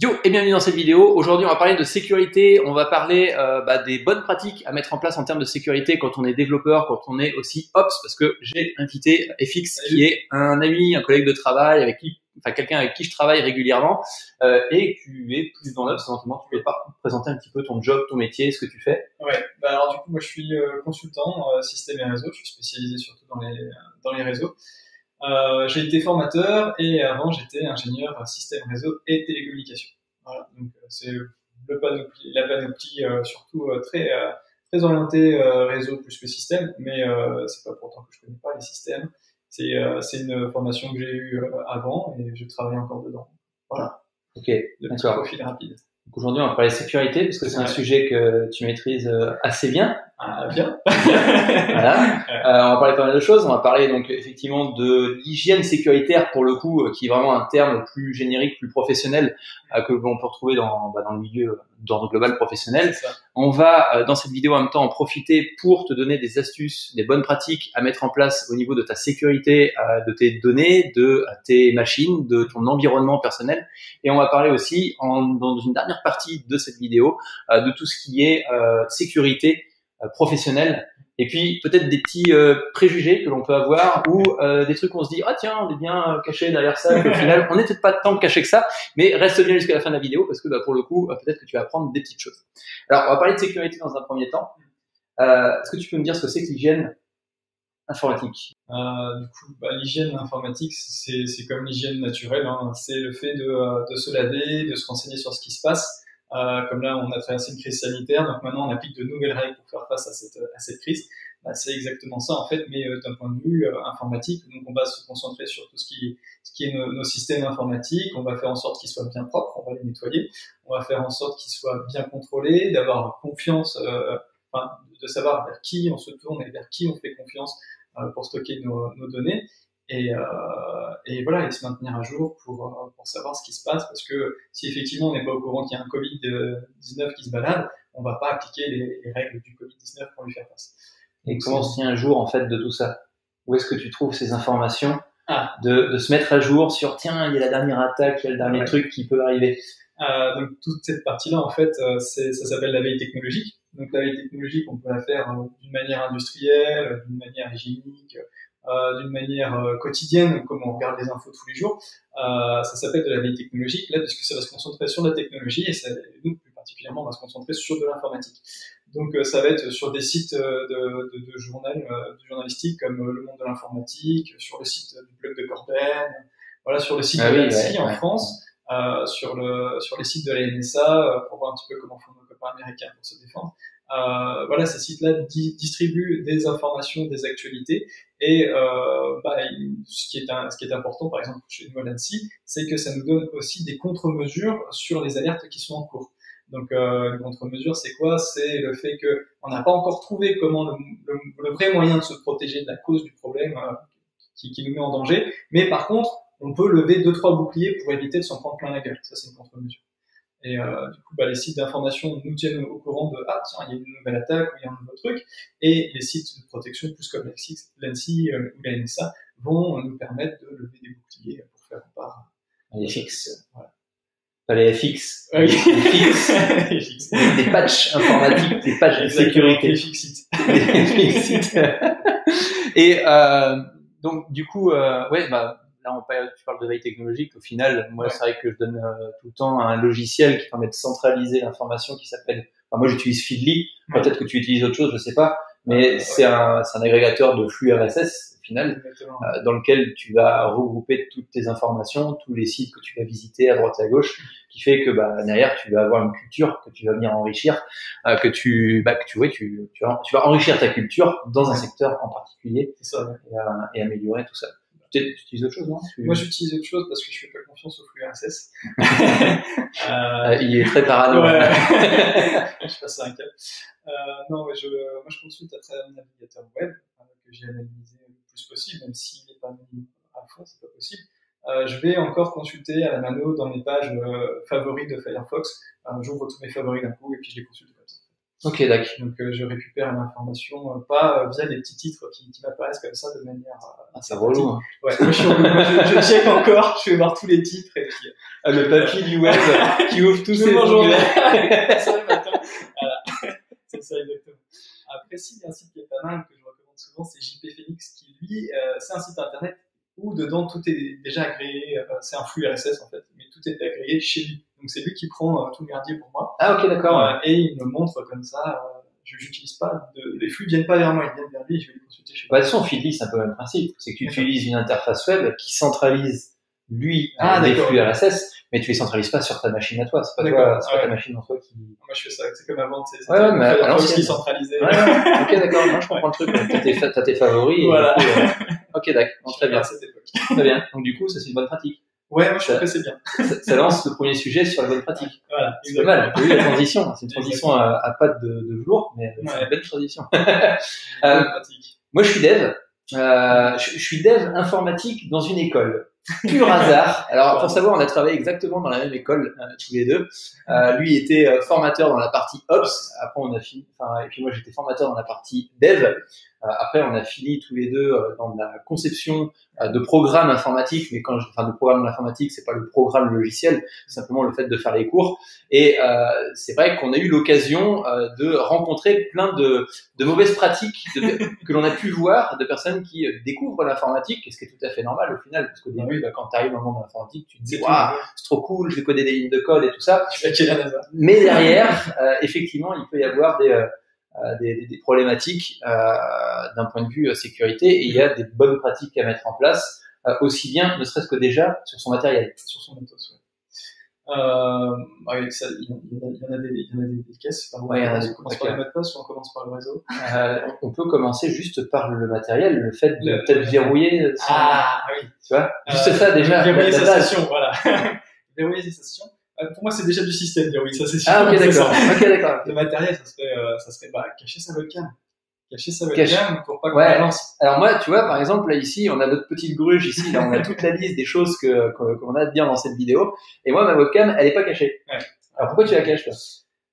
Yo et bienvenue dans cette vidéo. Aujourd'hui, on va parler de sécurité. On va parler euh, bah, des bonnes pratiques à mettre en place en termes de sécurité quand on est développeur, quand on est aussi ops, parce que j'ai invité FX, qui est un ami, un collègue de travail avec qui, enfin quelqu'un avec qui je travaille régulièrement, euh, et tu es plus dans l'ops. Éventuellement, tu peux pas présenter un petit peu ton job, ton métier, ce que tu fais. Ouais. Bah alors du coup, moi, je suis euh, consultant euh, système et réseau. Je suis spécialisé surtout dans les dans les réseaux. Euh, j'ai été formateur et avant j'étais ingénieur système réseau et télécommunications. Voilà, donc euh, c'est le panoplie, la panoplie euh, surtout euh, très très orienté réseau plus que système, mais c'est pas pourtant que je connais pas les systèmes. C'est c'est une formation que j'ai eue avant et je travaille encore dedans. Voilà. Ok. Le petit profil rapide. Aujourd'hui, on va parler sécurité parce que c'est un sujet que tu maîtrises euh, assez bien. Ah, bien. Voilà. Euh, on va parler de pas mal de choses. On va parler donc effectivement de l'hygiène sécuritaire pour le coup, euh, qui est vraiment un terme plus générique, plus professionnel euh, que l'on peut retrouver dans, bah, dans le milieu d'ordre global professionnel. On va euh, dans cette vidéo en même temps en profiter pour te donner des astuces, des bonnes pratiques à mettre en place au niveau de ta sécurité, euh, de tes données, de euh, tes machines, de ton environnement personnel. Et on va parler aussi en, dans une dernière partie de cette vidéo euh, de tout ce qui est euh, sécurité euh, professionnelle. Et puis peut-être des petits euh, préjugés que l'on peut avoir ou euh, des trucs où on se dit ah tiens on est bien euh, caché derrière ça. et Au final on n'est peut-être pas tant caché que ça, mais reste bien jusqu'à la fin de la vidéo parce que bah, pour le coup euh, peut-être que tu vas apprendre des petites choses. Alors on va parler de sécurité dans un premier temps. Euh, Est-ce que tu peux me dire ce que c'est que l'hygiène informatique? Euh, du coup, bah, l'hygiène informatique, c'est c'est comme l'hygiène naturelle. Hein. C'est le fait de, euh, de se laver, de se renseigner sur ce qui se passe. Euh, comme là, on a traversé une crise sanitaire, donc maintenant on applique de nouvelles règles pour faire face à cette, à cette crise. Bah, c'est exactement ça en fait, mais euh, d'un point de vue euh, informatique. Donc on va se concentrer sur tout ce qui, ce qui est nos, nos systèmes informatiques. On va faire en sorte qu'ils soient bien propres, on va les nettoyer. On va faire en sorte qu'ils soient bien contrôlés, d'avoir confiance, euh, enfin, de savoir vers qui on se tourne et vers qui on fait confiance pour stocker nos, nos données et, euh, et voilà et se maintenir à jour pour, euh, pour savoir ce qui se passe parce que si effectivement on n'est pas au courant qu'il y a un Covid 19 qui se balade on va pas appliquer les, les règles du Covid 19 pour lui faire face Et Donc, comment on se tient à jour en fait de tout ça? Où est-ce que tu trouves ces informations Ah. de, de se mettre à jour sur tiens il y a la dernière attaque, il y a le dernier Ouais. truc qui peut arriver? Euh, donc toute cette partie-là, en fait, euh, c'est, ça s'appelle la veille technologique. Donc la veille technologique, on peut la faire euh, d'une manière industrielle, d'une manière hygiénique, euh, d'une manière euh, quotidienne, comme on regarde les infos tous les jours. Euh, ça s'appelle de la veille technologique, là, puisque ça va se concentrer sur la technologie et ça, nous, plus particulièrement, on va se concentrer sur de l'informatique. Donc euh, ça va être sur des sites de, de, de journal, de journalistique comme Le Monde de l'informatique, sur le site du blog de Corben, voilà, sur le site Ah de oui, l'ANSI ouais, en ouais. France sur le sur les sites de la NSA pour voir un petit peu comment font nos copains américains pour se défendre. Euh, voilà, ces sites-là di- distribuent des informations, des actualités, et euh, bah, ce qui est un, ce qui est important, par exemple chez nous c'est que ça nous donne aussi des contre-mesures sur les alertes qui sont en cours. Donc, euh, une contre-mesure, c'est quoi? C'est le fait que on n'a pas encore trouvé comment le, le- le vrai moyen de se protéger de la cause du problème euh, qui, qui nous met en danger, mais par contre, on peut lever deux trois boucliers pour éviter de s'en prendre plein la gueule. Ça, c'est une contre-mesure. Et euh, du coup, bah, les sites d'information nous tiennent au courant de ah tiens, il y a une nouvelle attaque ou il y a un nouveau truc. Et les sites de protection, plus comme l'ANSI l'ANSI, euh, ou la NSA, vont nous permettre de lever des boucliers pour faire part. Les fixes. Voilà. Pas les FX. Ah oui. Les fixes. Les fixes. des patchs informatiques, des patchs de sécurité. les fixites. Les fixes. Et euh, donc du coup, euh, ouais, bah là on parle, tu parles de veille technologique. Au final, moi Ouais. c'est vrai que je donne euh, tout le temps un logiciel qui permet de centraliser l'information qui s'appelle. Enfin, moi j'utilise Feedly. Ouais. Peut-être que tu utilises autre chose, je sais pas. Mais Ouais. c'est un, c'est un agrégateur de flux RSS au final. Euh, dans lequel tu vas regrouper toutes tes informations, tous les sites que tu vas visiter à droite et à gauche, qui fait que bah, derrière tu vas avoir une culture que tu vas venir enrichir, euh, que tu, bah, que tu, ouais, tu, tu, vas, tu vas enrichir ta culture dans un secteur en particulier C'est ça. ouais. et, euh, et améliorer tout ça. Tu tu utilises autre chose, non? Moi, j'utilise autre chose parce que je fais pas confiance au flux RSS. euh, Euh, il est très parano. Ouais. hein. je passe à un cap. Euh, non, ouais, je, moi, je consulte à travers un navigateur web euh, que j'ai analysé le plus possible, même s'il n'est pas mis à fond, c'est pas possible. Euh, je vais encore consulter à la mano dans mes pages favoris de Firefox. J'ouvre tous mes favoris d'un coup et puis je les consulte. Ok, d'accord. Donc je récupère l'information pas via des petits titres qui, qui m'apparaissent comme ça de manière. Ah, c'est relou. Hein. Ouais, je, je, je, check encore, je vais voir tous les titres et puis. Ah, le papier du web qui ouvre tous ses onglets. le matin. Voilà. c'est ça exactement. Après, si, il y a un site qui est pas mal que je recommande souvent, c'est JP Phoenix qui lui, euh, c'est un site internet où dedans tout est déjà agréé, euh, c'est un flux RSS en fait, mais tout est agréé chez lui. Donc c'est lui qui prend euh, tout le merdier pour moi. Ah ok d'accord. Euh, et il me montre comme ça. je n'utilise pas de, les flux viennent pas vers moi, ils viennent vers lui. Je vais les consulter chez lui. Bah, de toute façon, Feedly c'est un peu le même principe, c'est que tu utilises une interface web qui centralise lui ah, des flux RSS, mais tu les centralises pas sur ta machine à toi. C'est pas toi, c'est pas ta machine en toi qui. Moi je fais ça, c'est comme avant, sais. Ouais, ouais, mais alors qui centralisait. Ouais, ok d'accord, moi je comprends le truc. T'as tes, t'as tes favoris. Voilà. Et euh... Ok d'accord, très bien. Cette époque. Très bien. Donc du coup, ça c'est une bonne pratique. Ouais, moi je trouve que c'est bien. Ça, ça, lance le premier sujet sur la bonne pratique. Voilà. C'est pas mal. Oui, la transition. C'est une transition à, à pattes de, de velours, mais c'est une belle transition. Euh, pratique. Moi, je suis dev. Euh, je, je suis dev informatique dans une école. Pur hasard. Alors, pour savoir, on a travaillé exactement dans la même école euh, tous les deux. Euh, lui était euh, formateur dans la partie ops. Après, on a fini. Enfin, et puis moi, j'étais formateur dans la partie dev. Euh, après, on a fini tous les deux euh, dans la conception euh, de programmes informatiques. Mais quand je, enfin, de programmes informatiques, c'est pas le programme logiciel, c'est simplement le fait de faire les cours. Et euh, c'est vrai qu'on a eu l'occasion euh, de rencontrer plein de, de mauvaises pratiques de- que l'on a pu voir de personnes qui découvrent l'informatique, ce qui est tout à fait normal au final, parce qu'au début, bah, quand tu arrives dans le monde de l'informatique, tu te dis waouh, c'est trop cool, je vais coder des lignes de code et tout ça. Mais derrière, euh, effectivement, il peut y avoir des, des, des- des problématiques euh, d'un point de vue euh, sécurité, et il y a des bonnes pratiques à mettre en place, euh, aussi bien, ne serait-ce que déjà sur son matériel. sur son matos, ouais. Euh, avec ça, il y, en a- des, il y en a des, des caisses. Par Ouais, a on commence par de passe ou on commence par le réseau. Euh, on peut commencer juste par le matériel, le fait de Le- peut-être verrouiller, son- Ah, oui. tu vois, juste Euh, ça déjà. Verrouiller sa session, voilà. verrouiller sa session. Euh, pour moi, c'est déjà du système, session. Ah ok C'est d'accord, ça. ok d'accord. Le matériel, ça serait, euh, ça serait bah, cacher sa webcam. Cacher sa Cache- webcam pour pas qu'on Ouais. balance. Alors moi, tu vois, par exemple, là ici, on a notre petite gruge ici, là, on a toute la liste des choses que qu'on a à dire dans cette vidéo. Et moi, ma webcam, elle est pas cachée. Ouais. Alors pourquoi tu la caches toi?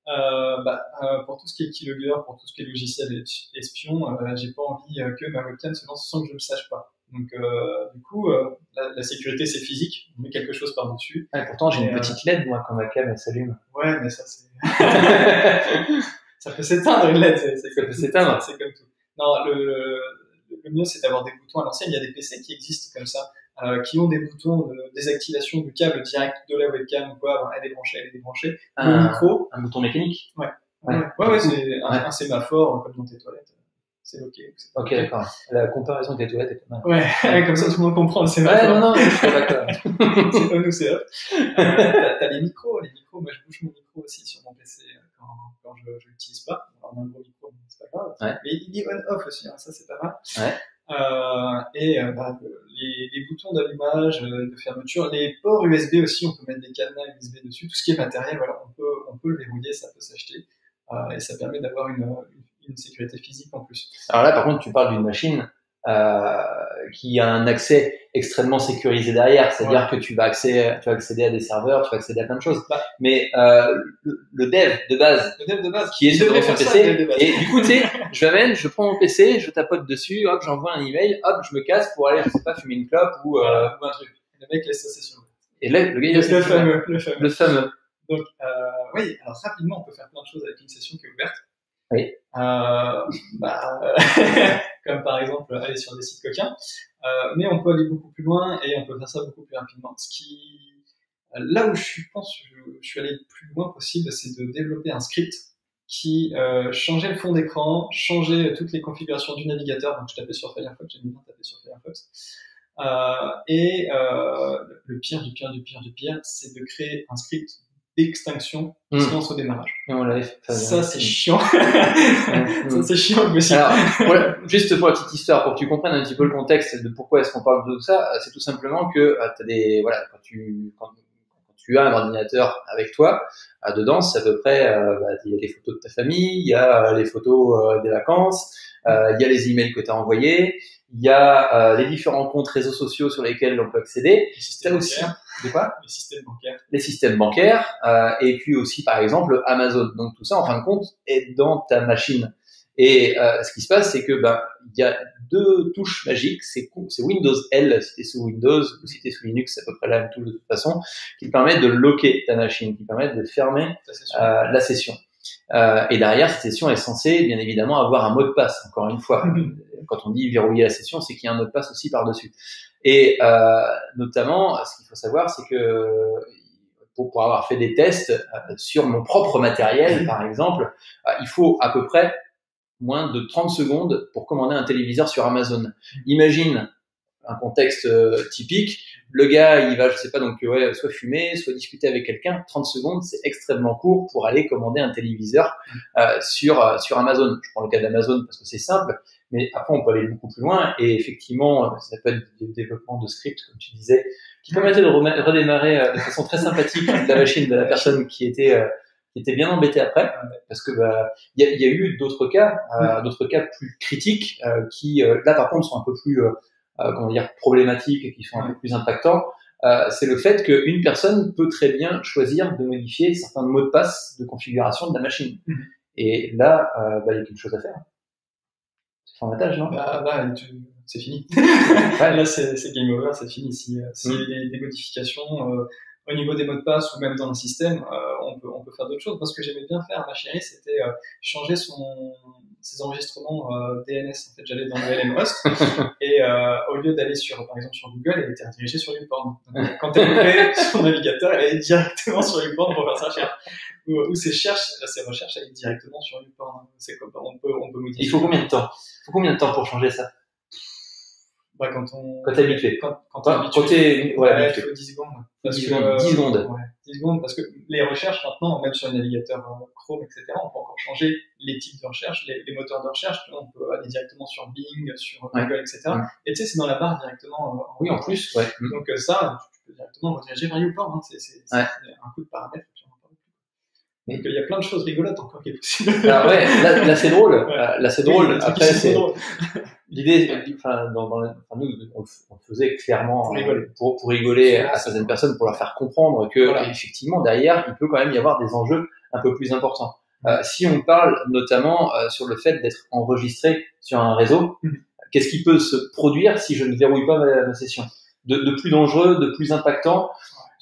Euh, bah, euh, pour tout ce qui est keylogger, pour tout ce qui est logiciel es- espion, euh, j'ai pas envie euh, que ma webcam se lance sans que je le sache pas. Donc, euh, du coup, euh, la, la sécurité c'est physique. On met quelque chose par dessus. Ouais, Pourtant, j'ai une euh, petite LED moi quand ma cam elle s'allume. Ouais, mais ça c'est, ça peut s'éteindre une LED. C'est, Ça peut s'éteindre. C'est comme tout. Non, le, le, le mieux c'est d'avoir des boutons à l'ancienne. Il y a des PC qui existent comme ça, euh, qui ont des boutons de désactivation du câble direct de la webcam ou quoi. Elle est branchée, elle est débranchée. Le Un, micro, un bouton mécanique. Ouais, Ouais. ouais, ouais, c'est un, un sémaphore comme dans tes toilettes. C'est ok. c'est Ok, d'accord. La comparaison des toilettes est pas mal. Ouais, comme ça tout le monde comprend le Ouais, non, non, je suis d'accord. c'est pas nous, c'est eux. T'as, les micros, les micros. Moi, je bouge mon micro aussi sur mon PC euh, quand, quand je, je l'utilise pas. Alors, un gros micro, mais c'est pas grave. Ouais. Mais il est on-off aussi, hein, ça c'est pas mal. Ouais. Euh, et euh, bah, le- les, les boutons d'allumage, euh, de fermeture, les ports USB aussi, on peut mettre des cadenas USB dessus. Tout ce qui est matériel, voilà, on peut, on peut le verrouiller, ça peut s'acheter. Euh, et ça permet d'avoir une, une, une sécurité physique en plus. Alors là, par contre, tu parles d'une machine euh, qui a un accès extrêmement sécurisé derrière, c'est-à-dire que tu vas, accéder, tu vas accéder à des serveurs, tu vas accéder à plein de choses. Bah. Mais euh, le, le dev de base, Le dev de base, qui est il sur devrait ton faire ça, le dev PC, de et du coup, tu sais, je l'amène, je prends mon PC, je tapote dessus, hop, j'envoie un email, hop, je me casse pour aller, je sais pas, fumer une clope ou, euh, ou un truc. Le mec laisse sa session. Et là, le gars, il Le, le fameux, le fameux. le fameux. Donc, euh, oui, alors rapidement, on peut faire plein de choses avec une session qui est ouverte. Oui. Euh, bah, comme par exemple aller sur des sites coquins. Euh, mais on peut aller beaucoup plus loin et on peut faire ça beaucoup plus rapidement. Ce qui, là où je pense, je, je suis allé le plus loin possible, c'est de développer un script qui euh, changeait le fond d'écran, changeait toutes les configurations du navigateur. Donc, je tapais sur Firefox, j'aime bien taper sur Firefox. Euh, et euh, le pire du pire du pire du pire, c'est de créer un script d'extinction Mm. silence au démarrage. Ça, c'est chiant. Ça, c'est chiant aussi. Alors, pour juste pour la petite histoire, pour que tu comprennes un petit peu le contexte de pourquoi est-ce qu'on parle de tout ça, euh, c'est tout simplement que euh, t'as des voilà quand tu quand, quand tu as un ordinateur avec toi, euh, dedans c'est à peu près euh, bah, il y a les photos de ta famille, il y a les photos euh, des vacances, euh, il y a les emails que tu as envoyés, il y a les différents comptes réseaux sociaux sur lesquels on peut accéder. T'as aussi bancaire. De quoi? Les systèmes bancaires. Les systèmes bancaires, euh, et puis aussi par exemple Amazon. Donc tout ça, en fin de compte, est dans ta machine. Et euh, ce qui se passe, c'est que ben il y a deux touches magiques, c'est Windows L si tu es sous Windows ou si tu es sous Linux, c'est à peu près la même touche de toute façon, qui permettent de locker ta machine, qui permettent de fermer euh, la session. Euh, et derrière, cette session est censée, bien évidemment, avoir un mot de passe. Encore une fois, quand on dit verrouiller la session, c'est qu'il y a un mot de passe aussi par-dessus. Et euh, notamment, ce qu'il faut savoir, c'est que pour, pour, avoir fait des tests euh, sur mon propre matériel, par exemple, euh, il faut à peu près moins de 30 secondes pour commander un téléviseur sur Amazon. Imagine un contexte typique, le gars, il va, je sais pas, donc ouais, soit fumer, soit discuter avec quelqu'un. 30 secondes, c'est extrêmement court pour aller commander un téléviseur euh, sur euh, sur Amazon. Je prends le cas d'Amazon parce que c'est simple, mais après on peut aller beaucoup plus loin. Et effectivement, ça peut être du développement de script, comme tu disais, qui permettait de redémarrer de façon très sympathique la machine de la personne qui était qui était bien embêté après, parce que bah, il y, a, y, a, eu d'autres cas, euh, d'autres cas plus critiques, euh, qui euh, là par contre sont un peu plus, euh, comment dire, problématiques et qui sont un peu plus impactants. c'est le fait qu'une personne peut très bien choisir de modifier certains mots de passe de configuration de la machine. Mm-hmm. Et là, bah, il y a quelque chose à faire. C'est formatage, non? Bah, bah, c'est fini. là, c'est game over, c'est fini. Si, si mm. des, des, modifications au niveau des mots de passe ou même dans le système, euh, on, peut, on peut faire d'autres choses. Parce que j'aimais bien faire, ma chérie, c'était euh, changer son, ses enregistrements euh, DNS. En fait, j'allais dans le LM host et au lieu d'aller sur, par exemple, sur Google, elle était redirigée sur YouPorn. quand elle ouvrait son navigateur, elle allait directement sur YouPorn pour faire sa recherche. Ou, ou ses, recherches, ses recherches allaient directement sur YouPorn. C'est comme on peut, on peut modifier. Il faut combien de temps? Il faut combien de temps pour changer ça? Bah, quand on quand t'es habitué quand, quand t'es habitué quand t'es ouais, habitué. 10 secondes 10 secondes 10 secondes. ouais, 10 secondes parce que les recherches maintenant même sur les navigateurs euh, Chrome etc on peut encore changer les types de recherche les, les moteurs de recherche on peut aller directement sur Bing sur Google etc ouais. et tu sais c'est dans la barre directement euh, oui en plus. ouais. Donc euh, ça tu peux directement rediriger vers YouPorn hein. c'est un coup de paramètre il y a plein de choses rigolotes encore qui est possible. Ah ouais, là, là c'est drôle. Ouais. Là c'est drôle. Oui, Après c'est l'idée. Enfin, dans, dans, enfin, nous on, on, faisait clairement pour rigoler, pour, pour rigoler à certaines personnes pour leur faire comprendre que voilà. effectivement derrière il peut quand même y avoir des enjeux un peu plus importants. Euh, si on parle notamment euh, sur le fait d'être enregistré sur un réseau, mmh. qu'est-ce qui peut se produire si je ne verrouille pas ma, ma session? De, de, plus dangereux, de plus impactant?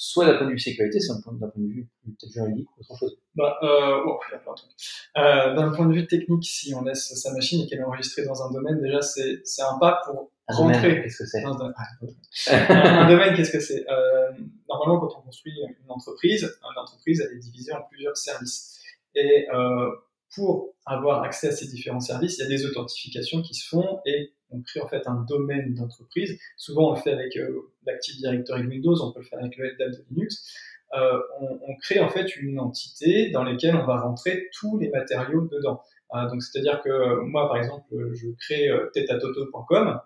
Soit d'un point de vue sécurité, soit d'un point, point de vue peut-être juridique ou autre chose bah, euh, oh, il y a plein de trucs. Euh, d'un point de vue technique, si on laisse sa machine et qu'elle est enregistrée dans un domaine, déjà, c'est, un pas pour un rentrer. Qu'est-ce que c'est un, un, domaine, qu'est-ce que c'est? Euh, Normalement, quand on construit une entreprise, une entreprise, elle est divisée en plusieurs services. Et euh, pour avoir accès à ces différents services, il y a des authentifications qui se font et on crée en fait un domaine d'entreprise. Souvent, on le fait avec euh, l'Active Directory de Windows, on peut le faire avec le LDAP de Linux. Euh, on, crée en fait une entité dans laquelle on va rentrer tous les matériaux dedans. Euh, donc, c'est-à-dire que moi, par exemple, je crée euh, tetatoto.com.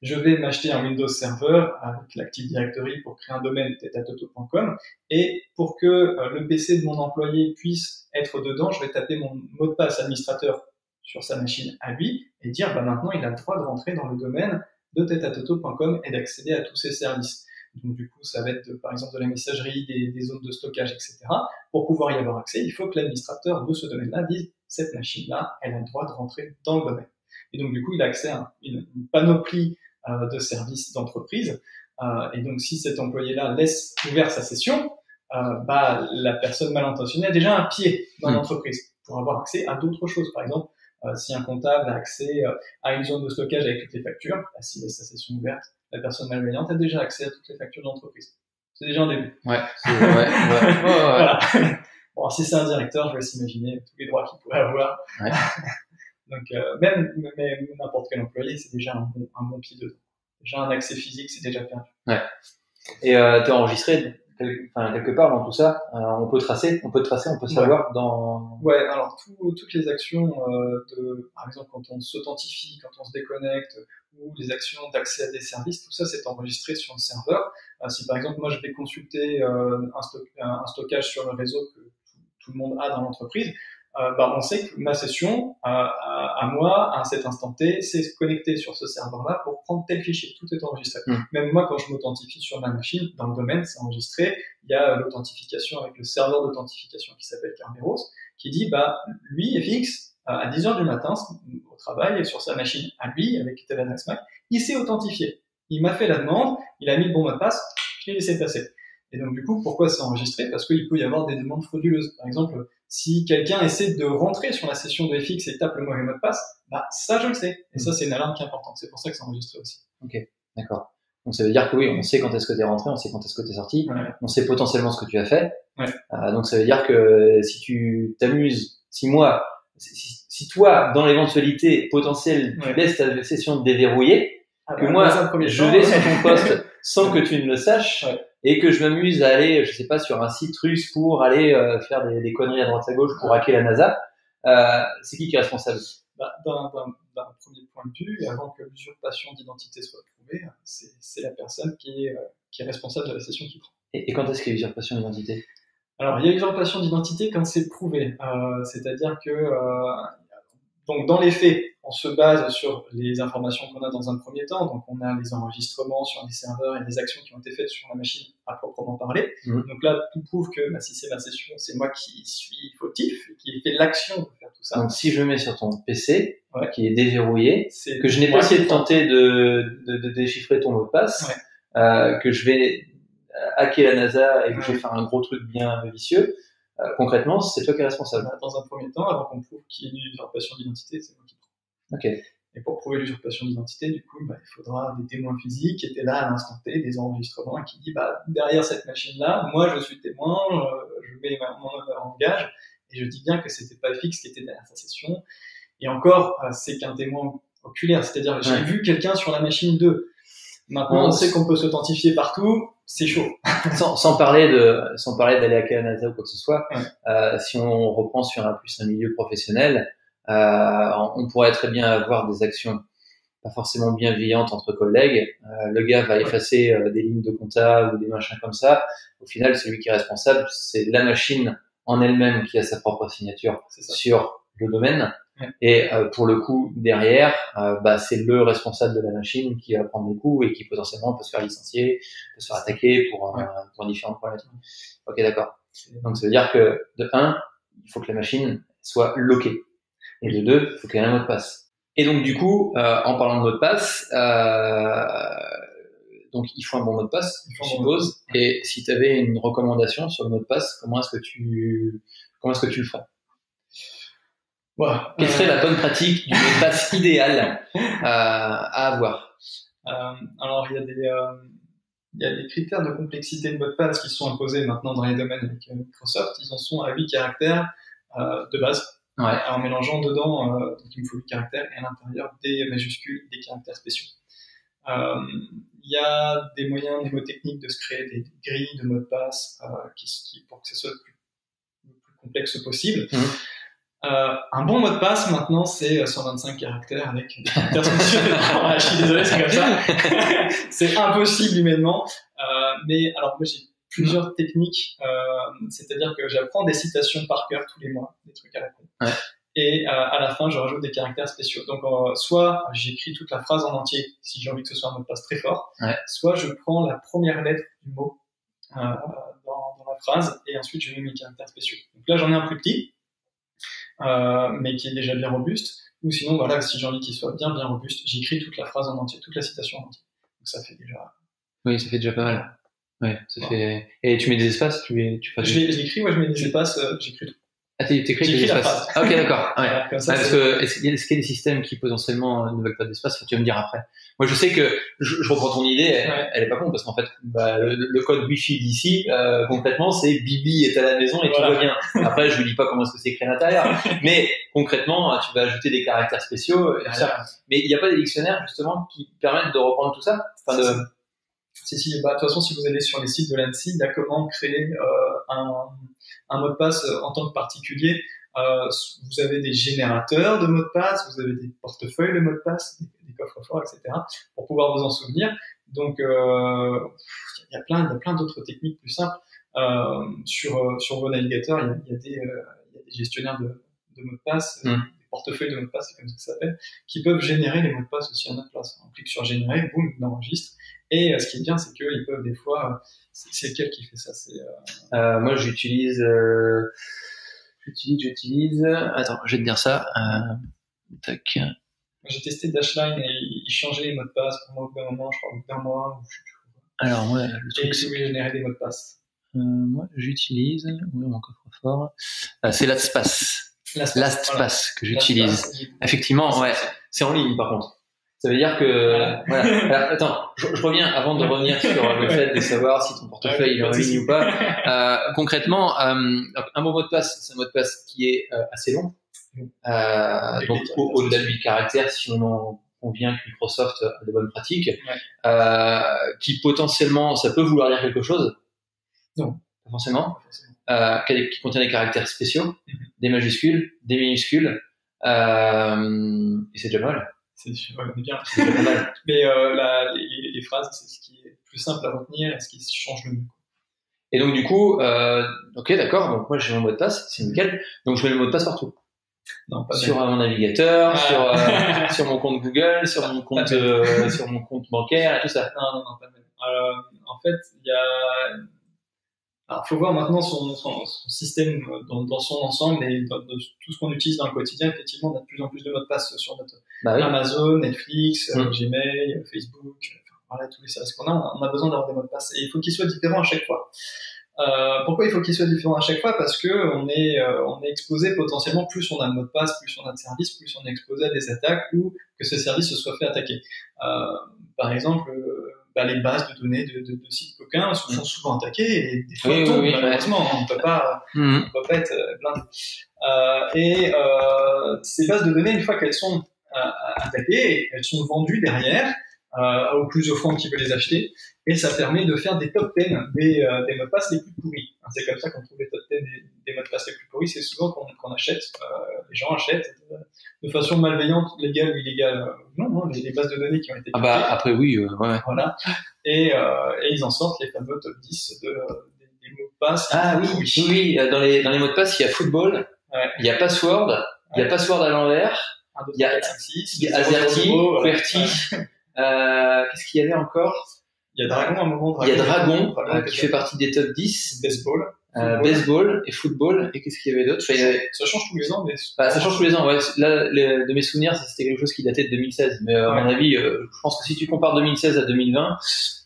Je vais m'acheter un Windows Server avec l'Active Directory pour créer un domaine tetatoto.com et pour que euh, le PC de mon employé puisse être dedans, je vais taper mon mot de passe administrateur sur sa machine à lui et dire bah maintenant il a le droit de rentrer dans le domaine de tetatoto.com et d'accéder à tous ses services. Donc du coup, ça va être par exemple de la messagerie, des, des, zones de stockage, etc. Pour pouvoir y avoir accès, il faut que l'administrateur de ce domaine-là dise cette machine-là, elle a le droit de rentrer dans le domaine. Et donc du coup, il a accès à une, une panoplie euh, de services d'entreprise. Euh, et donc si cet employé-là laisse ouvert sa session, euh, bah, la personne mal intentionnée a déjà un pied dans mmh. l'entreprise pour avoir accès à d'autres choses. Par exemple, si un comptable a accès euh, à une zone de stockage avec toutes les factures, bah, s'il laisse sa session ouverte, la personne malveillante a déjà accès à toutes les factures d'entreprise. C'est déjà un début. Ouais. ouais, ouais, ouais, voilà. bon, si c'est un directeur, je vais s'imaginer tous les droits qu'il pourrait avoir. Ouais. Donc euh, même, même n'importe quel employé, c'est déjà un bon, un bon pied dedans. Déjà un accès physique, c'est déjà perdu. Ouais. Et euh, tu es enregistré enfin, quelque part dans tout ça, euh, on peut tracer, on peut tracer, on peut savoir ouais. dans. Ouais, alors tout, toutes les actions euh, de, par exemple, quand on s'authentifie, quand on se déconnecte, ou les actions d'accès à des services, tout ça c'est enregistré sur le serveur. Euh, si par exemple moi je vais consulter euh, un, stock, un, stockage sur le réseau que tout, tout le monde a dans l'entreprise, euh, bah, on sait que ma session, à, à, moi, à cet instant T, c'est connecté sur ce serveur-là pour prendre tel fichier. Tout est enregistré. Mm. Même moi, quand je m'authentifie sur ma machine, dans le domaine, c'est enregistré. Il y a l'authentification avec le serveur d'authentification qui s'appelle Kerberos, qui dit, bah, lui, FX, à 10 heures du matin, au travail, sur sa machine, à lui, avec tel adresse MAC, il s'est authentifié. Il m'a fait la demande, il a mis le bon mot de passe, je l'ai laissé passer. Et donc, du coup, pourquoi c'est enregistré? Parce qu'il peut y avoir des demandes frauduleuses. Par exemple, si quelqu'un essaie de rentrer sur la session de FX et tape le mauvais mot de passe, bah, ça, je le sais. Et ça, c'est une alarme qui est importante. C'est pour ça que c'est enregistré aussi. Ok, d'accord. Donc, ça veut dire que oui, on sait quand est-ce que tu es rentré, on sait quand est-ce que tu es sorti, on sait potentiellement ce que tu as fait. Ouais. Euh, donc, ça veut dire que si tu t'amuses, si moi, si, si toi, dans l'éventualité potentielle, tu Ouais. laisses ta session déverrouillée, Ah, que bah, moi, je temps, vais sur ton poste sans que tu ne le saches Ouais. Et que je m'amuse à aller, je sais pas, sur un site russe pour aller euh, faire des, des conneries à droite à gauche pour hacker la NASA. Euh, c'est qui qui est responsable? Bah, d'un, premier point de vue, avant que l'usurpation d'identité soit prouvée, c'est, c'est la personne qui est, euh, qui est responsable de la session qui prend. et, et quand est-ce qu'il y a usurpation d'identité? Alors, il y a usurpation d'identité quand c'est prouvé. Euh, c'est-à-dire que, euh, donc, dans les faits, on se base sur les informations qu'on a dans un premier temps. Donc, on a les enregistrements sur les serveurs et les actions qui ont été faites sur la machine à proprement parler. Mhm. Donc là, tout prouve que bah, si c'est ma session, c'est moi qui suis fautif, qui ai fait l'action de faire tout ça. Donc si je mets sur ton PC Ouais. qui est déverrouillé, C'est que je n'ai pas essayé qui de tenter de, de, de déchiffrer ton mot de passe, Ouais. euh, que je vais hacker la NASA et que je vais faire un gros truc bien vicieux, concrètement, c'est toi qui es responsable. Dans un premier temps, avant qu'on prouve qu'il y ait une usurpation d'identité, c'est moi qui prends. Ok. Et pour prouver l'usurpation d'identité, du coup, bah, il faudra des témoins physiques qui étaient là à l'instant T, des enregistrements, et qui dit, bah, derrière cette machine-là, moi, je suis témoin, euh, je mets ma- mon honneur en gage, et je dis bien que c'était pas fixe qui était derrière sa session. Et encore, euh, c'est qu'un témoin oculaire, c'est-à-dire, j'ai Ouais. vu quelqu'un sur la machine 2. Maintenant, on sait qu'on peut s'authentifier partout, c'est chaud. sans, sans parler de sans parler d'aller la NASA ou quoi que ce soit, Ouais. euh, si on reprend sur un plus un milieu professionnel, euh, on pourrait très bien avoir des actions pas forcément bienveillantes entre collègues. Euh, le gars va effacer euh, des lignes de compta ou des machins comme ça. Au final, celui qui est responsable, c'est la machine en elle-même qui a sa propre signature sur le domaine. Et euh, pour le coup, derrière, euh, bah, c'est le responsable de la machine qui va prendre les coups et qui potentiellement peut se faire licencier, peut se faire attaquer pour, euh, pour différentes problématiques. Ok, d'accord. Donc ça veut dire que de un, il faut que la machine soit loquée. Et de deux, il faut qu'il y ait un mot de passe. Et donc du coup, euh, en parlant de mot de passe, euh, donc il faut un bon mot de passe, je suppose. Et si tu avais une recommandation sur le mot de passe, comment est-ce que tu comment est-ce que tu le ferais? Voilà. Quelle serait la bonne pratique du mot de passe idéal euh, à avoir? Euh, alors, il y a des, euh, il y a des critères de complexité de mot de passe qui sont imposés maintenant dans les domaines avec euh, Microsoft. Ils en sont à 8 caractères euh, de base. Ouais. En mélangeant dedans, euh, donc il me faut 8 caractères et à l'intérieur des majuscules, des caractères spéciaux. Euh, Il y a des moyens mnémotechniques de se créer des grilles de mots de passe euh, qui, qui, pour que ce soit le plus, le plus complexe possible. Mhm. Euh, un bon mot de passe maintenant c'est euh, 125 caractères avec des caractères spéciaux. Je suis désolé, c'est comme ça. c'est impossible humainement. Euh, mais alors moi j'ai plusieurs techniques, euh, c'est-à-dire que j'apprends des citations par cœur tous les mois, des trucs à la con. Ouais. Et euh, à la fin, je rajoute des caractères spéciaux. Donc, euh, soit j'écris toute la phrase en entier, si j'ai envie que ce soit un mot de passe très fort, Ouais. soit je prends la première lettre du mot euh, dans, dans la phrase et ensuite je mets mes caractères spéciaux. Donc là, j'en ai un plus petit, euh, mais qui est déjà bien robuste. Ou sinon, voilà, si j'ai envie qu'il soit bien bien robuste, j'écris toute la phrase en entier, toute la citation en entier. Donc ça fait déjà. Oui, ça fait déjà pas mal. Ouais, ça fait. Et tu mets des espaces, tu tu fais. Je l'écris, moi je mets des espaces, euh, j'écris tout. Ah, t'es- la espaces. phrase. Ah, ok, d'accord. Ouais. Voilà, comme ça, Ouais, parce que est-ce qu'il y a est-ce qu'il y a des systèmes qui potentiellement euh, ne veulent pas d'espace? Enfin, Tu vas me dire après. Moi, je sais que je, je reprends ton idée. Elle, Ouais. elle est pas con parce qu'en fait, bah, le, le code Wi-Fi d'ici, euh, concrètement, c'est Bibi est à la maison et Voilà. tout va bien. Après, je vous dis pas comment est-ce que c'est écrit à l'intérieur, mais concrètement, tu vas ajouter des caractères spéciaux. Et tout ça. Mais il n'y a pas des dictionnaires justement qui permettent de reprendre tout ça? Enfin, de... Si, si, bah, de toute façon, si vous allez sur les sites de l'ANSI, il y a comment créer euh, un, un mot de passe euh, en tant que particulier. Euh, vous avez des générateurs de mots de passe, vous avez des portefeuilles de mots de passe, des, des coffres-forts, etc., pour pouvoir vous en souvenir. Donc, euh, il y a plein, plein d'autres techniques plus simples. Sur, sur vos navigateurs, il y a, des, gestionnaires de, mots de passe, Mm. Des portefeuilles de mots de passe, c'est comme ça que ça s'appelle, qui peuvent générer les mots de passe aussi à notre place. On clique sur générer, boum, il enregistre. Et euh, ce qui est bien, c'est qu'ils peuvent des fois, euh, c'est lequel qui fait ça C'est euh, moi, j'utilise, j'utilise, j'utilise. Attends, je vais te dire ça. Tac. j'ai testé Dashline et il il changeait les mots de passe pour moi au bout d'un moment, je crois au bout d'un mois. ou je sais plus. Alors moi, le Et truc, il c'est pouvait générer des mots de passe. euh, moi, j'utilise. Oui, mon coffre-fort. Ah, c'est LastPass. LastPass, LastPass que voilà. j'utilise. Effectivement, ouais. C'est en ligne, par contre. Ça veut dire que, Voilà. voilà. Alors, attends, je, je reviens avant de revenir sur le fait de savoir si ton portefeuille est en ligne ou pas. Euh, concrètement, euh, un bon mot de passe, c'est un mot de passe qui est euh, assez long. Euh, donc, au-delà de 8 caractères, si on en convient que Microsoft a de bonnes pratiques, Ouais. euh, qui potentiellement, ça peut vouloir dire quelque chose. Non. Pas forcément. Pas forcément. Euh, qui contient des caractères spéciaux, Mhm. des majuscules, des minuscules, euh, et c'est déjà mal. C'est ouais, est bien. C'est déjà pas mal. Mais euh, la, les, les phrases, c'est ce qui est plus simple à retenir et ce qui change le mieux. Et donc du coup, euh, ok, d'accord. Donc moi j'ai mon mot de passe, c'est nickel. Donc je mets le mot de passe partout, Non, pas sur euh, mon navigateur, Ah. sur euh, sur mon compte Google, sur mon compte euh, sur mon compte bancaire et tout ça. Non, non, non, pas même. Euh, en fait, il y a. Alors, faut voir maintenant son, son, son système dans, dans son ensemble et dans, de tout ce qu'on utilise dans le quotidien. Effectivement, on a de plus en plus de mots de passe sur notre Bah oui. Amazon, Netflix, euh, Mm. Gmail, euh, Facebook, euh, voilà, tous les services qu'on a. On a besoin d'avoir des mots de passe et il faut qu'ils soient différents à chaque fois. Euh, pourquoi il faut qu'ils soient différents à chaque fois? Parce que on est, euh, on est exposé potentiellement, plus on a de mots de passe, plus on a de services, plus on est exposé à des attaques ou que ce service se soit fait attaquer. Euh, par exemple, euh, bah, les bases de données de, de, de sites coquins sont, sont souvent attaquées et des fois Oui, oui, tombent, oui, malheureusement. On ne peut pas, on peut pas être euh, blindé. Euh, et euh, ces bases de données, une fois qu'elles sont euh, attaquées, elles sont vendues derrière euh, aux plus offrants qui veulent les acheter, et ça permet de faire des top 10 des, euh, des mots de passe les plus pourris. C'est comme ça qu'on trouve les top 10 des, des mots de passe les plus pourris, c'est souvent qu'on qu'on achète, euh, les gens achètent euh, de façon malveillante, légale ou illégale, non, non, les, les bases de données qui ont été Ah bah créées. après oui, euh, ouais. Voilà. Et, euh, et ils en sortent les fameux top 10 de, des, des mots de passe. Ah oui, oui, oui. Dans les dans les mots de passe, il y a football, Ouais. il y a password, il y a password à l'envers, 1, 2, il y a- 3, 4, 5, 6, il y a Azerty, 0, 0, voilà. QWERTY. Euh, Qu'est-ce qu'il y avait encore? Il y a Dragon à un moment. Il y a Dragon, Dragon, qui fait partie des top 10. Baseball. Euh, baseball et football et qu'est-ce qu'il y avait d'autre? Avait- Ça change tous les ans, mais bah, ça change tous les ans ouais. là les- de mes souvenirs c'était quelque chose qui datait de 2016 mais euh, à mon avis euh, je pense que si tu compares 2016 à 2020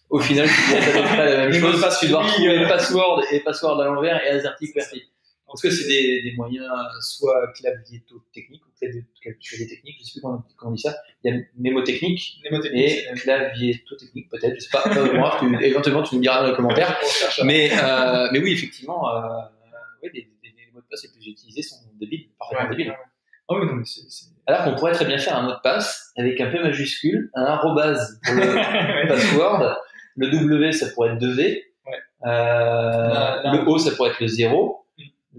au final tu dois à peu près la même chose passe tu dois retrouver euh. password et password à l'envers et AZERTY QWERTY parce que c'est des, des moyens soit clavier technique clavier, technique je sais plus comment, on dit ça il y a mémotechnique mnémotechnique. et clavier technique peut-être je sais pas euh, moi, tu- éventuellement tu nous diras dans les commentaires mais, euh, mais oui, effectivement, euh, ouais, les, les- les mots de passe les plus utilisés sont débiles, parfaitement Ouais, débiles. ouais. Ah oui, non, mais c'est. c'est- Alors qu'on pourrait très bien faire un mot de passe avec un P majuscule, un arrobase pour le Ouais. password, le W ça pourrait être 2V, Ouais. euh, le O ça pourrait être le 0, Mm.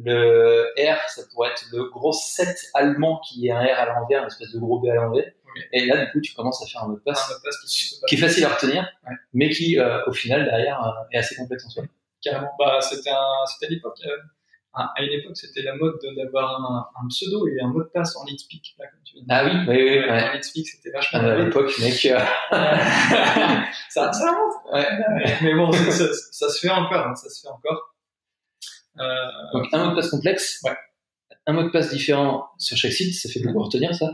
Le R ça pourrait être le gros 7 allemand qui est un R à l'envers, une espèce de gros B à l'envers. Et là, du coup, tu commences à faire un mot de passe Un mot de passe qui est facile à retenir, Ouais. mais qui, euh, au final, derrière, euh, est assez complexe en soi. Carrément. Bah, c'était un, c'était à l'époque, euh, à une époque, c'était la mode de- d'avoir un, un pseudo et un mot de passe en leadspeak, là, comme tu. Ah oui, oui, oui, ouais. En leadspeak, c'était vachement Ah, à l'époque, mec, ça, ça remonte. ouais. Mais bon, ça, ça- ça se fait encore, hein, ça se fait encore. Euh, Donc un mot de passe complexe, Ouais. un mot de passe différent sur chaque site, ça fait beaucoup retenir ça.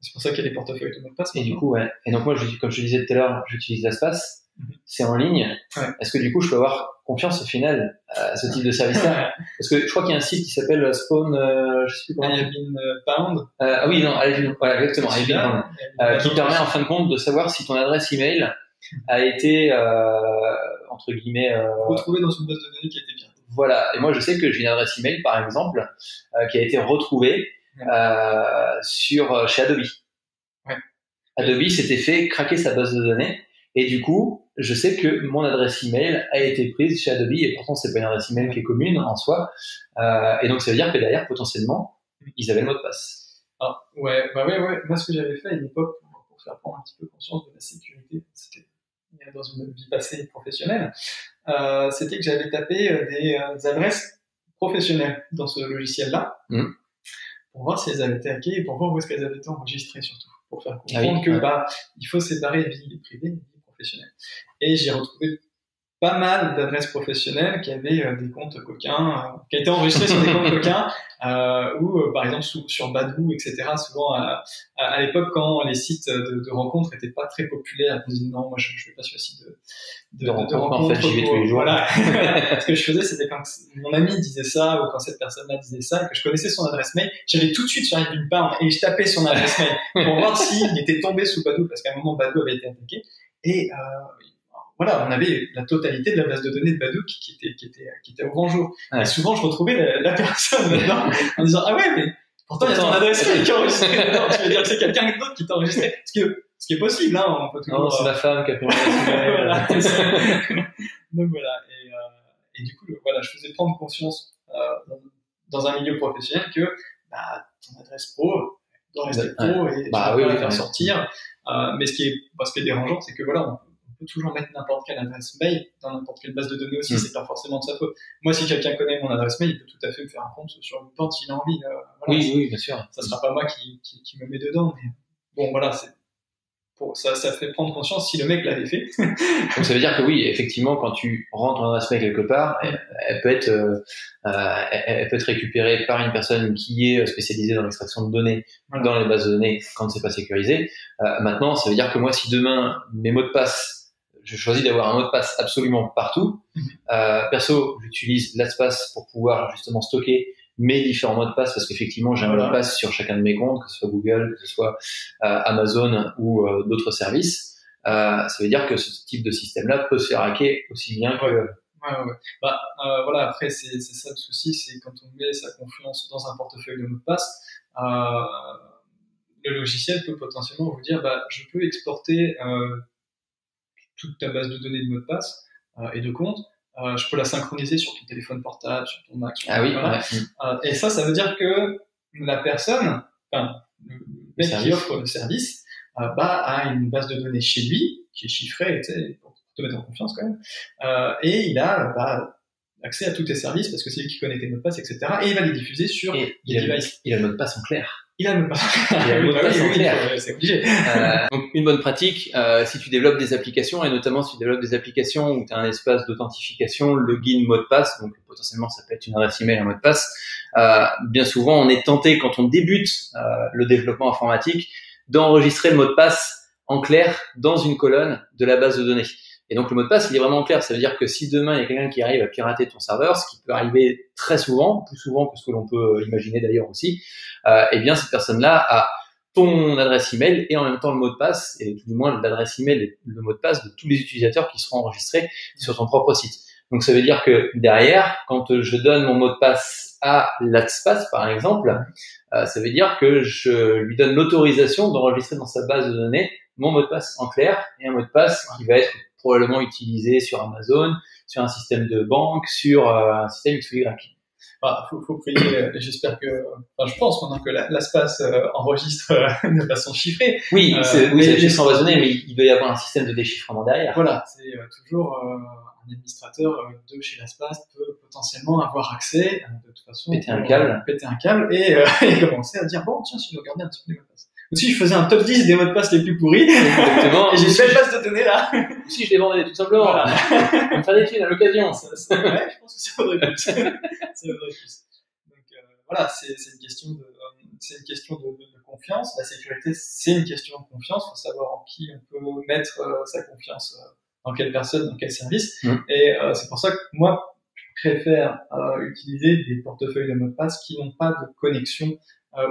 c'est pour ça qu'il y a des portefeuilles de mots de passe. Et du coup, ouais. Et donc moi, je, comme je le disais tout à l'heure, j'utilise l'espace. Mhm. C'est en ligne. Ouais. Est-ce que du coup, je peux avoir confiance au final à ce type de service-là Parce que je crois qu'il y a un site qui s'appelle Spawn, euh, je sais plus comment. Euh, Pound. Euh, ah oui, non, voilà, exactement, Alvin, Celui-là, pardon. il y a Euh, qui Pound permet en fin de compte de savoir si ton adresse email a été euh, entre guillemets euh, retrouvé dans une base de données qui été piratée. Voilà. Et moi, je sais que j'ai une adresse email, par exemple, euh, qui a été retrouvée euh, sur euh, chez Adobe. Ouais. Adobe s'était fait craquer sa base de données, et du coup, je sais que mon adresse email a été prise chez Adobe, et pourtant c'est pas une adresse email qui est commune en soi. Euh, et donc, ça veut dire que derrière, potentiellement, ils avaient le mot de passe. Ah, ouais, bah ouais, ouais. Moi, ce que j'avais fait à une époque pour, pour faire prendre un petit peu conscience de la sécurité, c'était dans une vie passée professionnelle, euh, c'était que j'avais tapé euh, des, euh, des adresses professionnelles dans ce logiciel-là. Mhm. pour voir si elles avaient été hackées et pour voir où est-ce qu'elles avaient été enregistrées surtout, pour faire ah comprendre que bah, il faut séparer vie privée et vie professionnelle. Et j'ai retrouvé pas mal d'adresses professionnelles qui avaient euh, des comptes coquins, euh, qui étaient enregistrés sur des comptes coquins, euh, ou euh, par exemple sur Badou, etc. Souvent à, à, l'époque quand les sites de, de rencontres n'étaient pas très populaires, je me non, moi je, je vais pas sur le site de, de, de, rencontres. En fait, j'y vais tous les jours. Voilà. Ce que je faisais, c'était quand mon ami disait ça ou quand cette personne-là disait ça, que je connaissais son adresse mail, j'allais tout de suite sur une page et je tapais son adresse mail pour voir s'il était tombé sous Badou, parce qu'à un moment Badou avait été attaqué. Et euh, voilà, on avait la totalité de la base de données de Badoo qui, était, qui, était, qui était au grand jour. Et souvent, je retrouvais la, personne en disant Ah ouais, mais pourtant, il y a ton adresse qui est enregistrée. Tu veux dire que c'est quelqu'un d'autre qui t'a enregistré? Ce qui, ce qui est possible, hein, on peut toujours. Non, c'est la femme qui a fait voilà, Donc voilà. Et, euh, et, du coup, voilà, je faisais prendre conscience euh, dans, un milieu professionnel que bah, ton adresse pro doit rester pro et bah, tu oui, la faire sortir. Euh, mais ce qui est, bah, ce qui est dérangeant, c'est que voilà, on, toujours mettre n'importe quelle adresse mail dans n'importe quelle base de données aussi, mm. c'est pas forcément de sa faute. Moi, si quelqu'un connaît mon adresse mail, il peut tout à fait me faire un compte sur une pente s'il a envie. Euh, oui, oui, bien sûr. Ça sera pas moi qui, qui, qui me met dedans, mais bon, voilà, c'est pour, ça, ça fait prendre conscience si le mec l'avait fait. Donc ça veut dire que oui, effectivement, quand tu rentres ton adresse mail quelque part, elle, peut être, euh, euh elle, peut être récupérée par une personne qui est spécialisée dans l'extraction de données dans les bases de données quand c'est pas sécurisé. Euh, maintenant, ça veut dire que moi, si demain mes mots de passe je choisis d'avoir un mot de passe absolument partout. Mhm. Euh, perso, j'utilise l'espace pour pouvoir justement stocker mes différents mots de passe parce qu'effectivement j'ai un mot de passe sur chacun de mes comptes, que ce soit Google, que ce soit euh, Amazon ou euh, d'autres services. Euh, ça veut dire que ce type de système-là peut se faire hacker aussi bien que. Ouais, ouais, Bah, euh, voilà, après, c'est ça le souci, c'est quand on met sa confiance dans un portefeuille de mots de passe, le logiciel peut potentiellement vous dire, bah, je peux exporter toute ta base de données de mots de passe euh, et de compte. Euh, je peux la synchroniser sur ton téléphone portable, sur ton Mac. ah oui. Euh, et ça, ça veut dire que la personne, enfin, le mec qui offre le service, bah, a une base de données chez lui qui est chiffrée, tu sais, pour te mettre en confiance quand même. et il a bah, accès à tous tes services parce que c'est lui qui connaît tes mots de passe, etc. Et il va les diffuser sur et les devices. il a le mot de passe en clair. Il a. Il clair. C'est obligé. Euh, donc une bonne pratique, euh, si tu développes des applications et notamment si tu développes des applications où tu as un espace d'authentification, login, mot de passe, donc potentiellement ça peut être une adresse email, un mot de passe. Euh, bien souvent, on est tenté quand on débute euh, le développement informatique d'enregistrer le mot de passe en clair dans une colonne de la base de données. Et donc le mot de passe, il est vraiment clair. Ça veut dire que si demain il y a quelqu'un qui arrive à pirater ton serveur, ce qui peut arriver très souvent, plus souvent que ce que l'on peut imaginer d'ailleurs aussi, euh, eh bien cette personne-là a ton adresse email et en même temps le mot de passe, et tout du moins l'adresse email et le mot de passe de tous les utilisateurs qui seront enregistrés sur ton propre site. Donc ça veut dire que derrière, quand je donne mon mot de passe à l'AdSpace par exemple, euh, ça veut dire que je lui donne l'autorisation d'enregistrer dans sa base de données mon mot de passe en clair et un mot de passe qui va être probablement utilisé sur Amazon, sur un système de banque, sur euh, un système X ou Y. Bah, faut, faut prier. Euh, j'espère que, enfin, je pense maintenant que l'espace euh, enregistre de façon chiffrée. Oui, c'est oui, chiffre raisonné, mais il doit y avoir un système de déchiffrement derrière. Voilà, c'est toujours un administrateur de chez l'espace peut potentiellement avoir accès de toute façon. Péter un câble. péter un câble et, et commencer à dire bon tiens, si je regarder un petit peu les aussi, je faisais un top 10 des mots de passe les plus pourris. Exactement. et j'ai une belle base de données là. Si je les vendais tout simplement. Voilà. On me faire des thunes à l'occasion. ouais, je pense que ça vaudrait plus. ça vaudrait plus. Donc euh, voilà, c'est une question de, euh, c'est une question de, de, de, confiance. La sécurité, c'est une question de confiance. Il faut savoir en qui on peut mettre euh, sa confiance, euh, dans quelle personne, dans quel service. Mm. Et euh, c'est pour ça que moi, je préfère utiliser des portefeuilles de mots de passe qui n'ont pas de connexion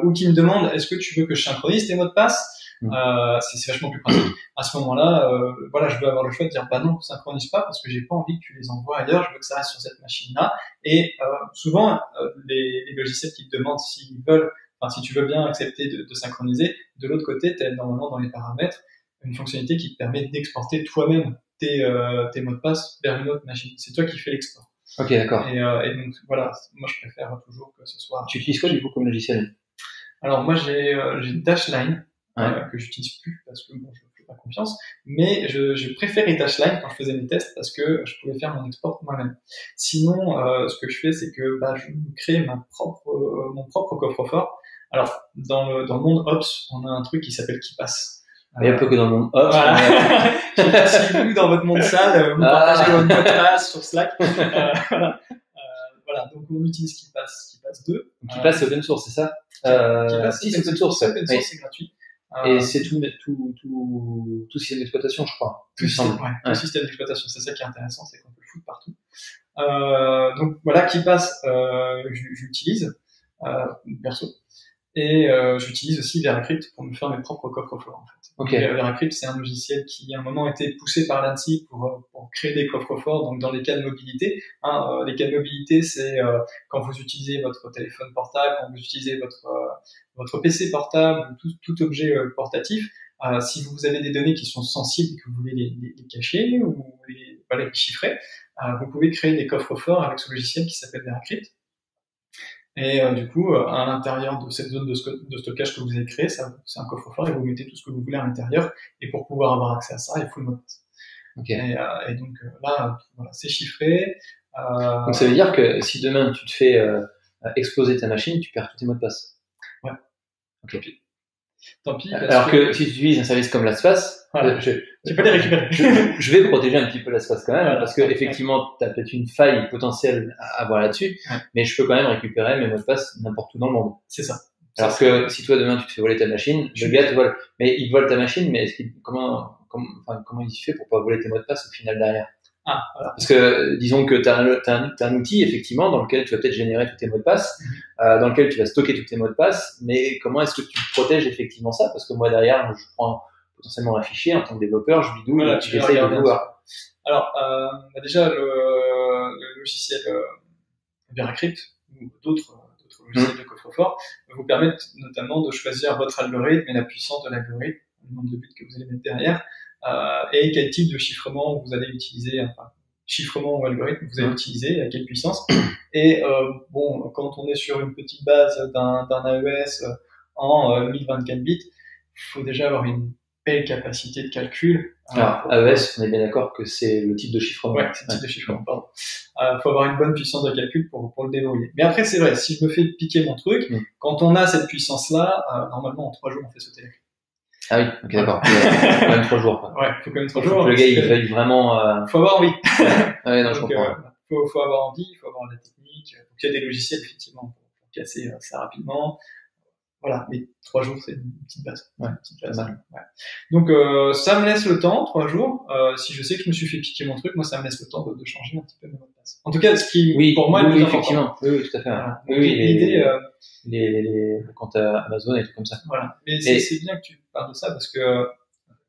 ou qui me demande est-ce que tu veux que je synchronise tes mots de passe mm. euh, c'est vachement plus pratique. À ce moment-là, euh, voilà, je veux avoir le choix de dire bah non, synchronise pas parce que j'ai pas envie que tu les envoies ailleurs. Je veux que ça reste sur cette machine-là. Et euh, souvent, euh, les, les, logiciels qui te demandent s'ils veulent, enfin si tu veux bien accepter de, de synchroniser, de l'autre côté, tu as normalement dans les paramètres une fonctionnalité qui te permet d'exporter toi-même tes, euh, tes mots de passe vers une autre machine. C'est toi qui fais l'export. Ok, d'accord. Et, et, donc voilà, moi je préfère toujours que ce soit. Tu utilises quoi du coup comme logiciel? Alors moi j'ai euh, Dashline euh, que j'utilise plus parce que bon, je fais pas confiance, mais je, je préférais Dashline quand je faisais mes tests parce que je pouvais faire mon export moi-même. Sinon, euh, ce que je fais, c'est que bah, je crée ma propre, mon propre coffre-fort Alors, dans le, dans le monde Ops, on a un truc qui s'appelle qui passe. Il y a un peu que dans le monde Ops. Voilà. Pas si vous, dans votre monde sale, vous Ah. partagez votre mot de passe sur Slack. Euh, voilà. Euh, voilà. Donc, on utilise qui passe, qui passe 2. Qui passe c'est open source, c'est ça euh, qui passe, Si, c'est open source. Open source, c'est gratuit. Euh, Et c'est tout, tout, tout, tout système d'exploitation, je crois. tout système, ouais, d'exploitation. C'est ça qui est intéressant, c'est qu'on peut le foutre partout. Euh, donc voilà, qui passe, euh, j'utilise euh, perso. Et euh, j'utilise aussi VeraCrypt pour me faire mes propres coffres-forts. En fait. Ok. Et, euh, VeraCrypt, c'est un logiciel qui à un moment a été poussé par l'ANSI pour, euh, pour créer des coffres-forts. Donc dans les cas de mobilité, hein, euh, les cas de mobilité, c'est euh, quand vous utilisez votre téléphone portable, quand vous utilisez votre votre PC portable, ou tout, tout objet portatif. Si vous avez des données qui sont sensibles et que vous voulez les, cacher ou les, les chiffrer, vous pouvez créer des coffres-forts avec ce logiciel qui s'appelle VeraCrypt. Et euh, du coup, euh, à l'intérieur de cette zone de, stockage que vous avez créé, ça, c'est un coffre-fort et vous mettez tout ce que vous voulez à l'intérieur. Et pour pouvoir avoir accès à ça, il faut le mot de passe. Ok. Et, euh, et donc euh, là, voilà, c'est chiffré. Euh, Donc ça veut dire que si demain tu te fais euh, exploser ta machine, tu perds tous tes mots de passe. Tant pis. parce Alors que si tu utilises un service comme Voilà. euh, je, tu peux les récupérer. je, je vais protéger un petit peu LastPass quand même, Voilà. parce que effectivement, tu as peut-être une faille potentielle à avoir là-dessus, Ouais. mais je peux quand même récupérer mes mots de passe n'importe où dans le monde. c'est ça. Alors que si toi demain tu te fais voler ta machine, Je- le gars te vole, mais il vole ta machine, mais est-ce qu'il, comment, comment, enfin, comment il fait pour pas voler tes mots de passe au final derrière? Ah, voilà. Parce que disons que tu as, un, outil effectivement dans lequel tu vas peut-être générer tous tes mots de passe, Mhm. euh, dans lequel tu vas stocker tous tes mots de passe, mais comment est-ce que tu protèges effectivement ça? Parce que moi derrière, je prends potentiellement un fichier en tant que développeur, je bidouille, Voilà, tu vas j'essaye de voir. Alors, euh, bah déjà, le, le logiciel euh, VeraCrypt ou d'autres d'autres logiciels de coffre-fort vous permettent notamment de choisir votre algorithme et la puissance de l'algorithme, le nombre de bits que vous allez mettre derrière, et quel type de chiffrement vous allez utiliser, enfin, chiffrement ou algorithme vous allez utiliser, à quelle puissance. Et euh, bon, quand on est sur une petite base d'un AES euh, en euh, 1024 bits, il faut déjà avoir une belle capacité de calcul. euh, Alors AES, on est bien d'accord que c'est le type de chiffrement. Ouais, c'est le type de chiffrement, pardon. Euh, faut avoir une bonne puissance de calcul pour, pour le déverrouiller. Mais après, c'est vrai, si je me fais piquer mon truc, Mm. quand on a cette puissance-là, euh, normalement, en trois jours, on fait sauter la clé. Ah oui, ok d'accord. Ouais, quand même trois jours. Quoi. Ouais, faut quand même trois Faut jours. que le gars il veuille vraiment. Euh... Faut avoir envie. Ouais, non, je Donc, comprends. euh, faut, faut avoir envie, il faut avoir la technique. Donc, il y a des logiciels, effectivement, pour, pour casser euh, ça rapidement. Voilà, mais trois jours, c'est une petite base. Ouais, Une petite base. pas mal. Ouais. Donc, euh, ça me laisse le temps, trois jours. Euh, si je sais que je me suis fait piquer mon truc, moi, ça me laisse le temps de, de changer un petit peu mes mots de passe. En tout cas, ce qui, Oui, pour moi, est oui, le plus oui, important. effectivement. Oui, oui, tout à fait. Voilà. Oui, Donc, oui, les, l'idée, euh, les, les, les comptes à Amazon et tout comme ça. Voilà. Mais c'est Et- c'est bien que tu parles de ça parce que,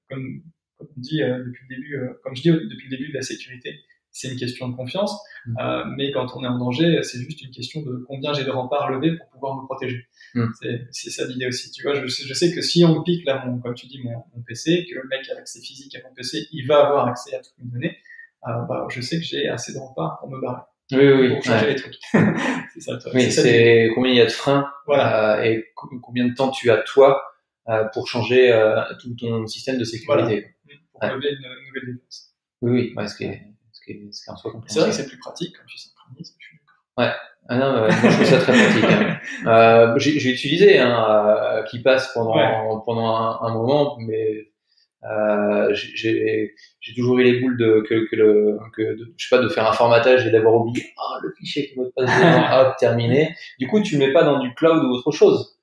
comme, comme on dit euh, depuis le début, euh, comme je dis depuis le début de la sécurité, c'est une question de confiance. Mm. Euh, mais quand on est en danger, c'est juste une question de combien j'ai de remparts levés pour pouvoir me protéger. Mm. C'est- ça l'idée aussi. Tu vois, je sais, je sais que si on me pique là, mon, comme tu dis, mon, mon PC, que le mec a accès physique à mon PC, il va avoir accès à toutes mes données. Euh, bah, je sais que j'ai assez de remparts pour me barrer, Oui, oui, oui. pour changer ouais. les trucs. c'est ça. toi. Oui, c'est combien il y a de freins Voilà. euh, et co- combien de temps tu as toi euh, pour changer euh, tout ton système de sécurité. pour Ouais. lever une, une nouvelle défense. Oui, oui, ouais, ce qui ce qui C'est vrai que c'est plus pratique quand tu synchronises. Je suis d'accord. Ah non, moi, je trouve ça très pratique. hein. Euh, j'ai utilisé hein, euh, qui passe pendant Ouais. pendant un, un moment, mais euh, j'ai- toujours eu les boules de que, que le que de, je sais pas de faire un formatage et d'avoir oublié ah le fichier qui mot de passe hop terminé. Du coup, tu le mets pas dans du cloud ou autre chose.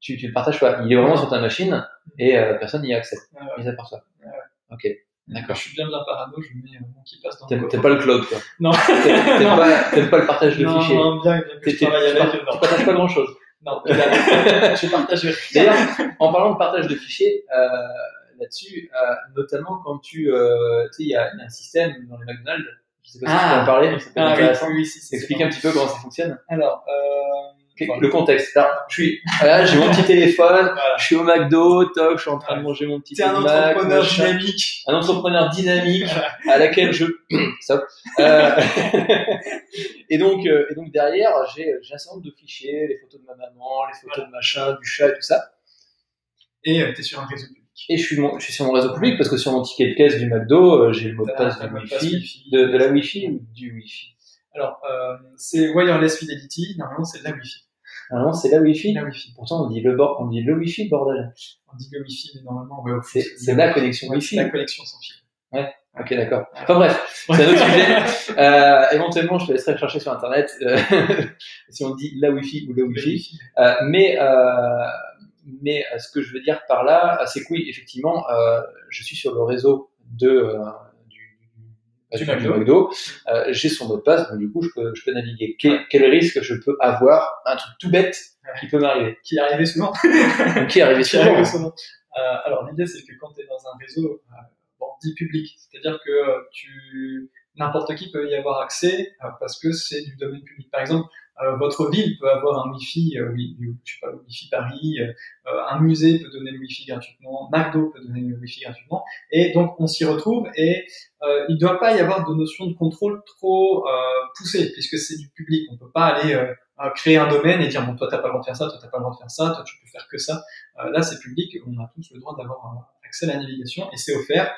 Tu tu le partages pas. Il est vraiment sur ta machine et euh, personne n'y a accès. Ah ouais. Mis à part ça. Ouais. Ok, d'accord. je suis bien bien parano, je mets mon qui passe dans T'aimes pas le cloud quoi. Non. T'aimes pas t'aimes pas le partage de non, fichiers. non, bien, bien que je travaille avec, tu partages pas grand chose. Non, je partage rien. D'ailleurs, en parlant de partage de fichiers, euh, là-dessus, euh, notamment quand tu, euh, tu sais, il y, a il y a un système dans les McDonald's, je sais pas si tu peux en parler, mais ça peut être Ah oui, intéressant. oui, oui, si, Explique un petit peu comment ça fonctionne. Alors, euh. Le contexte. Alors, je suis, voilà, j'ai mon petit téléphone, Voilà. je suis au McDo, toc, je suis en train de manger mon petit T'es un Mac, entrepreneur dynamique. un entrepreneur dynamique à laquelle je stop. Euh, et donc euh, et donc derrière j'ai j'ai un certain nombre de fichiers les photos de ma maman les photos de machin du chat et tout ça Et euh, t'es sur un réseau public. et je suis mon- je suis sur mon réseau public parce que sur mon ticket de caisse du McDo euh, j'ai le mot de passe de de, de la Wi-Fi ou du Wi-Fi Alors, euh, c'est Wireless Fidelity. Normalement, c'est de la Wi-Fi. Normalement, c'est la Wi-Fi. La Wi-Fi. Pourtant, on dit le bord, on dit le Wi-Fi, bordel. On dit le Wi-Fi, mais normalement, ouais, C'est, c'est la connexion ouais, Wi-Fi. la connexion sans fil. Ok, d'accord. Enfin bref, c'est un autre sujet. Euh, éventuellement, je te laisserai chercher sur Internet euh, si on dit la Wi-Fi ou le Wi-Fi. Euh, mais euh, mais euh, ce que je veux dire par là, c'est que oui, effectivement, euh, je suis sur le réseau de euh, du, Du du McDo. McDo. Euh, j'ai son mot de passe, donc du coup, je peux, je peux naviguer. Quel, quel risque je peux avoir Un truc tout bête qui peut m'arriver? Qui est arrivé souvent. Qui est arrivé souvent. souvent. Euh, alors, l'idée, c'est que quand tu es dans un réseau, euh, bon, dit public, c'est-à-dire que tu, n'importe qui peut y avoir accès euh, parce que c'est du domaine public. Par exemple, euh, votre ville peut avoir un Wi-Fi, euh, oui, je sais pas, le Wi-Fi Paris, un musée peut donner le Wi-Fi gratuitement, McDo peut donner le Wi-Fi gratuitement, et donc on s'y retrouve et euh, il ne doit pas y avoir de notion de contrôle trop euh, poussée puisque c'est du public. On peut pas aller créer un domaine et dire bon toi t'as pas le droit de faire ça, toi t'as pas le droit de faire ça, toi tu peux faire que ça. Là c'est public, on a tous le droit d'avoir accès à la navigation et c'est offert,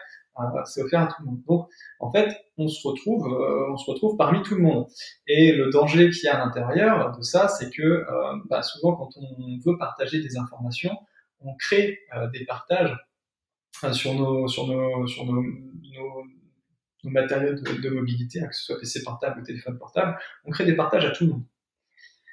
c'est offert à tout le monde. Donc en fait on se retrouve, euh, on se retrouve parmi tout le monde. Et le danger qu'il y a à l'intérieur de ça, c'est que euh, bah, souvent quand on veut partager des informations, on crée euh, des partages euh, sur nos sur nos sur nos, nos, matériaux de, de mobilité, hein, que ce soit PC portable ou téléphone portable, on crée des partages à tout le monde.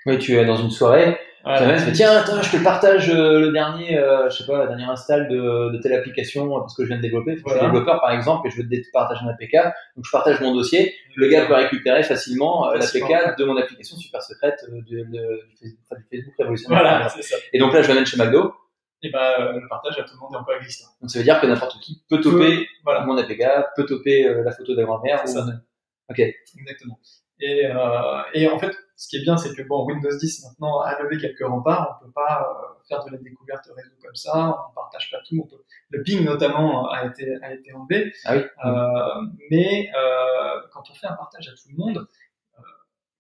Oui, tu es dans une soirée, Ça fais, tiens, attends, je te partage euh, le dernier, euh, je sais pas, la dernière install de, de telle application euh, parce que je viens de développer. Je suis développeur par exemple et je veux te partager un APK. Donc je partage mon dossier. Le gars peut récupérer facilement euh, l'APK de mon application super secrète du Facebook, révolutionnaire. Voilà, ça. Et donc là, je l'amène chez McDo. Et bah, euh, le partage à tout le monde est encore existant. Donc ça veut dire que n'importe qui peut toper Voilà. mon APK, peut toper euh, la photo de la grand-mère. Ou-. Ok. Exactement. Et, euh, et en fait, ce qui est bien, c'est que bon, Windows 10 maintenant a levé quelques remparts. On peut pas euh, faire de la découverte réseau comme ça. On partage pas tout. On peut... Le ping notamment a été a été enlevé. Ah oui. Euh, mais euh, quand on fait un partage à tout le monde, euh,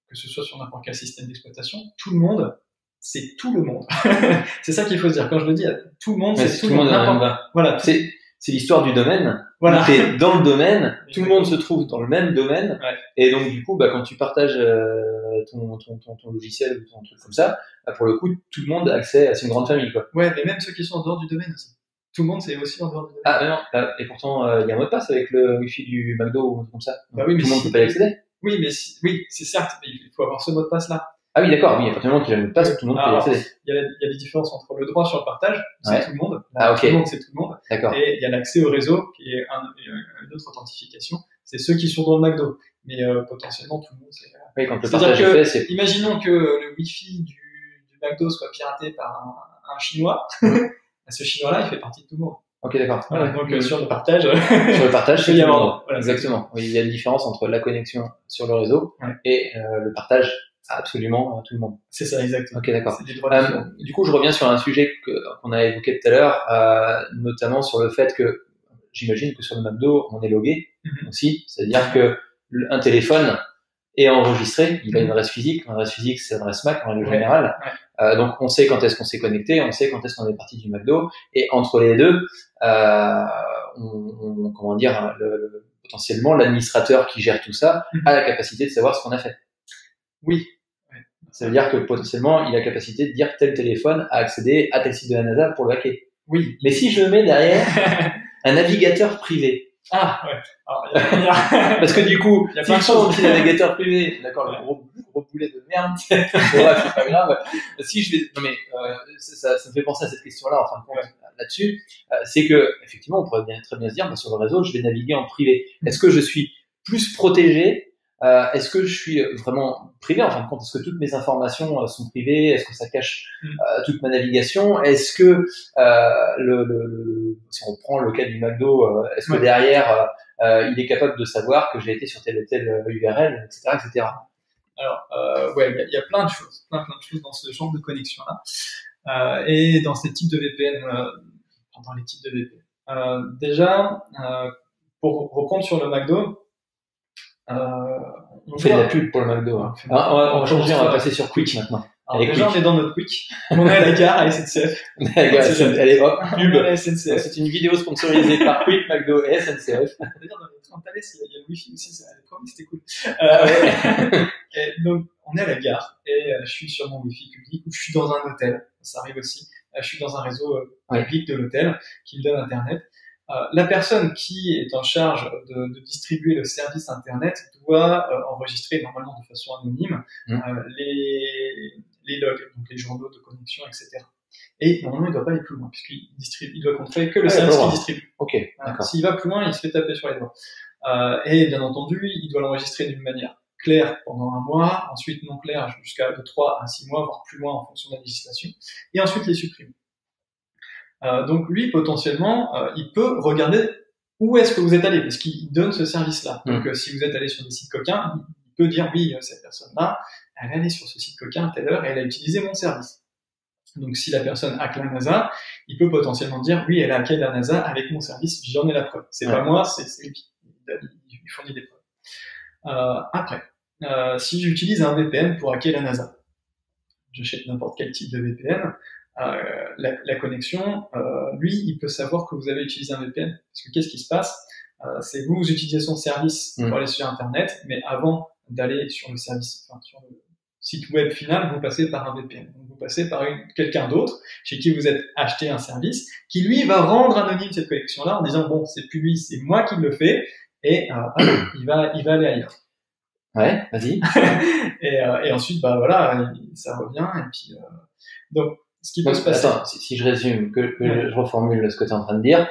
que ce soit sur n'importe quel système d'exploitation, tout le monde, c'est tout le monde. c'est ça qu'il faut se dire. Quand je le dis à tout le monde, c'est tout le monde bain. Voilà. C'est c'est l'histoire du domaine. Voilà. Tu es dans le domaine, tout le monde se trouve dans le même domaine, Ouais. et donc du coup, bah, quand tu partages euh, ton, ton, ton, ton logiciel ou ton truc comme ça, bah, pour le coup, tout le monde a accès à c'est une grande famille. Quoi. Ouais, mais même ceux qui sont en dehors du domaine aussi. Tout le monde, c'est aussi en dehors du domaine. Ah mais non, ah, et pourtant euh, il y a un mot de passe avec le wifi du McDo ou un truc comme ça. Bah oui, mais tout le monde si- peut pas y accéder. Oui, mais si- oui, c'est certes, mais il faut avoir ce mot de passe là. Ah oui, d'accord, oui, à partir du moment qu'il a de passe, tout le monde peut y Alors, accéder. Il y, a, il y a des différences entre le droit sur le partage, c'est Ouais. tout le monde. Ah, ok. Tout le monde, c'est tout le monde. D'accord. Et il y a l'accès au réseau, qui est un, une autre authentification. C'est ceux qui sont dans le McDo. Mais euh, potentiellement, tout le monde, c'est... Oui, quand le partage est que- fait, c'est Imaginons que le Wi-Fi du, du McDo soit piraté par un, un Chinois. Ce Chinois-là, il fait partie de tout le monde. Ok, d'accord. Voilà, Ouais. donc euh, sur le partage, Sur le partage, c'est y avoir- voilà. Exactement. Oui, il y a une différence entre la connexion sur le réseau Ouais. et euh, le partage absolument à tout le monde. c'est ça exactement. Ok, d'accord. Euh, du coup, je reviens sur un sujet qu'on a évoqué tout à l'heure, euh, notamment sur le fait que j'imagine que sur le McDo, on est logué Mhm. aussi, c'est-à-dire que un téléphone est enregistré, il a une adresse physique, une adresse physique c'est l'adresse MAC en règle Ouais, générale, Euh, donc on sait quand est-ce qu'on s'est connecté, on sait quand est-ce qu'on est parti du McDo, et entre les deux, euh, on, on- comment dire, le- le- potentiellement l'administrateur qui gère tout ça Mhm. a la capacité de savoir ce qu'on a fait. Oui. Ça veut dire que potentiellement, il a la capacité de dire tel téléphone a accédé à tel site de la NASA pour le hacker. Oui. Mais si je mets derrière un navigateur privé, Ah, ouais. Alors, il y a- il y a- parce que du coup, Il y a si je navigateur privé, d'accord, le gros, gros boulet de merde, c'est pas grave. Si je vais, non mais euh, ça, ça, me fait penser à cette question-là, en fin de compte, là-dessus, euh, c'est que effectivement, on pourrait bien, très bien se dire, bah, sur le réseau, je vais naviguer en privé. Est-ce que je suis plus protégé euh, Est-ce que je suis vraiment privé en fin de compte? Est-ce que toutes mes informations euh, sont privées? Est-ce que ça cache Mm. euh, toute ma navigation? Est-ce que euh, le, le, si on prend le cas du McDo, est-ce que derrière il est capable de savoir que j'ai été sur telle ou telle URL, etc., etc. Alors, euh, ouais, il y a- il y, a plein de choses, plein, plein de choses dans ce genre de connexion-là. Euh, et dans ces types de VPN, euh, dans les types de VPN. Euh, déjà, euh, pour reprendre sur le McDo, euh, On fait de la pub pour le McDo. Hein. Ah, on, va, on va changer, on va passer sur Quick maintenant. Alors déjà, on est dans notre week. On est à la gare à SNCF. Allez, hop, pub. SNCF. C'est une vidéo sponsorisée par Quick, McDo et SNCF. D'ailleurs, dans de Thalès, il y a le wifi aussi, ça, c'était cool. Euh, et donc, on est à la gare et euh, je suis sur mon wifi public ou je suis dans un hôtel. Ça arrive aussi. Euh, je suis dans un réseau euh, public de l'hôtel qui me donne Internet. Euh, la personne qui est en charge de, de distribuer le service Internet doit enregistrer normalement de façon anonyme mmh. les, les logs, donc les journaux de connexion, etc. Et normalement, il ne doit pas aller plus loin, puisqu'il distribue, il doit contrôler que le service qu'il distribue. Ok. S'il va plus loin, il se fait taper sur les doigts. Euh, et bien entendu, il doit l'enregistrer d'une manière claire pendant un mois, ensuite non claire jusqu'à de 3 à 6 mois, voire plus loin en fonction de la législation, et ensuite les supprimer. Euh, donc lui, potentiellement, euh, il peut regarder où est-ce que vous êtes allé, parce qu'il donne ce service-là. Donc mmh. si vous êtes allé sur des sites coquins, il peut dire oui, cette personne-là, elle est allée sur ce site coquin à telle heure et elle a utilisé mon service. Donc si la personne hack la NASA, il peut potentiellement dire oui, elle a hacké la NASA avec mon service, j'en ai la preuve. C'est pas moi, c'est lui. Il fournit des preuves. Euh, après, euh, si j'utilise un VPN pour hacker la NASA, j'achète n'importe quel type de VPN, euh, la, la, connexion, euh, lui, il peut savoir que vous avez utilisé un VPN. Parce que qu'est-ce qui se passe euh, C'est vous, vous utilisez son service pour mm. aller sur Internet, mais avant d'aller sur le service, enfin, sur le, site web final, vous passez par un VPN. Donc vous passez par quelqu'un d'autre chez qui vous êtes acheté un service qui lui va rendre anonyme cette collection-là en disant bon c'est plus lui, c'est moi qui le fais et euh, il va il va aller ailleurs. Ouais, vas-y. et, euh, et, ensuite bah voilà ça revient et puis euh, donc ce qui peut se passer. Attends, si, je résume, que, que je reformule ce que tu es en train de dire,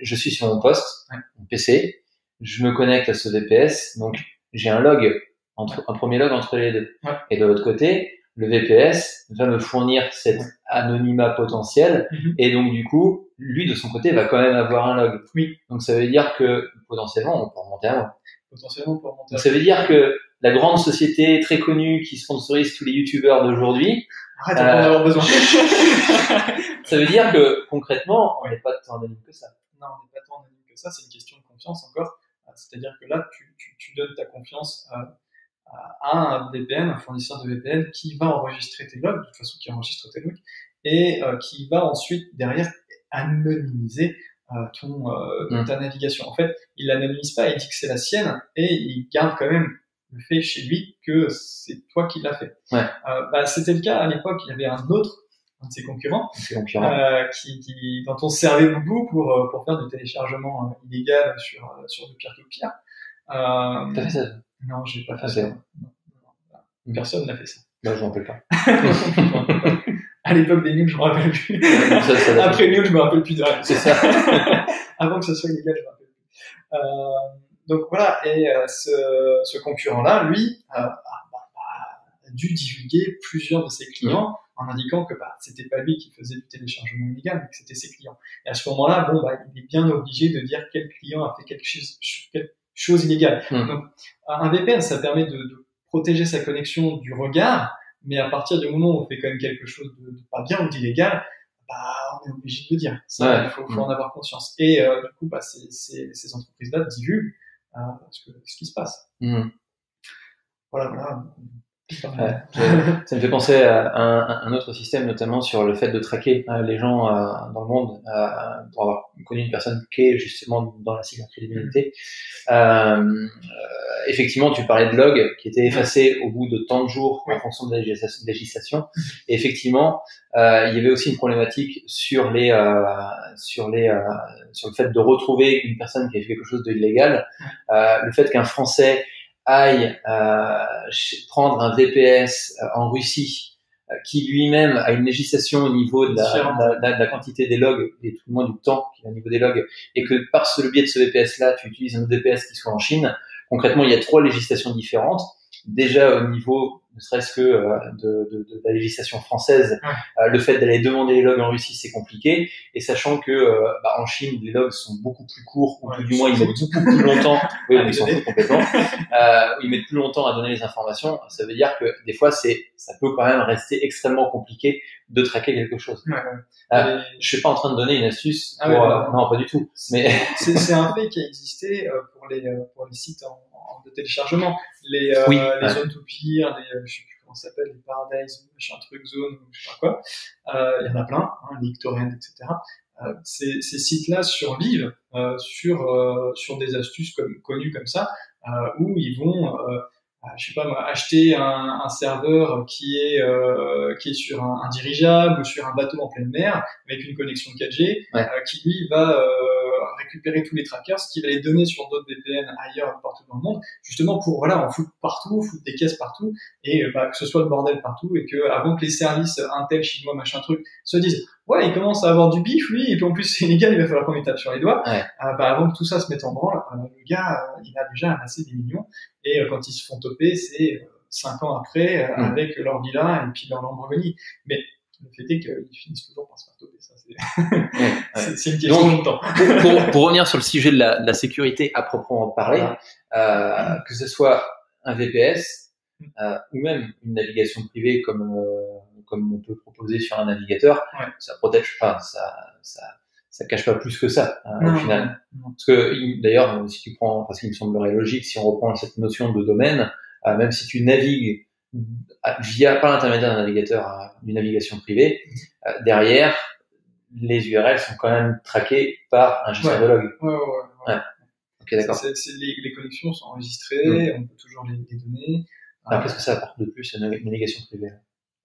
je suis sur mon poste, mon PC, je me connecte à ce VPS, donc j'ai un log entre, un premier log entre les deux. Et de l'autre côté, le VPS va me fournir cet anonymat potentiel mhm. et donc du coup, lui de son côté va quand même avoir un log. Oui. Donc ça veut dire que potentiellement on peut remonter à moi. Potentiellement on peut remonter. Donc ça veut dire que la grande société très connue qui sponsorise tous les youtubeurs d'aujourd'hui. Arrête, euh, avoir besoin. ça veut dire que concrètement, on n'est pas tant anonyme que ça. Non, on n'est pas tant anonyme que ça. C'est une question de confiance encore. C'est-à-dire que là, tu, tu, tu donnes ta confiance à à un VPN, un fournisseur de VPN qui va enregistrer tes logs, de toute façon qui enregistre tes logs, et euh, qui va ensuite derrière anonymiser euh, ton euh, mm. ta navigation. En fait, il l'anonymise pas, il dit que c'est la sienne et il garde quand même le fait chez lui que c'est toi qui l'as fait. Ouais. bah, c'était le cas à l'époque. Il y avait un autre un de ses concurrents, qui, qui, dont on se servait beaucoup pour pour faire du téléchargement illégal sur sur du peer-to-peer. T'as fait ça? Non, j'ai pas fait ça. Personne n'a fait ça. Bah, je m'en rappelle pas. à l'époque des nuls, je me rappelle plus. Après nuls, je me rappelle plus de rien. C'est ça. Avant que ce soit illégal, je me rappelle plus. Euh, donc voilà, et euh, ce, ce concurrent-là, lui, euh, a, a, dû divulguer plusieurs de ses clients en indiquant que bah, c'était pas lui qui faisait du téléchargement illégal, mais que c'était ses clients. Et à ce moment-là, bon, bah, il est bien obligé de dire quel client a fait quelque chose, quel chose illégale. Hmm. Donc, un VPN, ça permet de, de, protéger sa connexion du regard, mais à partir du moment où on fait quand même quelque chose de, de pas bien ou d'illégal, bah, on est obligé de le dire. Ça, il faut, faut, en avoir conscience. Et euh, du coup, bah, ces, ces, ces entreprises-là divulguent euh, ce, que, ce qui se passe. Hmm. Voilà, voilà ça me fait penser à un, un, autre système, notamment sur le fait de traquer euh, les gens euh, dans le monde euh, pour avoir connu une personne qui est justement dans la cybercriminalité. Euh, effectivement, tu parlais de log qui était effacé au bout de tant de jours en fonction de la législation. Et effectivement, il y avait aussi une problématique sur les sur les sur le fait de retrouver une personne qui a fait quelque chose d'illégal. le fait qu'un Français aille euh, prendre un VPS euh, en Russie euh, qui lui-même a une législation au niveau de la, de la, quantité des logs et tout le moins du temps qu'il a au niveau des logs et que par le biais de ce VPS-là, tu utilises un autre VPS qui soit en Chine, concrètement, il y a trois législations différentes. Déjà au niveau ne serait-ce que euh, de, de, de, la législation française, euh, le fait d'aller demander les logs en Russie, c'est compliqué. Et sachant que euh, bah, en Chine, les logs sont beaucoup plus courts, ou du moins ils mettent beaucoup plus longtemps. oui, ils s'en foutent complètement. ils mettent plus longtemps à donner les informations. Ça veut dire que des fois, c'est ça peut quand même rester extrêmement compliqué de traquer quelque chose. Ouais, euh, je suis pas en train de donner une astuce. Ah pour, non, pas du tout. Mais c'est un fait qui a existé pour les pour les sites en de téléchargement. Les, euh, les zones to peer, les, euh, je sais plus comment ça s'appelle, les Paradise, machin truc, zone, je sais pas quoi. Euh, il y en a plein, hein, les Torrent, etc. Ces, ces sites-là survivent sur sur des astuces comme, connues comme ça, où ils vont je sais pas moi, acheter un, un serveur qui est euh, qui est sur un, un, dirigeable ou sur un bateau en pleine mer avec une connexion 4G, euh, qui lui va euh, récupérer tous les trackers, ce qui va les donner sur d'autres VPN ailleurs partout dans le monde, justement pour voilà en foutre partout, foutre des caisses partout et bah, que ce soit le bordel partout et que avant que les services Intel, chinois, machin truc se disent ouais il commence à avoir du bif lui et puis en plus c'est illégal, il va falloir qu'on lui tape sur les doigts. Ouais. bah, avant que tout ça se mette en branle, le gars il a déjà amassé des millions et quand ils se font toper c'est cinq ans après mmh. avec leur villa et puis leur Lamborghini. Mais le fait est qu'ils finissent toujours par se faire toper. Ça, c'est, une question de temps. pour, pour, revenir sur le sujet de la, de la sécurité à proprement parler, euh, que ce soit un VPS euh, ou même une navigation privée comme euh, comme on peut proposer sur un navigateur, ouais. ça protège pas, ça ça ça cache pas plus que ça euh, au final. Parce que d'ailleurs, si tu prends, parce qu'il me semblerait logique, si on reprend cette notion de domaine, euh, même si tu navigues via par l'intermédiaire d'un navigateur d'une navigation privée, euh, derrière les URL sont quand même traquées par un gestionnaire ouais. de log. Ouais, ouais, ouais. ouais. Ok, d'accord. Les, les, connexions sont enregistrées, mm. on peut toujours les, les donner. Alors, qu'est-ce que ça apporte de plus une navigation privée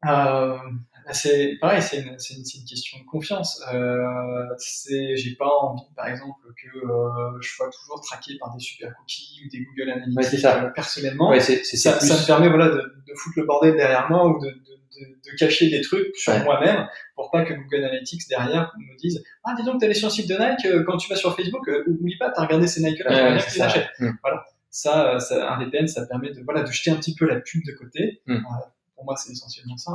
euh, c'est pareil, c'est une, une, une, question de confiance. Euh, c'est, j'ai pas envie, par exemple, que euh, je sois toujours traqué par des super cookies ou des Google Analytics. Ouais, ça. Euh, personnellement, ouais, c'est, c'est ça, ça, me permet voilà de, de, foutre le bordel derrière moi ou de, de, de cacher des trucs sur ouais. moi-même pour pas que Google Analytics derrière me dise ah dis donc t'es allé sur le site de Nike euh, quand tu vas sur Facebook euh, oublie pas t'as regardé ces Nike là ouais, bien que tu les achètes. Mmh. Voilà. Ça, ça, un VPN, ça permet de voilà de jeter un petit peu la pub de côté. Mmh. Moi, c'est essentiellement ça.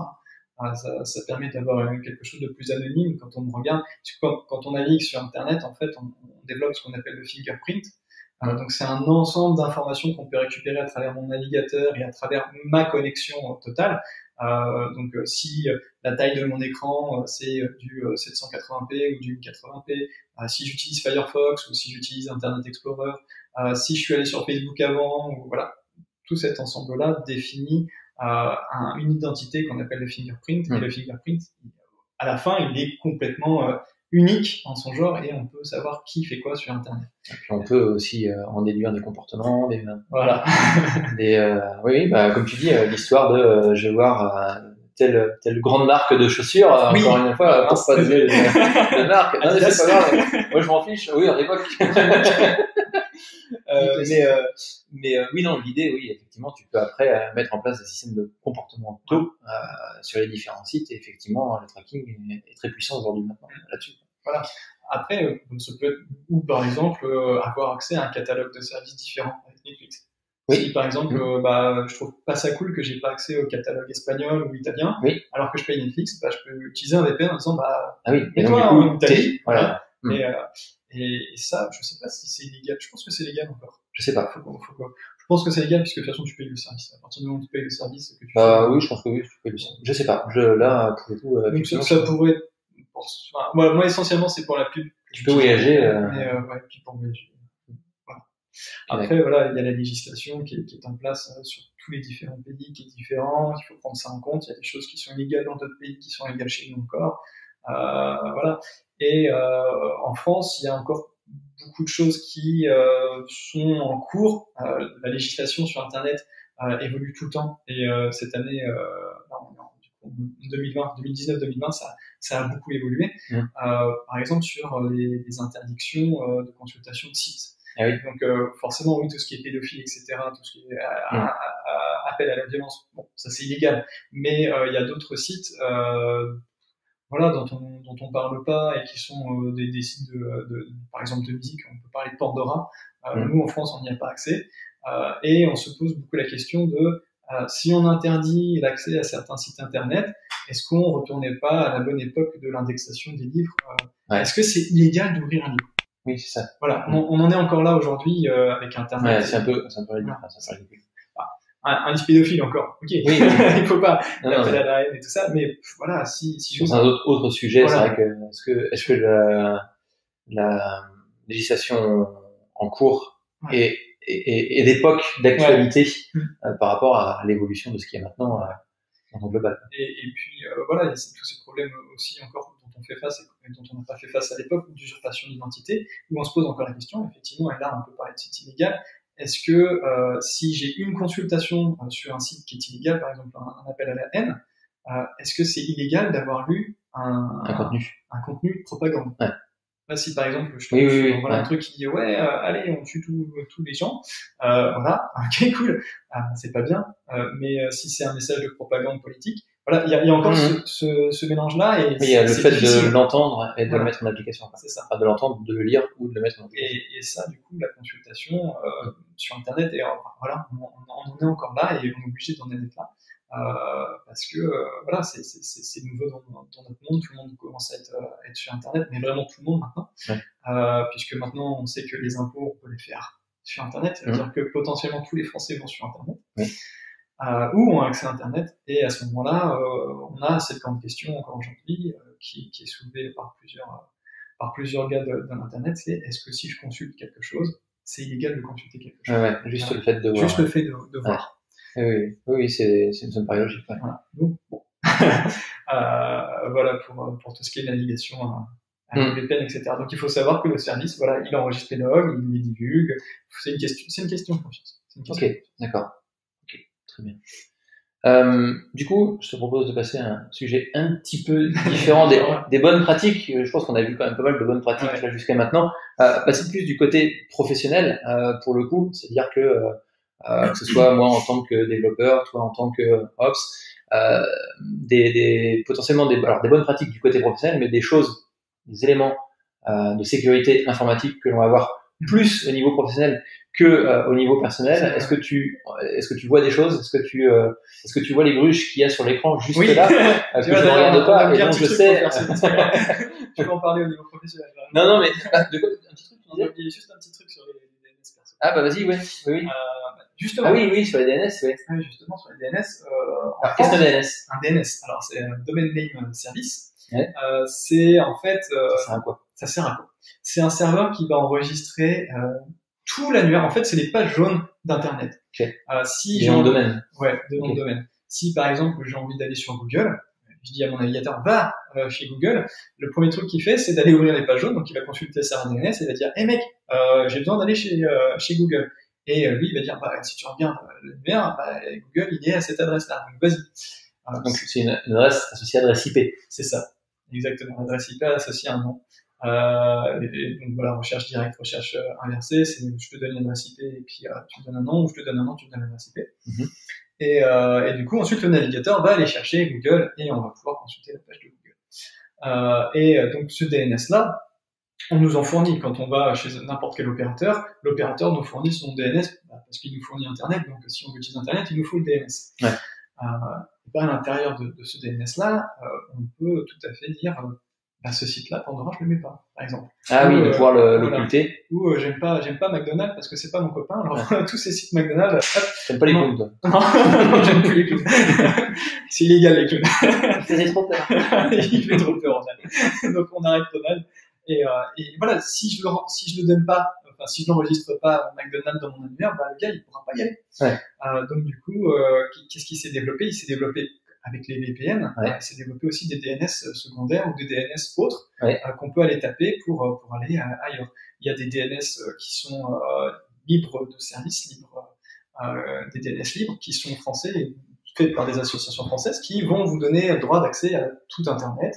Hein. Ça, permet d'avoir quelque chose de plus anonyme quand on regarde. Quand, on navigue sur Internet, en fait, on, on développe ce qu'on appelle le fingerprint. Euh, donc c'est un ensemble d'informations qu'on peut récupérer à travers mon navigateur et à travers ma connexion totale. Euh, donc euh, si la taille de mon écran c'est du 780p ou du 80p, si j'utilise Firefox ou si j'utilise Internet Explorer, si je suis allé sur Facebook avant, voilà, tout cet ensemble-là définit un, une identité qu'on appelle le fingerprint. Mmh. Et le fingerprint, à la fin, il est complètement unique en son genre et on peut savoir qui fait quoi sur Internet. Et puis on peut aussi euh, en déduire des comportements, des, voilà. des euh, oui, bah, comme tu dis, euh, l'histoire de je vais voir telle telle grande marque de chaussures oui. encore une fois pour pas donner de, de marque. Non, c'est pas grave. Moi je m'en fiche. Oui, à l'époque. Euh, mais euh, mais euh, oui non l'idée oui effectivement tu peux après mettre en place des systèmes de comportementaux sur les différents sites et effectivement le tracking est, est très puissant aujourd'hui maintenant là-dessus. Voilà. Après, ça peut être, ou par exemple, avoir accès à un catalogue de services différents avec Netflix. Oui. Si par exemple, mmh. bah, je trouve pas ça cool que j'ai pas accès au catalogue espagnol ou italien, oui. alors que je paye Netflix, bah, je peux utiliser un VPN en disant, bah, ah oui. et, et toi en Italie, voilà. Mmh. Et, euh, et, ça, je sais pas si c'est illégal. Je pense que c'est légal encore. Je sais pas. Faut, faut, faut, je pense que c'est légal puisque de toute façon tu payes le service. À partir du moment où tu payes le service, que tu. Bah oui, je pense que oui, tu payes le service. Je sais pas. Je là pour le coup. Euh, Donc ça, ça pourrait. Pour, enfin, moi, moi, essentiellement, c'est pour la pub. Tu peux voyager. Euh... Mais euh, ouais, puis pour voyager. Voilà. Après, voilà, il y a la législation qui est, qui est en place euh, sur tous les différents pays, qui est différente. Il faut prendre ça en compte. Il y a des choses qui sont illégales dans d'autres pays, qui sont légales chez nous encore. Euh, voilà. Et euh, en France, il y a encore beaucoup de choses qui euh, sont en cours. Euh, la législation sur Internet euh, évolue tout le temps. Et euh, cette année, non, non, 2020, 2019-2020, ça, ça a beaucoup évolué. Mmh. par exemple, sur les, les interdictions de consultation de sites. Ah oui. Donc forcément, oui, tout ce qui est pédophile, etc., tout ce qui est à, à, à, appel à la violence, bon, ça c'est illégal. Mais il y a d'autres sites voilà, dont on dont on parle pas et qui sont euh, des, des, sites de, de, par exemple de musique, on peut parler de Pandora. Euh, mmh. Nous en France, on n'y a pas accès euh, et on se pose beaucoup la question de si on interdit l'accès à certains sites internet, est-ce qu'on retournait pas à la bonne époque de l'indexation des livres ouais. Est-ce que c'est illégal d'ouvrir un livre? Oui, c'est ça. Voilà, on, on, en est encore là aujourd'hui avec internet. Ouais, c'est un peu, c'est un peu ridicule. Un, un encore. Ok. Oui. il faut pas non, la haine et tout ça, mais voilà, si, si c'est un autre, autre sujet, voilà. c'est vrai que est-ce que est-ce que la, la législation en cours ouais. est, est, est d'époque d'actualité ouais. euh, par rapport à l'évolution de ce qui est maintenant euh, global. Et, et puis euh, voilà, il y a tous ces problèmes aussi encore dont on fait face et dont on n'a pas fait face à l'époque d'usurpation d'identité, où on se pose encore la question, effectivement, et là on peut parler de site illégal, est-ce que euh, si j'ai une consultation euh, sur un site qui est illégal, par exemple un, appel à la haine, euh, est-ce que c'est illégal d'avoir lu un, Un contenu. un contenu de propagande? Ouais. Là, si par exemple je tombe Oui, oui, sur oui, voilà, ouais. un truc qui dit ouais, euh, allez, on tue tous tous les gens, euh, voilà, ok, cool, ah, c'est pas bien. Euh, mais euh, si c'est un message de propagande politique, voilà, il y a, il y a encore Mhm. ce, ce, ce mélange-là et Oui, il y a le fait difficile. de l'entendre et de Voilà. le mettre en application. C'est ça. Enfin, de l'entendre, de le lire ou de le mettre en application. Et, et ça, du coup, la consultation euh, sur Internet, et euh, voilà, on, on- on en est encore là et on est obligé d'en être là. Euh, parce que euh, voilà, c'est- c'est c'est- c'est nouveau dans, dans notre monde, tout le monde commence à être, euh, à être sur Internet, mais vraiment tout le monde maintenant, Ouais. euh, puisque maintenant on sait que les impôts, on peut les faire sur Internet, c'est-à-dire que potentiellement tous les Français vont sur Internet. Euh, ou ont accès à Internet, et à ce moment-là, euh, on a cette grande question encore aujourd'hui euh, qui, qui est soulevée par plusieurs, euh, par plusieurs gars de, de l'Internet, c'est est-ce que si je consulte quelque chose, c'est illégal de consulter quelque chose? Ouais, ouais, juste le fait de voir. Juste le fait de, de voir. Oui, oui, oui, oui, c'est, c'est, ça me paraît logique. ouais. Voilà. Donc, bon. Euh, voilà pour, pour tout ce qui est navigation à, à Mm. VPN, etc. Donc il faut savoir que le service, voilà, il enregistre les logs, il les divulgue. C'est une question, c'est une question de confiance. C'est une question Ok, d'accord. Ok, très bien. Euh, du coup, je te propose de passer à un sujet un petit peu différent des, des bonnes pratiques. Je pense qu'on a vu quand même pas mal de bonnes pratiques Ouais. jusqu'à maintenant. Euh, passer plus du côté professionnel euh, pour le coup, c'est-à-dire que euh, euh, que ce soit moi en tant que développeur, toi en tant que ops, euh, des, des potentiellement des alors des bonnes pratiques du côté professionnel, mais des choses, des éléments euh, de sécurité informatique que l'on va avoir plus au niveau professionnel que euh, au niveau personnel. Est-ce que tu est-ce que tu vois des choses? Est-ce que tu euh, est-ce que tu vois les gruges qu'il y a sur l'écran juste Oui. là? Euh, que je ne regarde pas et petit je sais. Tu peux en parler au niveau professionnel. Non non mais ah, de quoi? Un petit truc On a juste un petit truc sur les, les DNS perso. Ah bah vas-y ouais oui oui. Euh, bah, justement, Ah oui oui sur les DNS oui. Ouais, justement sur les DNS. Euh, Alors qu'est-ce qu'un DNS un DNS Alors c'est un domain name service. Ouais. Euh, c'est en fait euh, Ça sert à quoi? ça sert à quoi? C'est un serveur qui va enregistrer euh, tout l'annuaire. En fait, c'est les pages jaunes d'Internet. Ok. Euh, si j'ai noms de domaine. Ouais, de nom domaine. Si par exemple j'ai envie d'aller sur Google, je dis à mon navigateur va euh, chez Google, le premier truc qu'il fait c'est d'aller ouvrir les pages jaunes, donc il va consulter serveur DNS et il va dire hé mec, euh, j'ai besoin d'aller chez euh, chez Google. Et euh, lui il va dire bah si tu regardes euh, l'annuaire, bah, Google il est à cette adresse-là, donc vas-y. Donc c'est une, adresse associée à adresse IP. c'est ça, exactement. Adresse IP associée à un nom. Euh, et, donc voilà, recherche directe, recherche euh, inversée, c'est je te donne IP et puis euh, tu me donnes un nom, ou je te donne un nom, tu me donnes l'adresse IP. Mhm. Et, euh, et du coup, ensuite le navigateur va aller chercher Google et on va pouvoir consulter la page de Google. Euh, et donc ce DNS là, on nous en fournit quand on va chez n'importe quel opérateur. L'opérateur nous fournit son DNS bah, parce qu'il nous fournit Internet. Donc si on veut utiliser Internet, il nous faut le DNS. Ouais. Euh, et par l'intérieur de, de ce DNS-là, on peut tout à fait dire bah, ce site-là, Pandora, je le mets pas, par exemple. Ah oui, de Euh, pouvoir le- voilà. l'occulter. Ou euh, j'aime pas, j'aime pas McDonald's parce que c'est pas mon copain. Alors tous ces sites McDonald's, J'aime pas les clowns, non, non, j'aime plus les clowns. c'est illégal les clowns. Ça faisait trop peur. Il fait trop peur Ronald. Donc on arrête Ronald. Et, euh, et voilà, si je le si je le donne pas, enfin si je l'enregistre pas McDonald's dans mon annuaire, bah le gars il pourra pas y aller. Ouais. Euh, donc du coup, euh, qu'est-ce qui s'est développé? Il s'est développé avec les VPN. Ouais. euh, Il s'est développé aussi des DNS secondaires ou des DNS autres Ouais. euh, qu'on peut aller taper pour euh, pour aller euh, ailleurs. Il y a des DNS euh, qui sont euh, libres de services, libres, euh, des DNS libres qui sont français et faits par des associations françaises qui vont vous donner le droit d'accès à tout Internet.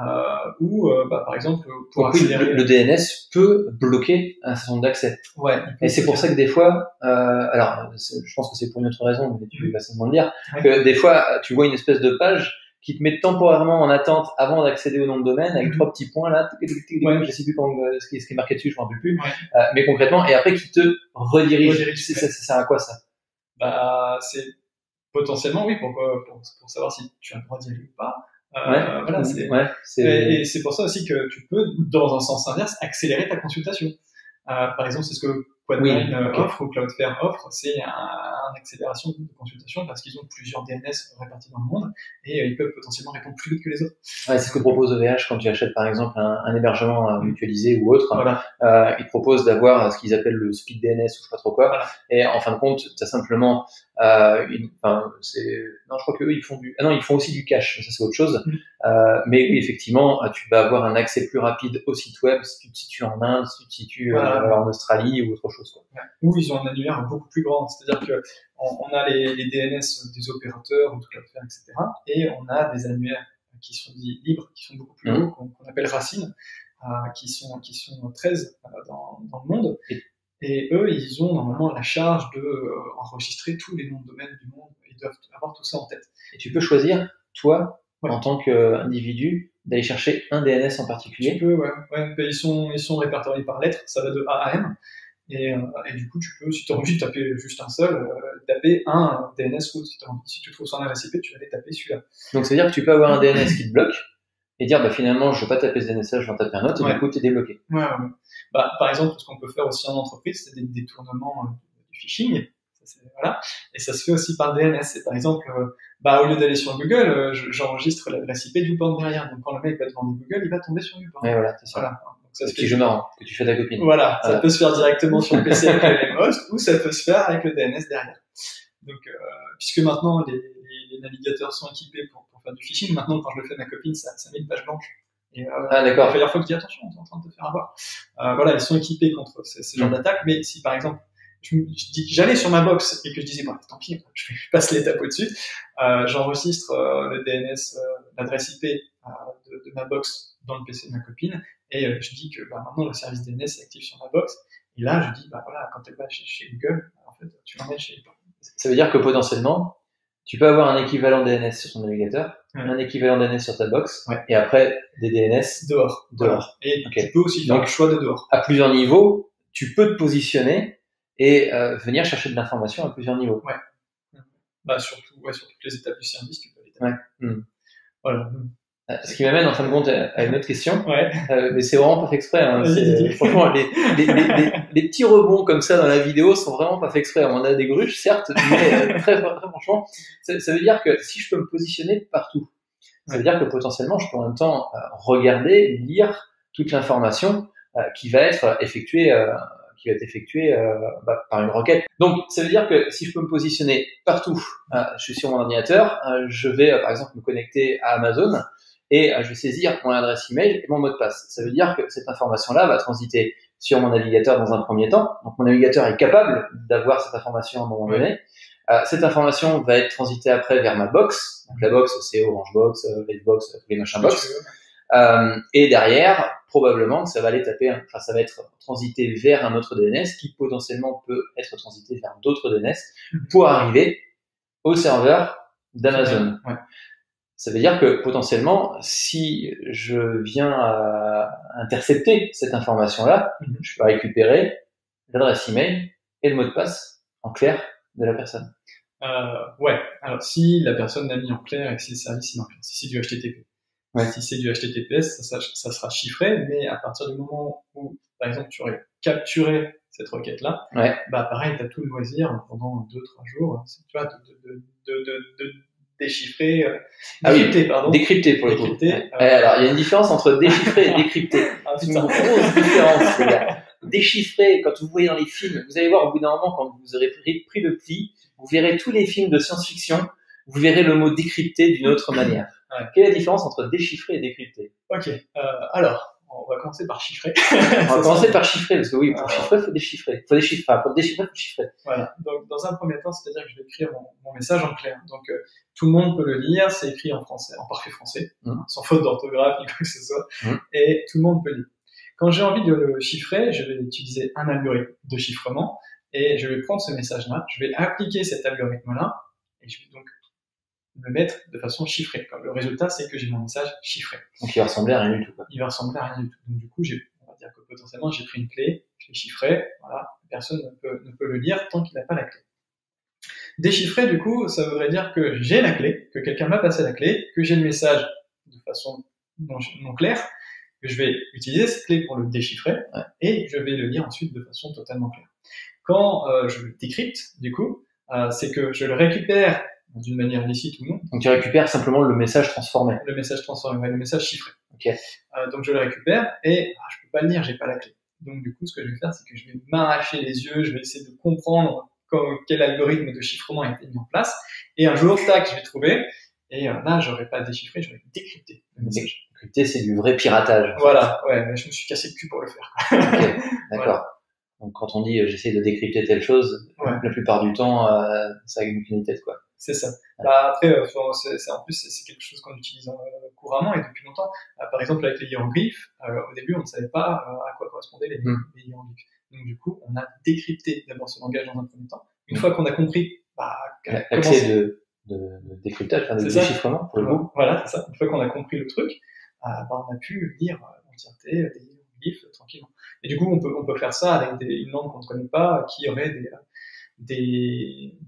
Euh, ou euh, bah, par exemple pour Donc oui, accélérer le, le DNS peut bloquer un certain nombre d'accès. ouais Et c'est pour ça que des fois, euh, alors je pense que c'est pour une autre raison, mais tu vas certainement le dire, Ouais. que des fois tu vois une espèce de page qui te met temporairement en attente avant d'accéder au nom de domaine avec Mhm. trois petits points là, Ouais. je sais plus euh, ce, qui, ce qui est marqué dessus, je m'en rappelle plus, Ouais. Euh, mais concrètement, et après qui te redirige. Redirige, ça, ça sert à quoi ça? Bah c'est potentiellement oui pour, pour pour savoir si tu as le droit d'y aller ou pas Euh, voilà c'est Et, et c'est pour ça aussi que tu peux, dans un sens inverse, accélérer ta consultation. Euh, par exemple, c'est ce que Quadline Oui, euh, offre ou Cloudflare offre, c'est un, un accélération de consultation parce qu'ils ont plusieurs DNS répartis dans le monde et euh, ils peuvent potentiellement répondre plus vite que les autres. Ouais, c'est ce que propose OVH quand tu achètes par exemple un, un hébergement euh, mutualisé ou autre. Voilà. Euh, ils proposent d'avoir ce qu'ils appellent le speed DNS ou je sais pas trop quoi. Voilà. Et en fin de compte, tu as simplement euh, une, enfin, c'est, non, je crois qu'eux, ils font du, ah non, ils font aussi du cash, ça c'est autre chose. Mm. Euh, mais oui, effectivement, tu vas avoir un accès plus rapide au site web si tu te situes en Inde, si tu te situes Voilà. euh, en Australie ou autre chose. Quoi. Ou ils ont un annuaire beaucoup plus grand, c'est-à-dire que on, on a les, les DNS des opérateurs Cloudflare, etc. Et on a des annuaires qui sont dits libres, qui sont beaucoup plus hauts, qu'on qu'on appelle racines, euh, qui sont qui sont 13 euh, dans, dans le monde. Et- Et eux, ils ont normalement la charge de euh, enregistrer tous les noms de domaine du monde. Ils doivent avoir tout ça en tête. Et tu peux choisir, toi, Ouais. en tant qu'individu, d'aller chercher un DNS en Tu particulier. peux, ouais, ouais. Ils sont ils sont répertoriés par lettres. Ça va de A à M. Et, euh, et du coup, tu peux, si tu as envie de taper juste un seul, euh, taper un DNS route. Si, si tu trouves son adresse IP, tu vas aller taper celui-là. Donc, ça veut dire que tu peux avoir un DNS qui te bloque et dire, bah, finalement, je veux pas taper ce DNS, je vais en taper un autre, et du coup, t'es débloqué. Ouais, ouais. Bah, par exemple, ce qu'on peut faire aussi en entreprise, c'est des détournements euh, du phishing. Ça, voilà. Et ça se fait aussi par DNS. C'est par exemple, euh, bah, au lieu d'aller sur Google, euh, je- j'enregistre l'adresse IP du porn derrière. Donc quand le mec va demander Google, il va tomber sur YouPorn. Ouais, voilà, c'est ça. Voilà. Donc ça se fait. jeu marrant que tu fais ta copine. Voilà, ça peut se faire directement sur le PC avec le host ou ça peut se faire avec le DNS derrière. Donc, euh, puisque maintenant les, les- les navigateurs sont équipés pour faire du phishing, maintenant quand je le fais à ma copine, ça, ça met une page blanche. Et, euh, Ah, d'accord. je dis attention, on est en train de te faire avoir. Euh, voilà, ils sont équipés contre ces, ces genres Mm. d'attaques, mais si par exemple, je, me- je dis- j'allais sur ma box et que je disais, bon, tant pis, je, passe l'étape au-dessus, euh, j'enregistre euh, le DNS, euh, l'adresse IP euh, de, de ma box dans le PC de ma copine, et je dis que bah, maintenant le service DNS est actif sur ma box, et là je dis, bah voilà, quand elle va chez, chez Google, en fait, tu l'emmènes chez Ça veut dire que potentiellement, tu peux avoir un équivalent DNS sur ton navigateur, Ouais. un équivalent DNS sur ta box, Ouais. et après des DNS dehors. Dehors. Et tu peux aussi faire Donc- le choix de dehors. à plusieurs niveaux. Tu peux te positionner et euh, venir chercher de l'information à plusieurs niveaux. Bah, surtout, ouais, sur toutes les étapes du service, tu peux les taper. Ouais. Mm. Voilà. Ce qui m'amène en fin de compte à une autre question. Ouais. Euh, mais c'est vraiment pas fait exprès. Hein. Franchement, les, les, les, les- petits rebonds comme ça dans la vidéo sont vraiment pas fait exprès. On a des gruches, certes, mais euh, très, très franchement, ça, ça veut dire que si je peux me positionner partout, ça veut dire que potentiellement, je peux en même temps euh, regarder, lire toute l'information euh, qui va être effectuée, euh, qui va être effectuée euh, bah, par une requête. Donc, ça veut dire que si je peux me positionner partout, euh, je suis sur mon ordinateur, euh, je vais euh, par exemple me connecter à Amazon et euh, je vais saisir mon adresse email et mon mot de passe. Ça veut dire que cette information-là va transiter sur mon navigateur dans un premier temps. Donc mon navigateur est capable d'avoir cette information à un moment donné. Euh, cette information va être transitée après vers ma box. Donc la box, c'est Orange Box, euh, Redbox, tous les machins box. Euh, et derrière, probablement que ça va aller taper, enfin ça va être transité vers un autre DNS qui potentiellement peut être transité vers d'autres DNS pour arriver au serveur d'Amazon. Ouais. Ça veut dire que potentiellement, si je viens à intercepter cette information-là, Mhm. je peux récupérer l'adresse email et le mot de passe en clair de la personne. Euh, ouais. Alors, si la personne l'a mis en clair et que si le service est en clair, si c'est du HTTP. Ouais. Si c'est du HTTPS, ça, ça, ça sera chiffré, mais à partir du moment où, par exemple, tu aurais capturé cette requête-là, Ouais. bah pareil, tu as tout le loisir pendant deux, trois jours, c'est- tu vois, de, de, de, de déchiffrer, euh, Ah oui, décrypter, pardon. Décrypté pour le coup. Décrypter, euh, Ouais, alors, il y a une différence entre déchiffrer et décrypter. Ah, C'est une grosse différence, les gars. Déchiffrer, quand vous voyez dans les films, vous allez voir au bout d'un moment, quand vous aurez pris, pris le pli, vous verrez tous les films de science-fiction, vous verrez le mot décrypter d'une autre manière. Ouais. Quelle est la différence entre déchiffrer et décrypter Ok, euh, alors, on va commencer par chiffrer. On va commencer par chiffrer, parce que oui, pour chiffrer, il faut déchiffrer. faut déchiffrer. Pour déchiffrer, il faut chiffrer. Voilà. Donc, dans un premier temps, c'est-à-dire que je vais écrire mon, mon message en clair. Donc, euh, tout le monde peut le lire. C'est écrit en français, en parfait français, hein, sans faute d'orthographe ni quoi que ce soit. Mhm. Et tout le monde peut lire. Quand j'ai envie de le chiffrer, je vais utiliser un algorithme de chiffrement et je vais prendre ce message-là, je vais appliquer cet algorithme-là et je vais donc le mettre de façon chiffrée. Comme le résultat, c'est que j'ai mon message chiffré. Donc, il va ressembler à rien du tout. Quoi. Il va ressembler à rien du tout. Donc, du coup, on va dire que potentiellement, j'ai pris une clé, je l'ai chiffré, voilà, personne ne peut, ne peut le lire tant qu'il n'a pas la clé. Déchiffrer, du coup, ça voudrait dire que j'ai la clé, que quelqu'un m'a passé la clé, que j'ai le message de façon non, non claire, que je vais utiliser cette clé pour le déchiffrer, Ouais. et je vais le lire ensuite de façon totalement claire. Quand euh, je le décrypte, du coup, euh, c'est que je le récupère d'une manière licite ou non, Donc, tu récupères simplement le message transformé. le message transformé, le message chiffré. Ok. Euh, donc je le récupère et ah, je peux pas le lire, j'ai pas la clé. Donc du coup, ce que je vais faire, c'est que je vais m'arracher les yeux, je vais essayer de comprendre quel algorithme de chiffrement a été mis en place. Et un jour, tac, je vais trouver. Et euh, là, j'aurais pas déchiffré, j'aurais décrypté le message. Décrypter, c'est du vrai piratage. Voilà, ouais, mais je me suis cassé le cul pour le faire. ok, d'accord. Donc quand on dit euh, j'essaie de décrypter telle chose, la plupart du temps, euh, ça a une tête, quoi. C'est ça. Bah, après, euh, c'est, en plus, c'est quelque chose qu'on utilise euh, couramment et depuis longtemps. par exemple, avec les hiéroglyphes, au début, on ne savait pas à quoi correspondaient les, hmm. les hiéroglyphes. Donc du coup, on a décrypté d'abord ce langage dans un premier temps. Une hmm. fois qu'on a compris, bah, l'accès de, de, de, décryptage, enfin, de déchiffrement pour le coup. Voilà, c'est ça. Une fois qu'on a compris le truc, bah, on a pu lire l'entièreté des hiéroglyphes tranquillement. Et du coup, on peut, on peut faire ça avec des, une langue qu'on ne connaît pas, qui aurait des, des,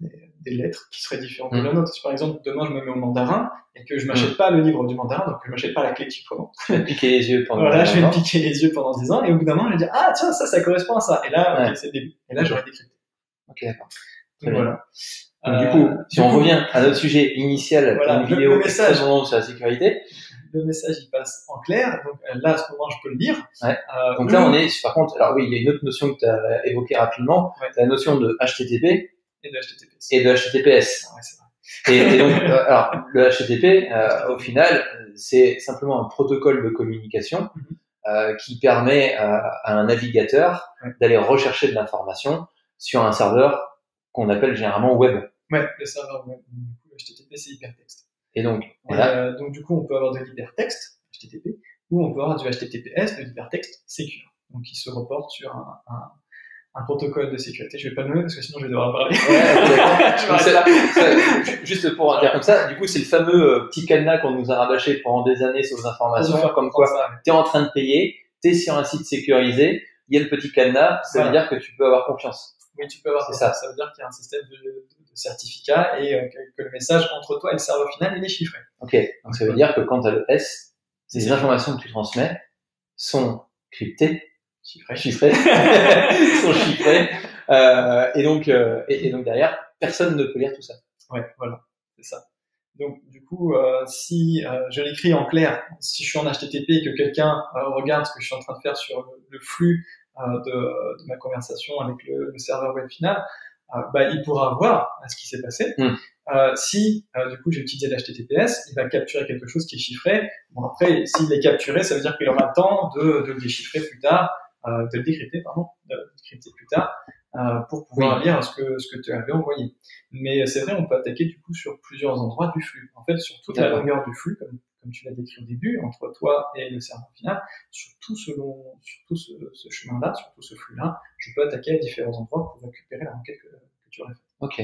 des, lettres qui seraient différentes de la mm. nôtre. Si par exemple, demain, je me mets au mandarin et que je m'achète mm. pas le livre du mandarin, donc que je m'achète pas la clé de chiffrement. Je vais piquer les yeux pendant Voilà, je vais me piquer les yeux pendant 10 ans et au bout d'un moment, je vais dire, ah, tiens, ça, ça correspond à ça. Et là, c'est le début. Et là, j'aurais décrypté. Ok, d'accord. Donc, voilà. Donc, du coup, si on revient à notre sujet initial, voilà, une vidéo le message sur la sécurité, le message il passe en clair, donc euh, là à ce moment je peux le lire. Ouais. Euh, donc là on est par contre, alors oui il y a une autre notion que tu as évoquée rapidement, ouais. la notion de HTTP et de HTTPS. Et de HTTPS. Ouais, et, et, donc euh, alors le HTTP euh, au final c'est simplement un protocole de communication mm-hmm. euh, qui permet à un navigateur d'aller rechercher de l'information sur un serveur qu'on appelle généralement web. Ouais, le serveur web. Du coup, le HTTP c'est hypertexte. Et donc, euh, donc du coup, on peut avoir de l'hypertexte, HTTP, ou on peut avoir du HTTPS, de l'hypertexte secure, donc qui se reporte sur un, un, un, protocole de sécurité. Je vais pas le nommer parce que sinon je vais devoir parler. Ouais, juste pour dire comme ça, du coup, c'est le fameux euh, petit cadenas qu'on nous a rabâché pendant des années sur les informations, comme quoi tu es en train de payer, tu es sur un site sécurisé, il y a le petit cadenas, ça veut dire que tu peux avoir confiance. Oui, tu peux avoir ça. Ça veut dire qu'il y a un système de, de, certificat et euh, que, le message entre toi et le serveur final il est chiffré. Ok, donc ça veut dire que quand tu as le S, les informations que tu transmets sont cryptées, chiffrées, chiffrées sont chiffrées, euh, et donc euh, et, donc derrière personne ne peut lire tout ça. Ouais, voilà, c'est ça. Donc du coup, euh, si euh, je l'écris en clair, si je suis en HTTP et que quelqu'un regarde ce que je suis en train de faire sur le, flux de, de, ma conversation avec le, le serveur web final, euh, bah, il pourra voir ce qui s'est passé. Hmm. Euh, si euh, du coup j'ai utilisé l'HTTPS, il va capturer quelque chose qui est chiffré. Bon après, s'il est capturé, ça veut dire qu'il aura le temps de, de le déchiffrer plus tard, euh, de le décrypter pardon, de le décrypter plus tard euh, pour pouvoir lire ce que ce que tu avais envoyé. Mais c'est vrai, on peut attaquer du coup sur plusieurs endroits du flux. En fait, sur toute la longueur du flux, comme, comme tu l'as décrit au début, entre toi et le serveur final, sur tout ce long, sur tout ce, ce chemin-là, sur tout ce flux-là, je peux attaquer à différents endroits pour récupérer la requête que, que tu aurais faite. Ok.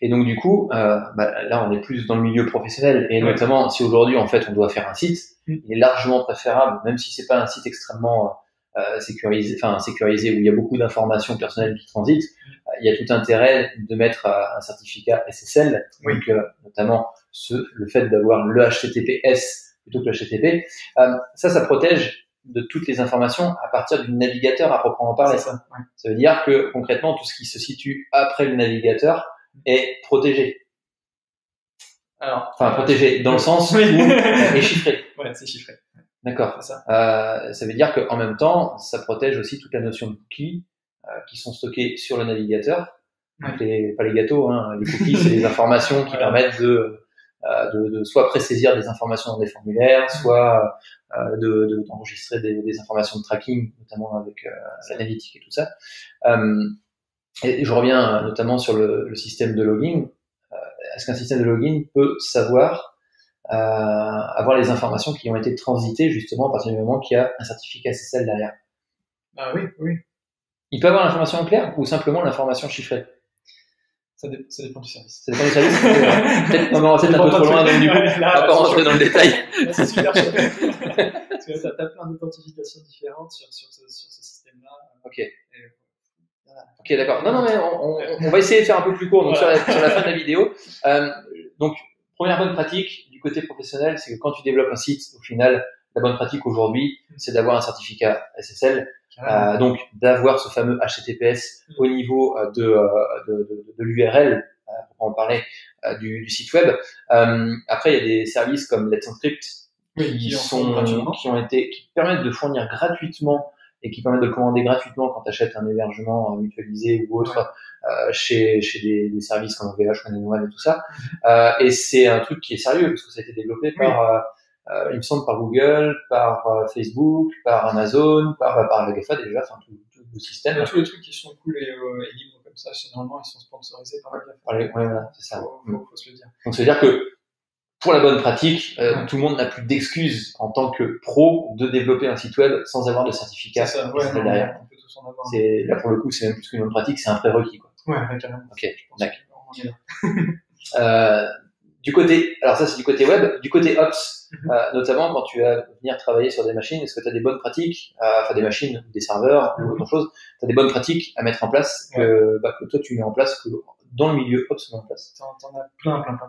Et donc du coup, euh, bah, là on est plus dans le milieu professionnel et notamment si aujourd'hui en fait on doit faire un site, mm. il est largement préférable, même si c'est pas un site extrêmement euh, sécurisé, enfin sécurisé où il y a beaucoup d'informations personnelles qui transitent, euh, il y a tout intérêt de mettre euh, un certificat SSL, oui. donc notamment ce, le fait d'avoir le HTTPS plutôt que le HTTP. ça, ça protège de toutes les informations à partir du navigateur à proprement parler. Ça, ça veut dire que concrètement, tout ce qui se situe après le navigateur est protégé. Alors, enfin, protégé dans le sens oui. où est chiffré. Ouais, c'est chiffré. D'accord. Ça. Euh, ça veut dire qu'en même temps, ça protège aussi toute la notion de cookies euh, qui sont stockés sur le navigateur. Les, pas les gâteaux, hein. les cookies, c'est les informations qui permettent de euh, de, de, soit présaisir des informations dans des formulaires, soit euh, de d'enregistrer de, des, des, informations de tracking, notamment avec euh, l'analytique et tout ça. Euh, et je reviens notamment sur le, le système de login. Euh, est-ce qu'un système de login peut savoir avoir les informations qui ont été transitées justement à partir du moment qu'il y a un certificat SSL derrière Ah oui, oui. Il peut avoir l'information en clair ou simplement l'information chiffrée? Ça, dé ça, dépend du service. Ça dépend du service. peut-être on va rentrer un peu trop loin, donc du coup, on va pas rentrer dans le détail. C'est super chouette. Parce que t'as as plein d'authentifications différentes sur, sur ce, sur ce système-là. Ok. Et, voilà. Ok, d'accord. Non, non, mais on, on, on, va essayer de faire un peu plus court. Donc voilà. sur, la, sur, la, fin de la vidéo. Euh, donc première bonne pratique du côté professionnel, c'est que quand tu développes un site, au final, la bonne pratique aujourd'hui, c'est d'avoir un certificat SSL euh, donc d'avoir ce fameux HTTPS au niveau euh, de, euh, de, de, de l'URL, pour en parler, du, du, site web. après, il y a des services comme Let's Encrypt oui, qui, sont, qui ont été, qui permettent de fournir gratuitement et qui permettent de commander gratuitement quand tu achètes un hébergement mutualisé ou autre, chez, chez des, des, services comme OVH, One et tout ça. Euh, et c'est un truc qui est sérieux parce que ça a été développé par, il me semble, par Google, par Facebook, par Amazon, par, par la GAFA déjà, enfin tout, tout le système. tous les trucs qui sont cool et, et libres comme ça, généralement, ils sont sponsorisés par la GAFA. Ouais, voilà, c'est ça. Faut, faut, faut se le dire. Donc, c'est à dire que pour la bonne pratique, euh, tout le monde n'a plus d'excuses en tant que pro de développer un site web sans avoir de certificat C'est ça, ouais, non, derrière. on peut tous en avoir. Là pour le coup, c'est même plus qu'une bonne pratique, c'est un prérequis quoi. Ouais, carrément. Ok, d'accord. Euh, du côté, alors ça c'est du côté web, du côté ops, Mhm. euh, notamment quand tu vas venir travailler sur des machines, est-ce que tu as des bonnes pratiques, euh, enfin des machines, des serveurs Mhm. ou autre chose, tu as des bonnes pratiques à mettre en place que, bah, que toi tu mets en place, que dans le milieu ops on met en place? T'en, as plein, plein, plein, plein.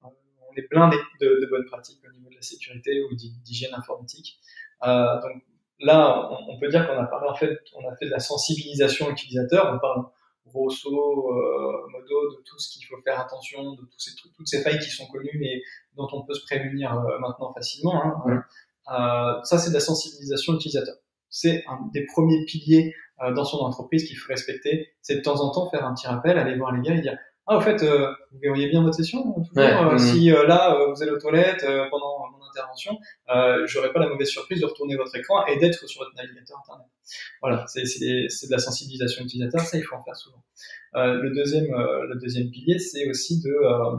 plein. On est blindé de, de bonnes pratiques au niveau de la sécurité ou d'hy- d'hygiène informatique. Euh, donc là, on, on peut dire qu'on a parlé en fait, on a fait de la sensibilisation utilisateur. On parle grosso euh, modo de tout ce qu'il faut faire attention, de tous ces trucs, toutes ces failles qui sont connues et dont on peut se prémunir euh, maintenant facilement. Hein. Ouais. Euh, ça, c'est de la sensibilisation utilisateur. C'est un des premiers piliers euh, dans son entreprise qu'il faut respecter. C'est de temps en temps faire un petit rappel, aller voir les gars et dire ah, au fait, euh, vous verriez bien votre session toujours. Ouais, euh, mhm. Si euh, là, euh, vous allez aux toilettes euh, pendant mon intervention, euh, j'aurai pas la mauvaise surprise de retourner votre écran et d'être sur votre navigateur internet. Voilà, c'est de la sensibilisation utilisateur. Ça, il faut en faire souvent. Euh, le deuxième euh, le deuxième pilier, c'est aussi de euh,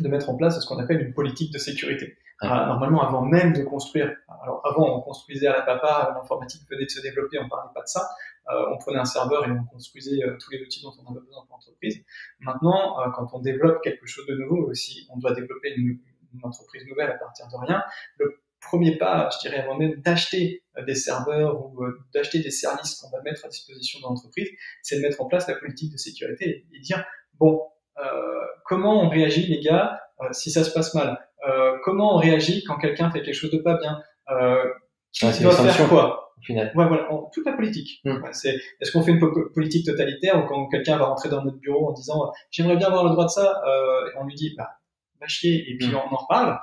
de mettre en place ce qu'on appelle une politique de sécurité. Ouais. Euh, normalement, avant même de construire, alors avant on construisait à la papa, l'informatique venait de se développer, on parlait pas de ça. Euh, on prenait un serveur et on construisait euh, tous les outils dont on avait besoin pour l'entreprise. Maintenant, euh, quand on développe quelque chose de nouveau, aussi, on doit développer une, une entreprise nouvelle à partir de rien. Le premier pas, je dirais, avant même d'acheter des serveurs ou d'acheter des services qu'on va mettre à disposition de l'entreprise, c'est de mettre en place la politique de sécurité et, dire bon, euh, comment on réagit les gars euh, si ça se passe mal? Euh, Comment on réagit quand quelqu'un fait quelque chose de pas bien? Euh, Qui c'est doit faire quoi? Au final. Ouais, voilà, en- toute la politique. Mm. Ouais, c'est, est-ce qu'on fait une po- politique totalitaire ou quand quelqu'un va rentrer dans notre bureau en disant j'aimerais bien avoir le droit de ça, euh, et on lui dit bah va chier et puis Mm. on en reparle,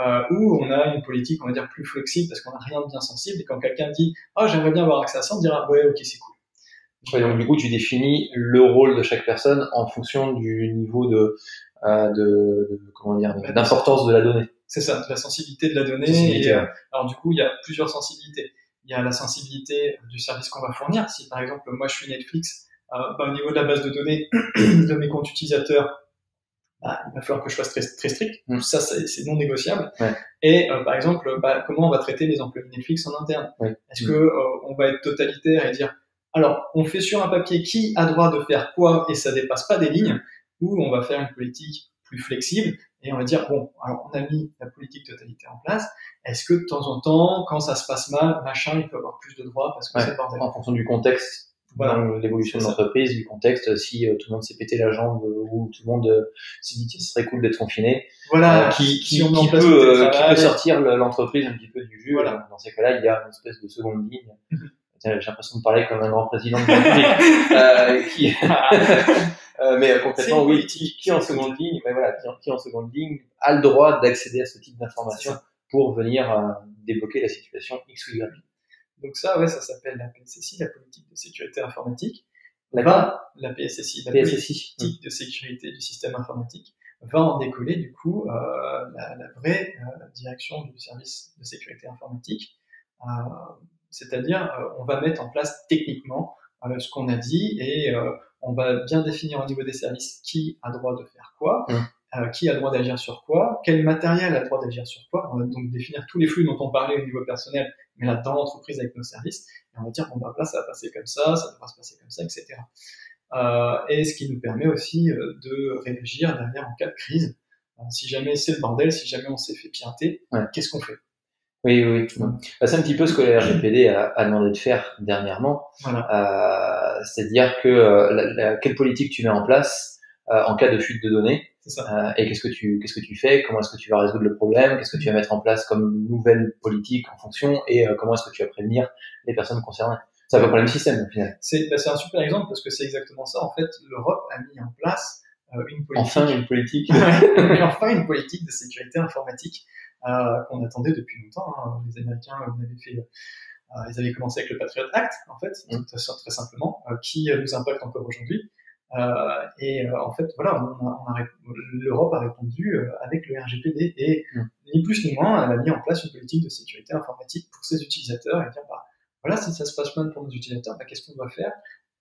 euh, ou on a une politique on va dire plus flexible parce qu'on a rien de bien sensible et quand quelqu'un dit ah j'aimerais bien avoir accès à ça, on dira ouais ok c'est cool. Ouais, donc du coup, tu définis le rôle de chaque personne en fonction du niveau de, euh, de, de- comment dire, Bah, d'importance de la donnée. C'est ça, de la sensibilité de la donnée. Et, euh, alors du coup, il y a plusieurs sensibilités. Il y a la sensibilité du service qu'on va fournir. Si par exemple, moi je suis Netflix, euh, bah, au niveau de la base de données de mes comptes utilisateurs, bah, il va falloir que je fasse très, très strict. Mm. Ça, c'est non négociable. Ouais. Et euh, par exemple, bah, comment on va traiter les employés Netflix en interne? Ouais. Est-ce Mm. que euh, on va être totalitaire et dire alors on fait sur un papier qui a droit de faire quoi et ça dépasse pas des lignes, ou on va faire une politique plus flexible et on va dire bon alors on a mis la politique totalitaire en place. Est-ce que de temps en temps, quand ça se passe mal, machin, il peut avoir plus de droits parce que Ouais. c'est bordel? En fonction du contexte, Voilà. l'évolution de l'entreprise, du contexte, si euh, tout le monde s'est pété la jambe euh, ou tout le monde euh, s'est dit ce serait cool d'être confiné, Voilà. euh, qui, qui, si on qui peut, qui sortir le- l'entreprise un petit peu du jus. Voilà. Dans ces cas-là, il y a une espèce de seconde ligne. J'ai l'impression de parler comme un grand président de la République, qui, euh, mais euh, concrètement, oui, qui, qui en seconde ligne, ouais, voilà, qui qui en seconde ligne a le droit d'accéder à ce type d'informations pour venir euh, débloquer la situation X ou Y. Donc ça, ouais, ça s'appelle la PSSI, la politique de sécurité informatique. D'accord Va, la PSSI, la PSSI. politique de sécurité du système informatique, va en décoller du coup euh, la, la vraie euh, direction du service de sécurité informatique. Euh, C'est-à-dire, euh, on va mettre en place techniquement euh, ce qu'on a dit et euh, on va bien définir au niveau des services qui a droit de faire quoi, euh, qui a droit d'agir sur quoi, quel matériel a droit d'agir sur quoi. On va donc définir tous les flux dont on parlait au niveau personnel, mais là dans l'entreprise avec nos services. Et on va dire, bon bah là ça va passer comme ça, ça devra se passer comme ça, etc. Euh, et ce qui nous permet aussi euh, de réagir derrière en cas de crise. Euh, si jamais c'est le bordel, si jamais on s'est fait pienter, Ouais. qu'est-ce qu'on fait? Oui, oui, oui. Bah, c'est un petit peu ce que la RGPD a, a demandé de faire dernièrement. Voilà, Euh, C'est-à-dire que euh, la, la- quelle politique tu mets en place euh, en cas de fuite de données ça. euh, et qu'est-ce que tu qu'est-ce que tu fais Comment est-ce que tu vas résoudre le problème Qu'est-ce que tu vas mettre en place comme nouvelle politique en fonction Et euh, comment est-ce que tu vas prévenir les personnes concernées C'est à peu près le même système au final. C'est bah, c'est un super exemple parce que c'est exactement ça. En fait, l'Europe a mis en place euh, une politique. Enfin une politique. Enfin une politique de sécurité informatique euh, qu'on attendait depuis longtemps. hein. Les Américains euh, avaient fait, ils avaient commencé avec le Patriot Act, en fait, Mm. très, très simplement, euh, qui euh, nous impacte encore aujourd'hui. Euh, et euh, en fait, voilà, l'Europe a répondu euh, avec le RGPD et mm. ni plus ni moins, elle a mis en place une politique de sécurité informatique pour ses utilisateurs et dire bah voilà, si ça se passe mal pour nos utilisateurs, bah, qu'est-ce qu'on doit faire?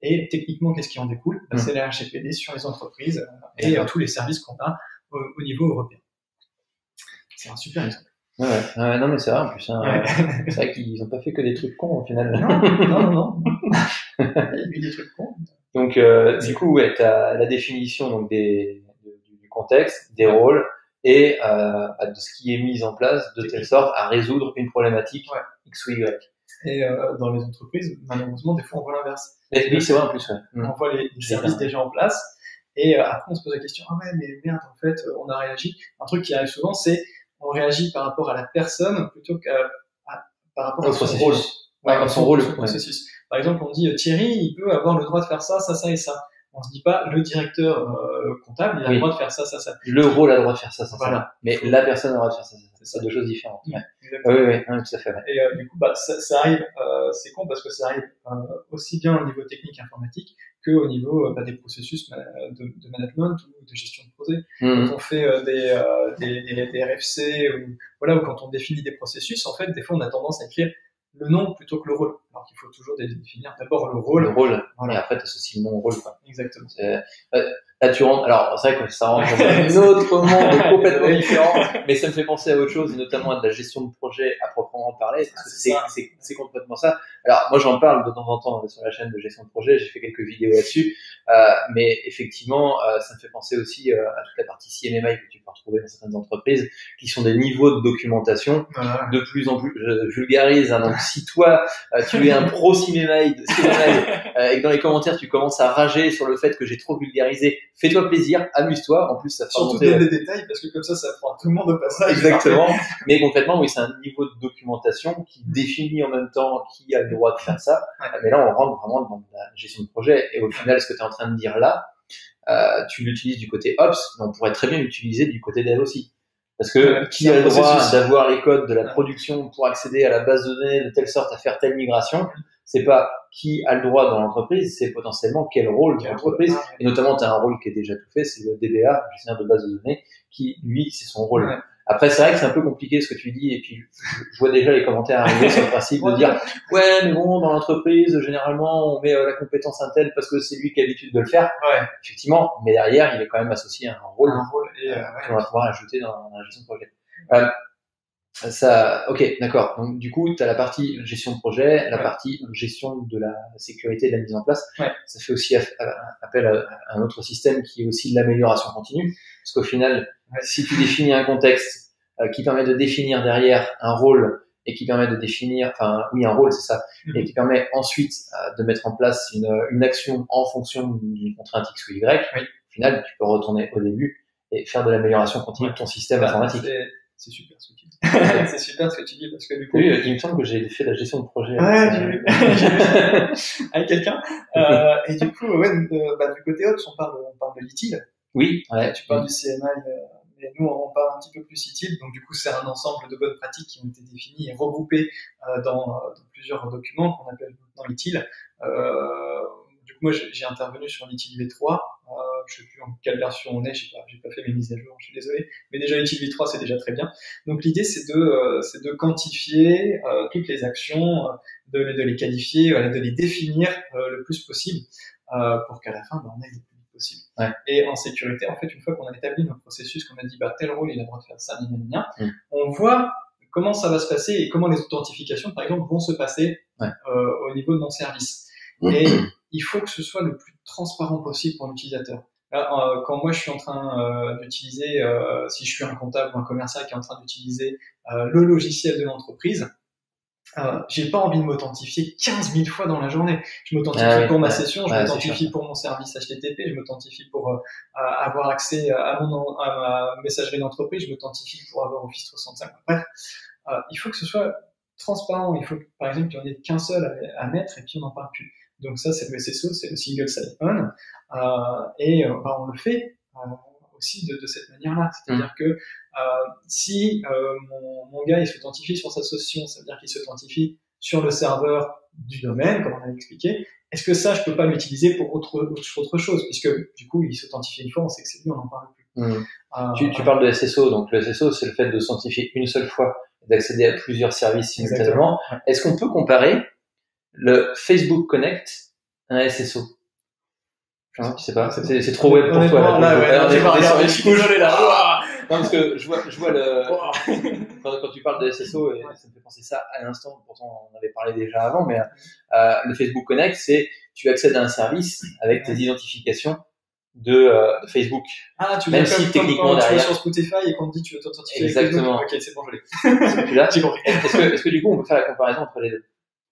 Et techniquement, qu'est-ce qui en découle? Bah, mm. C'est le RGPD sur les entreprises et tous les services qu'on a au, niveau européen. C'est un super exemple. Ouais, ouais. non mais c'est vrai en plus. Hein, c'est vrai qu'ils n'ont pas fait que des trucs cons au final. Non, non, non. Il y a eu des trucs cons. Donc, euh, du coup, ouais, tu as la définition donc, des, du contexte, des rôles et euh, de ce qui est mis en place de telle sorte à résoudre une problématique X ou Y. Et euh, dans les entreprises, malheureusement, des fois, on voit l'inverse. Oui, c'est vrai en plus. Ouais. On voit les, services déjà en place et après, on se pose la question, ah ouais, mais merde, en fait, on a réagi. Un truc qui arrive souvent, c'est on réagit par rapport à la personne plutôt qu'à par rapport à son rôle. Ouais, à son rôle. processus. Par exemple, on dit euh, Thierry, il peut avoir le droit de faire ça, ça, ça et ça. On se dit pas le directeur euh, comptable, il a le droit de faire ça, ça, ça. Le rôle a le droit de faire ça, ça, voilà. ça. Mais la personne a le droit de faire ça, ça. C'est deux choses différentes. Ouais. Oui, oui, oui, tout à fait. Et euh, du coup, bah, ça, ça arrive, euh, c'est con parce que ça arrive euh, aussi bien au niveau technique informatique que au niveau bah, des processus de, de, management ou de gestion de projet. Mmh. Quand on fait des, des, des, des, RFC ou voilà, ou quand on définit des processus, en fait, des fois, on a tendance à écrire le nom plutôt que le rôle. Alors qu'il faut toujours définir d'abord le rôle. Le rôle. Voilà. Et après, tu associes le nom au rôle. Quoi. Exactement. Là, tu rentres. Alors, c'est vrai que ça rentre dans un autre monde complètement différent, mais ça me fait penser à autre chose, notamment à de la gestion de projet à proprement parler, parce que ah, c'est complètement ça. Alors, moi, j'en parle de temps en temps sur la chaîne de gestion de projet. J'ai fait quelques vidéos là-dessus, euh, mais effectivement, euh, ça me fait penser aussi euh, à toute la partie CMMI que tu peux retrouver dans certaines entreprises, qui sont des niveaux de documentation de plus en plus. Je vulgarise. Hein, donc, si toi, euh, tu es un pro CMMI, CMMI et que dans les commentaires tu commences à rager sur le fait que j'ai trop vulgarisé fais-toi plaisir, amuse-toi. En plus, ça Surtout donner des détails parce que comme ça, ça prend tout le monde au passage. Exactement. Mais concrètement, oui, c'est un niveau de documentation qui définit en même temps qui a le droit de faire ça. Mais là, on rentre vraiment dans la gestion de projet. Et au final, ce que tu es en train de dire là, euh, tu l'utilises du côté Ops, mais on pourrait très bien l'utiliser du côté Dev aussi. Parce que qui a le droit d'avoir les codes de la production pour accéder à la base de données de telle sorte à faire telle migration c'est pas qui a le droit dans l'entreprise, c'est potentiellement quel rôle dans l'entreprise. Et notamment, tu as un rôle qui est déjà tout fait, c'est le DBA, le gestionnaire de base de données, qui, lui, c'est son rôle. Après, c'est vrai que c'est un peu compliqué ce que tu dis, et puis je vois déjà les commentaires arriver sur le principe de dire ouais, mais bon, dans l'entreprise, généralement, on met euh, la compétence Intel parce que c'est lui qui a l'habitude de le faire. Ouais. Effectivement, mais derrière, il est quand même associé à un rôle, un rôle et, euh, qu'on va pouvoir ajouter dans, la gestion de projet. Euh, ça, ok, d'accord. Donc du coup, tu as la partie gestion de projet, la partie gestion de la sécurité de la mise en place. Ouais. Ça fait aussi appel à un autre système qui est aussi l'amélioration continue, parce qu'au final, si tu définis un contexte euh, qui permet de définir derrière un rôle et qui permet de définir, enfin oui, un rôle, c'est ça, mm-hmm. et qui permet ensuite euh, de mettre en place une, une action en fonction d'une contrainte X ou Y. Au final, tu peux retourner au début et faire de l'amélioration continue de ton système informatique. C'est super ce que tu dis. c'est super ce que tu dis parce que du coup. Oui, il me semble que j'ai fait la gestion de projet. Ouais, j'ai vu. avec quelqu'un. Euh, et du coup, ouais, bah, du côté Ops, on parle, on parle de l'ITIL. Oui. Ouais. Tu parles du CMI, euh, mais nous, on parle un petit peu plus ITIL. Donc, du coup, c'est un ensemble de bonnes pratiques qui ont été définies et regroupées euh, dans, dans, plusieurs documents qu'on appelle maintenant l'ITIL. Euh, du coup, moi, j'ai intervenu sur l'ITIL V3 je sais plus en quelle version on est, j'ai pas, j'ai pas fait mes mises à jour, je suis désolé. Mais déjà utile 3 c'est déjà très bien. Donc l'idée c'est de, euh, c'est de quantifier euh, toutes les actions, euh, de, de, les qualifier, de les définir le plus possible pour qu'à la fin ben, on ait le plus vite possible. Ouais. Et en sécurité, en fait, une fois qu'on a établi notre processus, qu'on a dit bah tel rôle il a le droit de faire ça, mm. on voit comment ça va se passer et comment les authentifications, par exemple, vont se passer ouais. au niveau de mon service. Et il faut que ce soit le plus transparent possible pour l'utilisateur. Euh, quand moi je suis en train euh, d'utiliser, euh, si je suis un comptable ou un commercial qui est en train d'utiliser le logiciel de l'entreprise, euh, j'ai pas envie de m'authentifier 15 000 fois dans la journée. Je m'authentifie ah pour ma session, je m'authentifie pour mon service HTTP, je m'authentifie pour euh, avoir accès à, mon, à ma messagerie d'entreprise, je m'authentifie pour avoir Office 365. Bref, euh, il faut que ce soit transparent. Il faut, par exemple, qu'il n'y en ait qu'un seul à, à, mettre et puis on n'en parle plus. Donc ça, c'est le SSO, c'est le single sign-on. Euh, et euh, bah, on le fait euh, aussi de, de cette manière-là. C'est-à-dire mm. que euh, si mon, mon, gars il s'authentifie sur sa session, ça veut dire qu'il s'authentifie sur le serveur du domaine, comme on a expliqué, est-ce que ça, je peux pas l'utiliser pour autre, autre chose? Puisque du coup, il s'authentifie une fois, on sait que c'est lui, on n'en parle plus. Hmm. tu, tu parles de SSO, donc le SSO, c'est le fait de s'authentifier une seule fois, d'accéder à plusieurs services simultanément. Est-ce qu'on peut comparer le Facebook Connect un SSO je sais pas, c'est trop web pour toi. Là, là, je suis là. Non, parce que je vois, je vois le. quand, tu parles de SSO, et ça me fait penser ça à l'instant, pourtant on avait parlé déjà avant, mais euh, le Facebook Connect, c'est tu accèdes à un service avec tes identifications de, euh, de Facebook. Ah, tu Même si comme, techniquement derrière. Tu sur Spotify et qu'on te dit tu veux t'authentifier. Exactement. Ok, c'est bon, je l'ai. Est-ce que, est-ce que du coup on peut faire la comparaison entre les deux?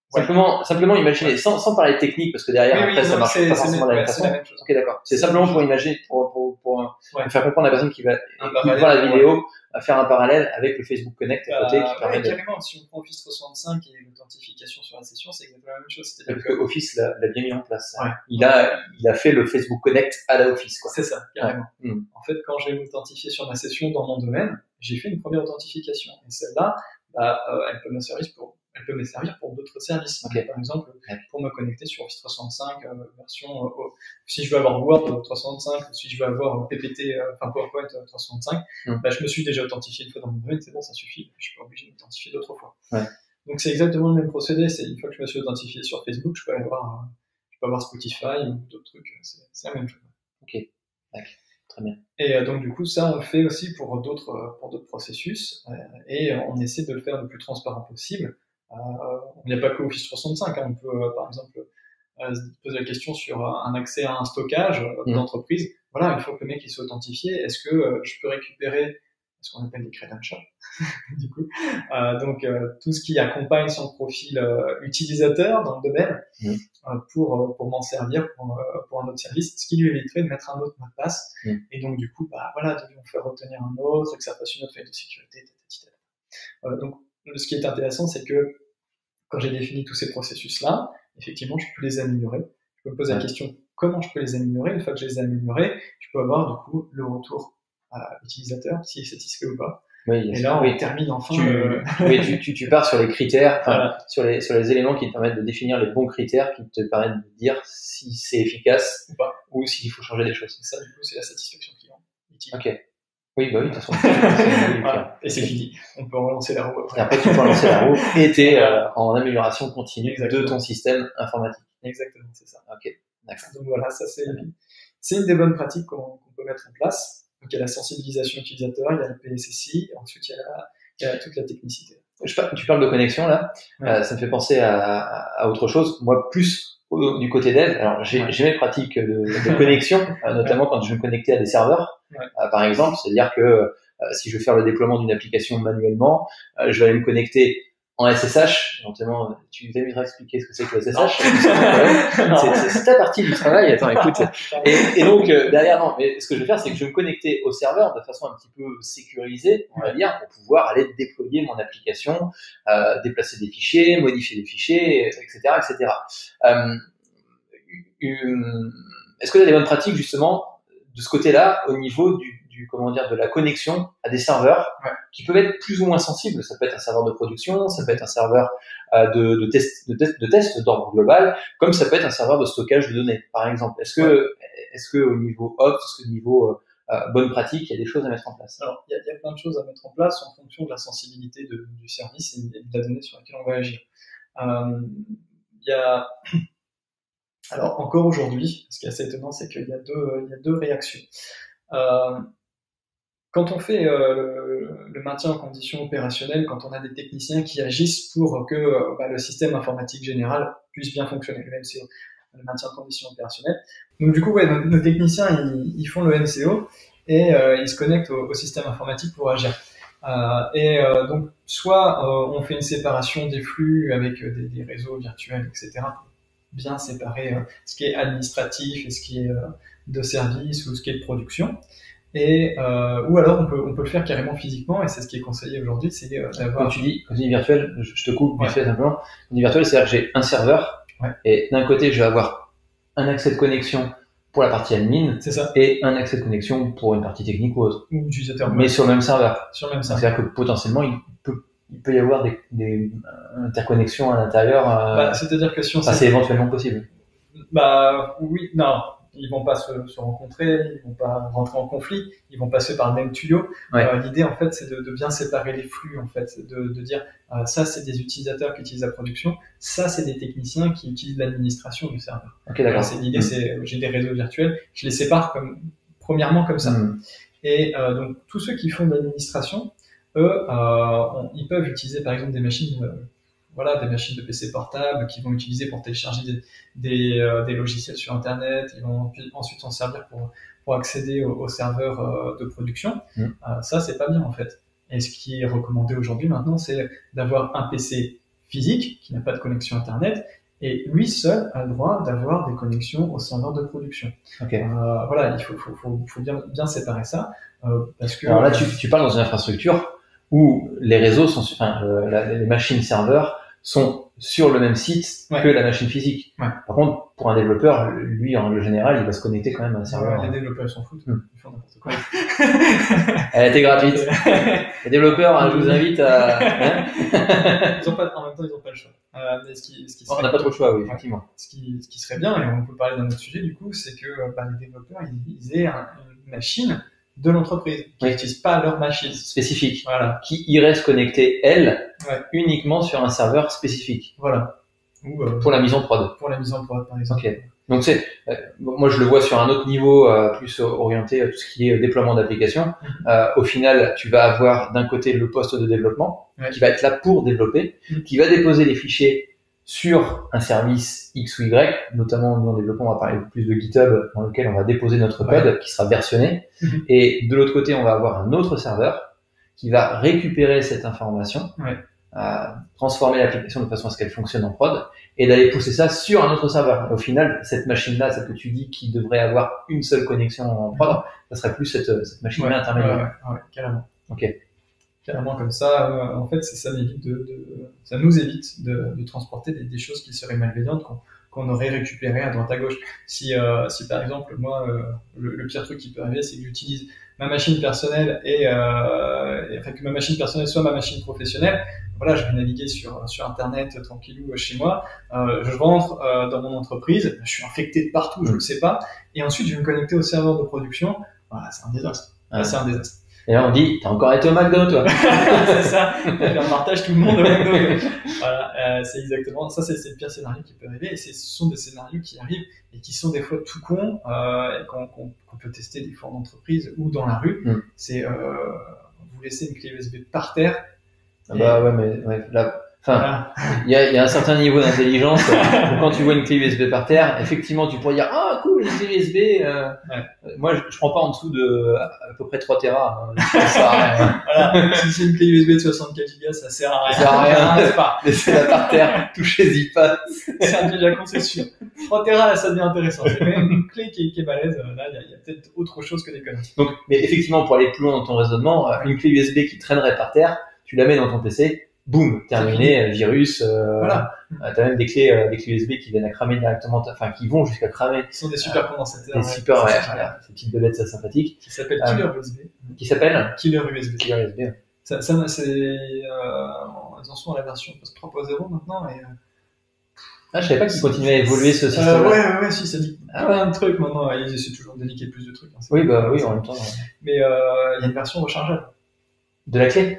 Simplement, simplement imaginer, sans, sans parler technique, parce que derrière, après, ça marche pas forcément de la même façon. ok, d'accord. C'est simplement pour imaginer, pour, pour, pour, faire comprendre à la personne qui va, voit la vidéo, à faire un parallèle avec le Facebook Connect à côté, qui euh, permet de... carrément. Si on prend Office 365 et l'authentification sur la session, c'est exactement la même chose. Parce que Office l'a bien mis en place. Il a, il a fait le Facebook Connect à la Office, quoi. C'est ça, carrément. Hmm. En fait, quand j'ai authentifié sur ma session dans mon domaine, j'ai fait une première authentification. Et celle-là, bah, euh, elle peut me servir pour elle peut me servir pour d'autres services. Par exemple, pour me connecter sur Office 365 euh, version, euh, si je veux avoir Word 365 ou si je veux avoir PPT, euh, enfin PowerPoint 365, hmm. bah, je me suis déjà authentifié une fois dans mon domaine, c'est bon, ça suffit. Je suis pas obligé de m'authentifier d'autres fois. Ouais. Donc c'est exactement le même procédé. C'est une fois que je me suis authentifié sur Facebook, je peux aller voir, je peux avoir Spotify ou d'autres trucs. C'est la même chose. Ok. Très bien. Et donc du coup, ça on fait aussi pour d'autres pour d'autres processus et on essaie de le faire le plus transparent possible. Euh, il n'y a pas que Office 365, hein. on peut euh, par exemple euh, se poser la question sur un accès à un stockage mmh. d'entreprise. Voilà, une fois que le mec il soit authentifié, est-ce que je peux récupérer ce qu'on appelle des credentials, du coup. Euh, donc tout ce qui accompagne son profil utilisateur dans le domaine mmh. pour pour m'en servir pour, pour un autre service, ce qui lui éviterait de mettre un autre mot de passe. Mmh. Et donc du coup, bah voilà, de lui faire retenir un autre, que ça fasse une autre faille de sécurité, etc. donc ce qui est intéressant, c'est que quand j'ai défini tous ces processus-là, effectivement, je peux les améliorer. Je peux me poser la question comment je peux les améliorer? Une fois que je les ai améliorés, je peux avoir du coup le retour à l'utilisateur, s'il est satisfait ou pas. Oui, et là, on termine enfin. Tu, oui, tu, tu, tu, pars sur les critères, sur, les, sur les éléments qui te permettent de définir les bons critères, qui te permettent de dire si c'est efficace ou pas, ou s'il faut changer des choses. Ça, du coup, c'est la satisfaction client. Ok. Oui, bah oui, de toute façon. Et c'est fini. On peut relancer la roue après. Et après, tu peux relancer la roue et t'es euh, en amélioration continue de ton système informatique. Exactement, c'est ça. Ok, d'accord. Donc voilà, ça c'est, c'est une des bonnes pratiques qu'on, peut mettre en place. Donc il y a la sensibilisation utilisateur, il y a le PSSI, et ensuite il y a, la, il y a toute la technicité. Je, tu parles de connexion là, euh, ça me fait penser à, à, autre chose. Moi, plus du côté dev, alors j'ai mes pratiques de, de connexion, euh, notamment quand je me connectais à des serveurs, euh, par exemple, c'est-à-dire que euh, si je veux faire le déploiement d'une application manuellement, je vais aller me connecter en SSH, éventuellement, tu vas expliquer ce que c'est que le SSH C'est ta partie du travail. Attends, écoute. Et, et donc derrière, non. Mais ce que je vais faire, c'est que je vais me connecter au serveur de façon un petit peu sécurisée, on va dire, pour pouvoir aller déployer mon application, euh, déplacer des fichiers, modifier des fichiers, etc., etc. Euh, Est-ce que tu as des bonnes pratiques justement de ce côté-là au niveau du, du, comment dire de la connexion à des serveurs qui peuvent être plus ou moins sensibles. Ça peut être un serveur de production, ça peut être un serveur euh, de, de, test, de, test, de test d'ordre global, comme ça peut être un serveur de stockage de données, par exemple. Est-ce que est-ce que au niveau Ops, est-ce que au niveau euh, euh, bonne pratique, il y a des choses à mettre en place? Alors, il y, a, il y a plein de choses à mettre en place en fonction de la sensibilité de, du service et de la donnée sur laquelle on va agir. Euh, il y a alors encore aujourd'hui, ce qui est assez étonnant, c'est qu'il y a deux, il y a deux réactions. Euh, quand on fait euh, le, maintien en condition opérationnelle, quand on a des techniciens qui agissent pour que euh, bah, le système informatique général puisse bien fonctionner, le MCO, le maintien en condition opérationnelle. Donc du coup, nos, techniciens, ils, font le MCO et euh, ils se connectent au, système informatique pour agir. Et donc, soit on fait une séparation des flux avec des, des réseaux virtuels, etc., bien séparer ce qui est administratif et ce qui est de service ou ce qui est de production. Et, euh, ou alors on peut, on peut le faire carrément physiquement et c'est ce qui est conseillé aujourd'hui, c'est d'avoir. Quand tu dis, quand tu dis virtuel, je, te coupe, ouais. fait simplement. Quand tu dis virtuel, c'est-à-dire que j'ai un serveur ouais. et d'un côté je vais avoir un accès de connexion pour la partie admin ça. et un accès de connexion pour une partie technique ou autre. Ou utilisateur. Mais sur le même serveur. Sur le même serveur. C'est-à-dire que potentiellement il peut il peut y avoir des, des interconnexions à l'intérieur. Euh, bah, C'est-à-dire que si on c'est éventuellement possible. Bah oui, non, ils vont pas se, se, rencontrer, ils vont pas rentrer en conflit, ils vont passer par le même tuyau. Euh, L'idée en fait, c'est de, de, bien séparer les flux en fait, de, de dire euh, ça c'est des utilisateurs qui utilisent la production, ça c'est des techniciens qui utilisent l'administration du serveur. Ok, d'accord. C'est l'idée, mm. c'est j'ai des réseaux virtuels, je les sépare comme premièrement comme ça. Mm. Et euh, donc tous ceux qui font de l'administration, eux, ils peuvent utiliser par exemple des machines voilà, des machines de PC portables qui vont utiliser pour télécharger des, des, euh, des logiciels sur Internet. Ils vont ensuite s'en servir pour, pour accéder aux, serveurs euh, de production. Mmh. Euh, ça, c'est pas bien en fait. Et ce qui est recommandé aujourd'hui maintenant, c'est d'avoir un PC physique qui n'a pas de connexion Internet et lui seul a le droit d'avoir des connexions au serveur de production. Okay. Euh, voilà, il faut, faut, faut, faut, bien, bien séparer ça. Euh, parce que, Alors là, tu, tu parles dans une infrastructure où les réseaux sont, enfin, les machines serveurs sont sur le même site que la machine physique. Ouais. Par contre, pour un développeur, lui, en général, il va se connecter quand même à un serveur. les développeurs s'en foutent. Hmm. Ils font n'importe quoi. Elle était gratuite. les développeurs, hein, je vous invite à... Hein ils ont pas, en même temps, ils n'ont pas le choix. Euh, mais ce qui, ce qui on n'a pas trop le choix, oui, effectivement. Ce qui, ce qui serait bien, et on peut parler d'un autre sujet, du coup, c'est que bah, les développeurs, ils, ils aient une machine de l'entreprise, qui n'utilisent pas leur machine spécifique, voilà. qui irait se connecter elle ouais. uniquement sur un serveur spécifique. Voilà. Ou, euh, pour la mise en prod. Pour la mise en prod, par exemple. Donc c'est, euh, moi je le vois sur un autre niveau euh, plus orienté à tout ce qui est déploiement d'applications. -hmm. au final, tu vas avoir d'un côté le poste de développement ouais. qui va être là pour développer, Mm. qui va déposer les fichiers sur un service X ou Y, notamment nous en développement, on va parler plus de GitHub dans lequel on va déposer notre code Ouais. qui sera versionné. Mhm. Et de l'autre côté, on va avoir un autre serveur qui va récupérer cette information, Ouais. euh, transformer l'application de façon à ce qu'elle fonctionne en prod et d'aller pousser ça sur un autre serveur. Et au final, cette machine-là, celle que tu dis qui devrait avoir une seule connexion en prod, ça serait plus cette, cette machine-là Ouais, intermédiaire. ouais, ouais, carrément. Ok. Carrément comme ça, euh, en fait, ça, ça, évite de, de, ça nous évite de, de transporter des, des, choses qui seraient malveillantes qu'on qu'on aurait récupérées à droite à gauche. Si, euh, si par exemple, moi, euh, le, le, pire truc qui peut arriver, c'est que j'utilise ma machine personnelle et, euh, et, enfin que ma machine personnelle soit ma machine professionnelle. Voilà, je vais naviguer sur sur internet tranquillou chez moi. Euh, je rentre euh, dans mon entreprise, je suis infecté de partout, je ne le sais pas, et ensuite je vais me connecter au serveur de production. Voilà, c'est un désastre. C'est un désastre. Et là, on dit, t'as encore été au McDo, toi. c'est ça. On partage tout le monde au McDo. voilà, euh, c'est exactement ça. C'est le pire scénario qui peut arriver. Et ce sont des scénarios qui arrivent et qui sont des fois tout cons euh, et qu'on qu qu peut tester des fois en entreprise ou dans la rue. Mm. C'est euh, vous laissez une clé USB par terre. Ah bah ouais, mais ouais, là, Enfin, il y, a, y, a, un certain niveau d'intelligence. quand tu vois une clé USB par terre, effectivement, tu pourrais dire ah cool, une clé USB. Euh, ouais. Moi, je, je, prends pas en dessous de à peu près 3 Tera. Hein, voilà. si c'est une clé USB de 64 Go, ça sert à rien. Ça sert à rien. pas. Laissez-la par terre, touchez-y pas. c'est un déjà con, c'est sûr. 3 Tera, là, ça devient intéressant. C'est quand même une clé qui, qui est balèze. Là, il y a, a peut-être autre chose que des conneries. Donc, mais effectivement, pour aller plus loin dans ton raisonnement, une clé USB qui traînerait par terre, tu la mets dans ton PC, boum, terminé, virus. Euh, voilà. Euh, T'as même des clés, euh, des clés USB qui viennent à cramer directement, enfin qui vont jusqu'à cramer. Qui sont des super condensateurs. Des super, ouais, voilà, ces petites belettes ça sympathiques. Qui s'appellent Killer USB. Qui s'appelle Killer USB. Killer USB. Ça, ça c'est, euh, ils en sont à la version post 3.0 maintenant et. Ah, je savais pas qu'ils continuaient à évoluer ce système. Euh, ouais, ouais, ouais, si, ça dit ah, plein de trucs maintenant. Ils essaient toujours de niquer plus de trucs. Hein, oui, bah oui, en même temps. Ouais. Mais il euh, y a une version rechargeable. De la clé?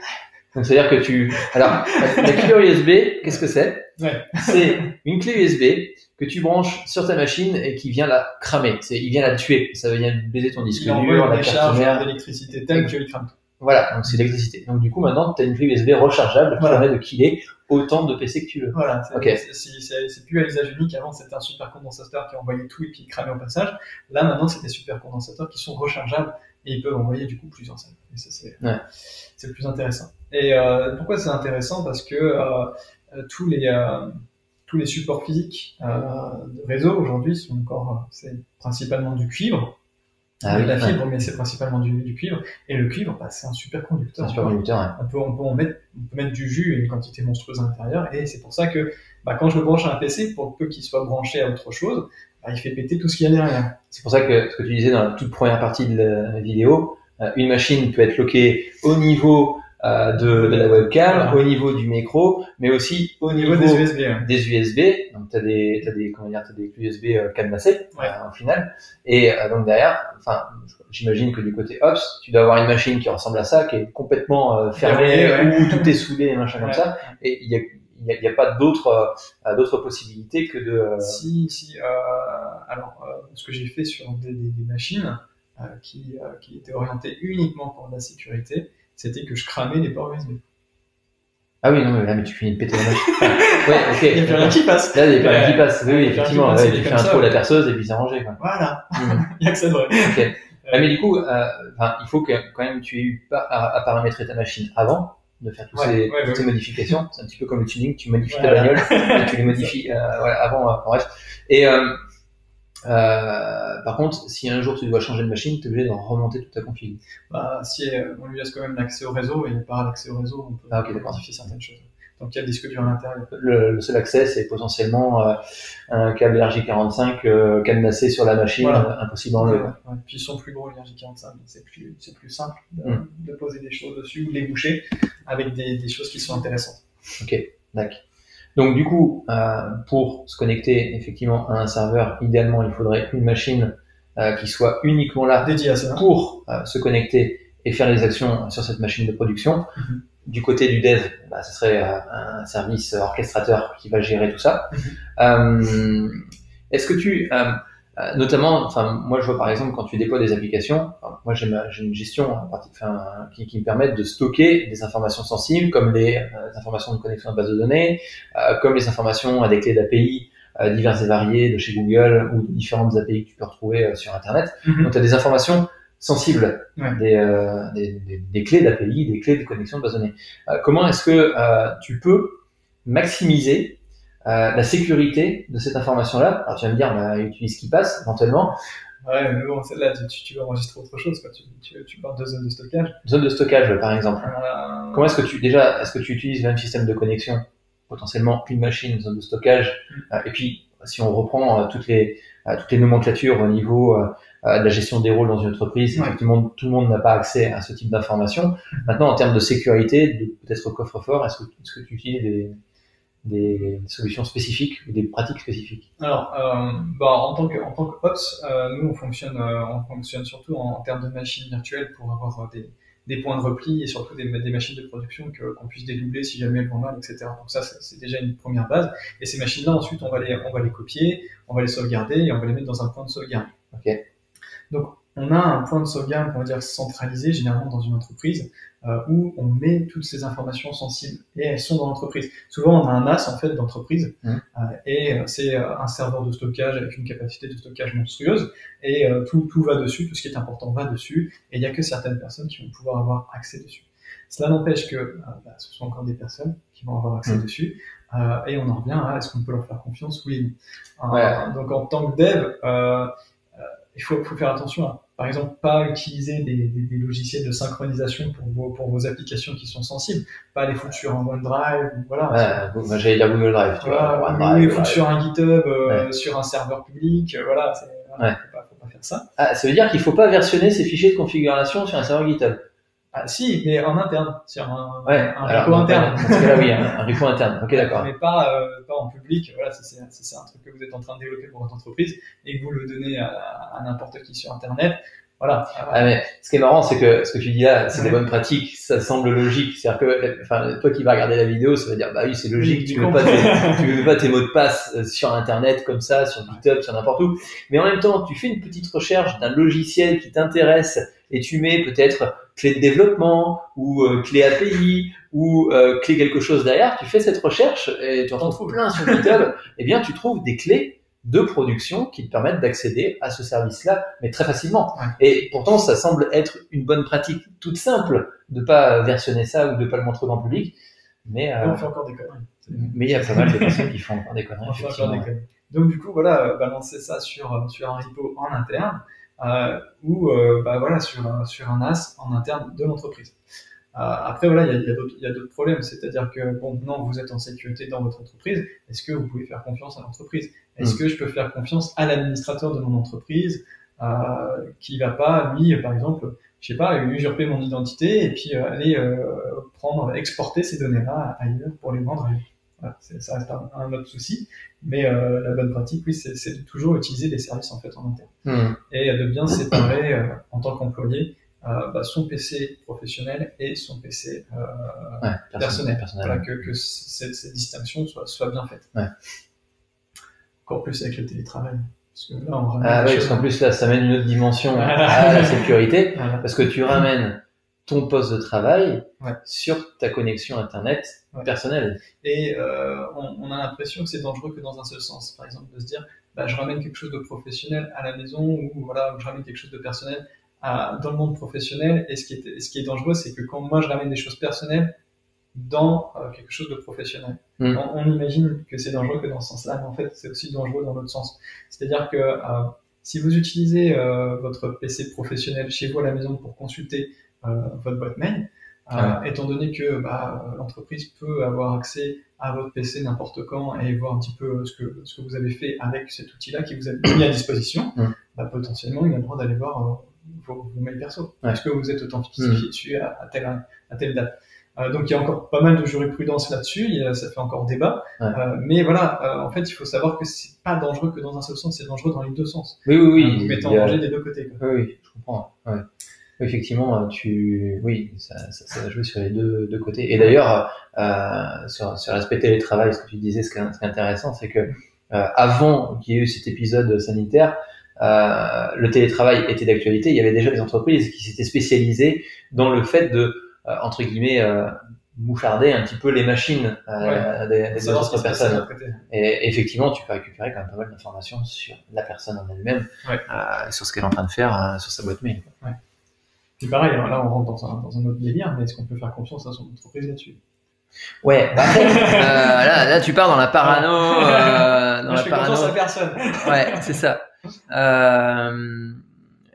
Donc c'est-à-dire que tu, alors la clé USB, qu'est-ce que c'est ouais. C'est une clé USB que tu branches sur ta machine et qui vient la cramer. C'est, il vient la tuer. Ça vient baiser ton disque dur, la carte mère. d'électricité telle crame tout. Voilà, donc c'est l'électricité. Donc du coup maintenant tu as une clé USB rechargeable qui voilà. permet de killer autant de PC que tu veux. Voilà, c'est okay. c'est plus à usage unique. Avant c'était un super condensateur qui envoyait tout et puis il cramait au passage. Là maintenant c'est des super condensateurs qui sont rechargeables et ils peuvent envoyer du coup plusieurs salles. Et ça c'est ouais. plus intéressant. Et euh, pourquoi c'est intéressant? Parce que euh, tous les euh, tous les supports physiques euh, de réseau aujourd'hui sont encore c'est principalement du cuivre. Ah, de la fibre, ouais. mais c'est principalement du, du, cuivre. Et le cuivre, bah, c'est un super conducteur. Un super conducteur, ouais. on, peut, on, peut en mettre, on peut mettre du jus et une quantité monstrueuse à l'intérieur. Et c'est pour ça que bah, quand je le branche à un PC, pour peu qu'il soit branché à autre chose, bah, il fait péter tout ce qu'il y a derrière. C'est pour ça que ce que tu disais dans la toute première partie de la vidéo, euh, une machine peut être loquée au niveau euh, de, de la webcam, au niveau du micro, mais aussi au niveau, des USB. Des USB. Donc t'as des t'as des comment dire t'as des USB euh, Ouais. euh, au final. Et euh, donc derrière, enfin j'imagine que du côté Ops, tu dois avoir une machine qui ressemble à ça, qui est complètement fermée, Fermée, où tout est soudé et machin comme Ouais. ça. Et il y a il y a, a pas d'autres euh, d'autres possibilités que de Si, si. Euh, alors, euh, ce que j'ai fait sur des, des- des machines euh, qui, euh, qui étaient orientées uniquement pour la sécurité, c'était que je cramais les ports USB. ah oui non mais là mais tu finis de péter la machine. ouais ok. Il n'y a plus rien qui passe. Là, il y a pas rien qui passe. Oui, plus effectivement. passe, Ouais, il tu fais un trou à la perceuse et puis c'est rangé, quoi. Voilà. Il n'y a que ça de vrai. Ok. Ah, mais du coup, euh, il faut que quand même tu aies eu pas à, à paramétrer ta machine avant de faire tous Ouais, ces, ouais, toutes ces modifications. C'est un petit peu comme le tuning, tu modifies ta bagnole, et tu les modifies euh, voilà, avant. euh, bref. Et euh, par contre, si un jour tu dois changer de machine, tu es obligé de remonter toute ta config. Bah, si euh, on lui laisse quand même l'accès au réseau et par l'accès au réseau, on peut Ah, ok, d'accord. modifier certaines choses. Donc il y a le disque dur à l'intérieur. Le, le seul accès, c'est potentiellement euh, un câble RJ45 euh, cadenassé sur la machine, Voilà. impossible d'enlever. Ouais, ouais. Puis ils sont plus gros, les RJ45, donc c'est plus, plus simple de, Mm. de poser des choses dessus ou de les boucher avec des, des choses qui sont intéressantes. Ok, d'accord. Donc du coup, euh, pour se connecter effectivement à un serveur, idéalement, il faudrait une machine euh, qui soit uniquement là Dédié à ça. pour euh, se connecter et faire les actions sur cette machine de production. Mhm. Du côté du dev, bah, ce serait un service orchestrateur qui va gérer tout ça. Euh, Est-ce que tu, euh, notamment, enfin moi je vois par exemple quand tu déploies des applications, enfin, moi j'ai ma- j'ai une gestion partie- enfin, qui, qui me permet de stocker des informations sensibles comme les euh, informations de connexion à base de données, euh, comme les informations à des clés d'API euh, diverses et variées de chez Google ou de différentes API que tu peux retrouver euh, sur Internet. Mhm. Donc tu as des informations sensibles, Ouais. des, euh, des, des- des clés d'API, des clés de connexion de base de données. Comment est-ce que euh, tu peux maximiser euh, la sécurité de cette information-là Alors tu vas me dire, bah, utilise ce qui passe éventuellement. Ouais, mais bon, celle-là, tu, tu, veux enregistrer autre chose, quoi. Tu, tu, tu parles de zone de stockage. Zone de stockage, par exemple. Euh, Comment est-ce que tu déjà, est-ce que tu utilises le même système de connexion, potentiellement une machine, une zone de stockage, euh, et puis si on reprend toutes les toutes les nomenclatures au niveau de la gestion des rôles dans une entreprise, Ouais. tout le monde tout le monde n'a pas accès à ce type d'informations. Maintenant, en termes de sécurité, de peut-être coffre-fort, est-ce que est-ce que tu utilises des des solutions spécifiques ou des pratiques spécifiques Alors, euh, bah, en tant que en tant que ops, euh, nous on fonctionne euh, on fonctionne surtout en, en termes de machines virtuelles pour avoir des, des points de repli et surtout des, des machines de production que qu'on puisse dédoubler si jamais elles vont mal, etc. Donc ça c'est c'est déjà une première base. Et ces machines-là ensuite on va les on va les copier, on va les sauvegarder et on va les mettre dans un point de sauvegarde. Ok. Donc on a un point de sauvegarde on va dire centralisé généralement dans une entreprise euh, où on met toutes ces informations sensibles et elles sont dans l'entreprise. Souvent on a un NAS en fait d'entreprise Mhm. euh, et c'est euh, un serveur de stockage avec une capacité de stockage monstrueuse et euh, tout, tout va dessus, tout ce qui est important va dessus et il n'y a que certaines personnes qui vont pouvoir avoir accès dessus. Cela n'empêche que bah, ce sont encore des personnes qui vont avoir accès Mhm. dessus et on en revient à est-ce qu'on peut leur faire confiance? Oui. Ouais. Donc en tant que dev, il faut, faut faire attention à, par exemple, pas utiliser des, des, des logiciels de synchronisation pour vos, pour vos applications qui sont sensibles, pas les foutre sur un OneDrive, voilà. Ouais, moi, j'allais dire Google Drive, tu vois. Voilà, OneDrive, les foutre sur un GitHub, euh, sur un serveur public, euh, voilà, Ouais. faut, pas, faut pas faire ça. Ah, ça veut dire qu'il faut pas versionner ces fichiers de configuration sur un serveur GitHub. Ah, si, mais en interne, sur un, Ouais, un alors, repo interne. Cas-là, oui, un, un repo interne. Ok, d'accord. Mais pas, euh, pas en public. Voilà, c'est c'est un truc que vous êtes en train de développer pour votre entreprise et que vous le donnez à, à n'importe qui sur Internet, voilà. Ah, mais ce qui est marrant, c'est que ce que tu dis là, c'est des Ouais. bonnes pratiques, ça semble logique. C'est-à-dire que, enfin, toi qui vas regarder la vidéo, ça va dire, bah oui, c'est logique, tu coup. pas tes, tu veux pas tes mots de passe euh, sur Internet comme ça, sur GitHub, sur n'importe où. Mais en même temps, tu fais une petite recherche d'un logiciel qui t'intéresse et tu mets peut-être clé de développement ou euh, clé API ou euh, clé quelque chose derrière. Tu fais cette recherche et tu en trouves plein sur GitHub. eh bien, tu trouves des clés de production qui te permettent d'accéder à ce service-là, mais très facilement. Ouais. Et pourtant, ça semble être une bonne pratique toute simple de pas versionner ça ou de pas le montrer le public. Mais euh, on fait encore des conneries. mais il y a pas mal de personnes qui font encore des conneries. Encore des conneries. Donc du coup, voilà, balancer ça sur, sur un repo en interne ou euh, bah, voilà, sur, un- sur un NAS en interne de l'entreprise. Euh, après, voilà, il y a, a d'autres- il y a d'autres problèmes. C'est-à-dire que, bon, non, vous êtes en sécurité dans votre entreprise. Est-ce que vous pouvez faire confiance à l'entreprise? Est-ce Mm. que je peux faire confiance à l'administrateur de mon entreprise euh, qui va pas, lui, par exemple, je sais pas, usurper mon identité et puis aller prendre, exporter ces données-là ailleurs pour les vendre ailleurs? Voilà, ça reste un, autre souci, mais la bonne pratique, oui, c'est de toujours utiliser des services en fait en interne hmm. et de bien séparer en tant qu'employé euh, bah, son PC professionnel et son PC euh, personnel. Voilà, que, que cette, cette, distinction soit, soit bien faite. Ouais. Encore plus avec le télétravail. Parce que là, on ah oui, parce qu'en plus là, ça amène une autre dimension à la sécurité, parce que tu ramènes ton poste de travail sur ta connexion internet personnelle. Et euh, on, on, a l'impression que c'est dangereux que dans un seul sens. Par exemple, de se dire, bah, je ramène quelque chose de professionnel à la maison ou voilà, je ramène quelque chose de personnel dans le monde professionnel. Et ce qui est, ce qui est dangereux, c'est que quand moi je ramène des choses personnelles dans euh, quelque chose de professionnel, hmm. on, imagine que c'est dangereux que dans ce sens-là, mais en fait c'est aussi dangereux dans l'autre sens. C'est-à-dire que euh, si vous utilisez euh, votre PC professionnel chez vous à la maison pour consulter votre boîte mail, étant donné que bah, l'entreprise peut avoir accès à votre PC n'importe quand et voir un petit peu ce que, ce que vous avez fait avec cet outil-là qui vous a mis à disposition, bah, potentiellement il a le droit d'aller voir vos, mails perso. Est-ce que vous êtes authentifié mmh. dessus à, à, telle, à telle date? Euh, donc il y a encore pas mal de jurisprudence là-dessus, ça fait encore débat. Euh, mais voilà, euh, en fait, il faut savoir que c'est pas dangereux que dans un seul sens, c'est dangereux dans les deux sens. Oui, oui, oui. vous mettez en danger des deux côtés. Oui, oui, je comprends. Ouais. Effectivement, tu, oui, ça, ça, ça va jouer sur les deux, deux côtés. Et d'ailleurs, euh, sur, sur l'aspect télétravail, ce que tu disais, ce qui est, intéressant, c'est que avant qu'il y ait eu cet épisode sanitaire, euh, le télétravail était d'actualité, il y avait déjà des entreprises qui s'étaient spécialisées dans le fait de, euh, entre guillemets, euh, moucharder un petit peu les machines des, des autres personnes. Et effectivement, tu peux récupérer quand même pas mal d'informations sur la personne en elle-même, sur ce qu'elle est en train de faire sur sa boîte mail. Ouais. Puis pareil, là on rentre dans un, dans un autre délire, mais est-ce qu'on peut faire confiance à son entreprise là-dessus? Ouais, bah, euh, là, là, tu pars dans la parano. Euh, dans la je parano. à personne. ouais, c'est ça. Euh,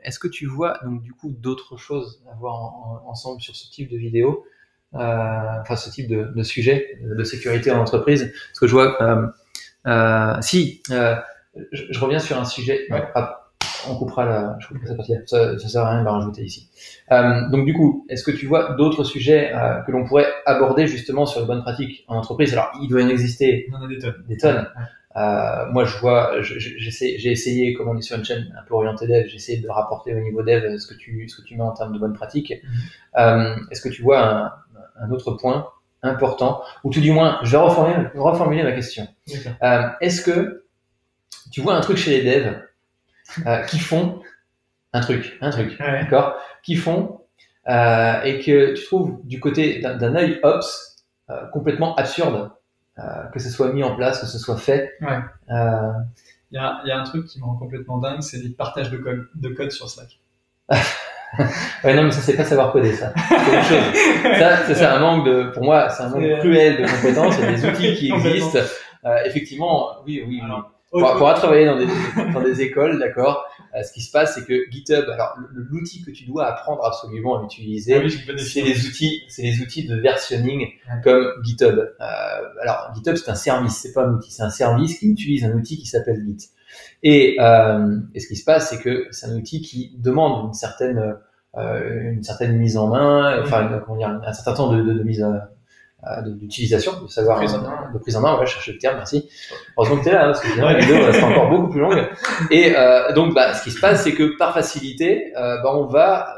Est-ce que tu vois donc du coup d'autres choses à voir ensemble sur ce type de vidéo, enfin ce type de, de, sujet de sécurité en entreprise? Parce que je vois, si, je, je, reviens sur un sujet. Ouais on coupera la, je couperai cette partie Ça, ça sert à rien de la rajouter ici. Euh, donc du coup, est-ce que tu vois d'autres sujets euh, que l'on pourrait aborder justement sur les bonnes pratiques en entreprise? Alors, il doit y en exister des tonnes. Des tonnes. Euh, moi, je vois, j'ai essayé, comme on est sur une chaîne un peu orientée dev, j'ai essayé de rapporter au niveau dev ce que tu, ce que tu mets en termes de bonnes pratiques. Mm-hmm. est-ce que tu vois un, un, autre point important, ou tout du moins, je vais reformuler, reformuler ma question. est-ce que tu vois un truc chez les devs euh, qui font un truc, un truc, d'accord, qui font euh, et que tu trouves du côté d'un œil ops euh, complètement absurde que ce soit mis en place, que ce soit fait. Ouais. Il y, a, y a un truc qui me rend complètement dingue, c'est les partages de code, de code sur Slack. ouais, non, mais ça, c'est pas savoir coder, ça. C'est Ça, c'est un manque de, pour moi, c'est un manque cruel de compétences. Il y a des outils qui existent. Euh, effectivement, oui, oui, On pourra travailler dans des, dans des écoles, d'accord. Euh, ce qui se passe, c'est que GitHub, alors l'outil que tu dois apprendre absolument à utiliser, ah c'est les outils, c'est les outils de versionning comme GitHub. Euh, alors GitHub, c'est un service, c'est pas un outil, c'est un service qui utilise un outil qui s'appelle Git. Et, euh, et, ce qui se passe, c'est que c'est un outil qui demande une certaine euh, une certaine mise en main, enfin comment dire, un certain temps de, de, de mise à, euh, d'utilisation, de savoir prise en main. de prise en main. On va chercher le terme, merci. Heureusement que tu es là, hein, parce que sinon la vidéo reste encore beaucoup plus longue. Et euh, donc, bah, ce qui se passe, c'est que par facilité, euh, bah, on va,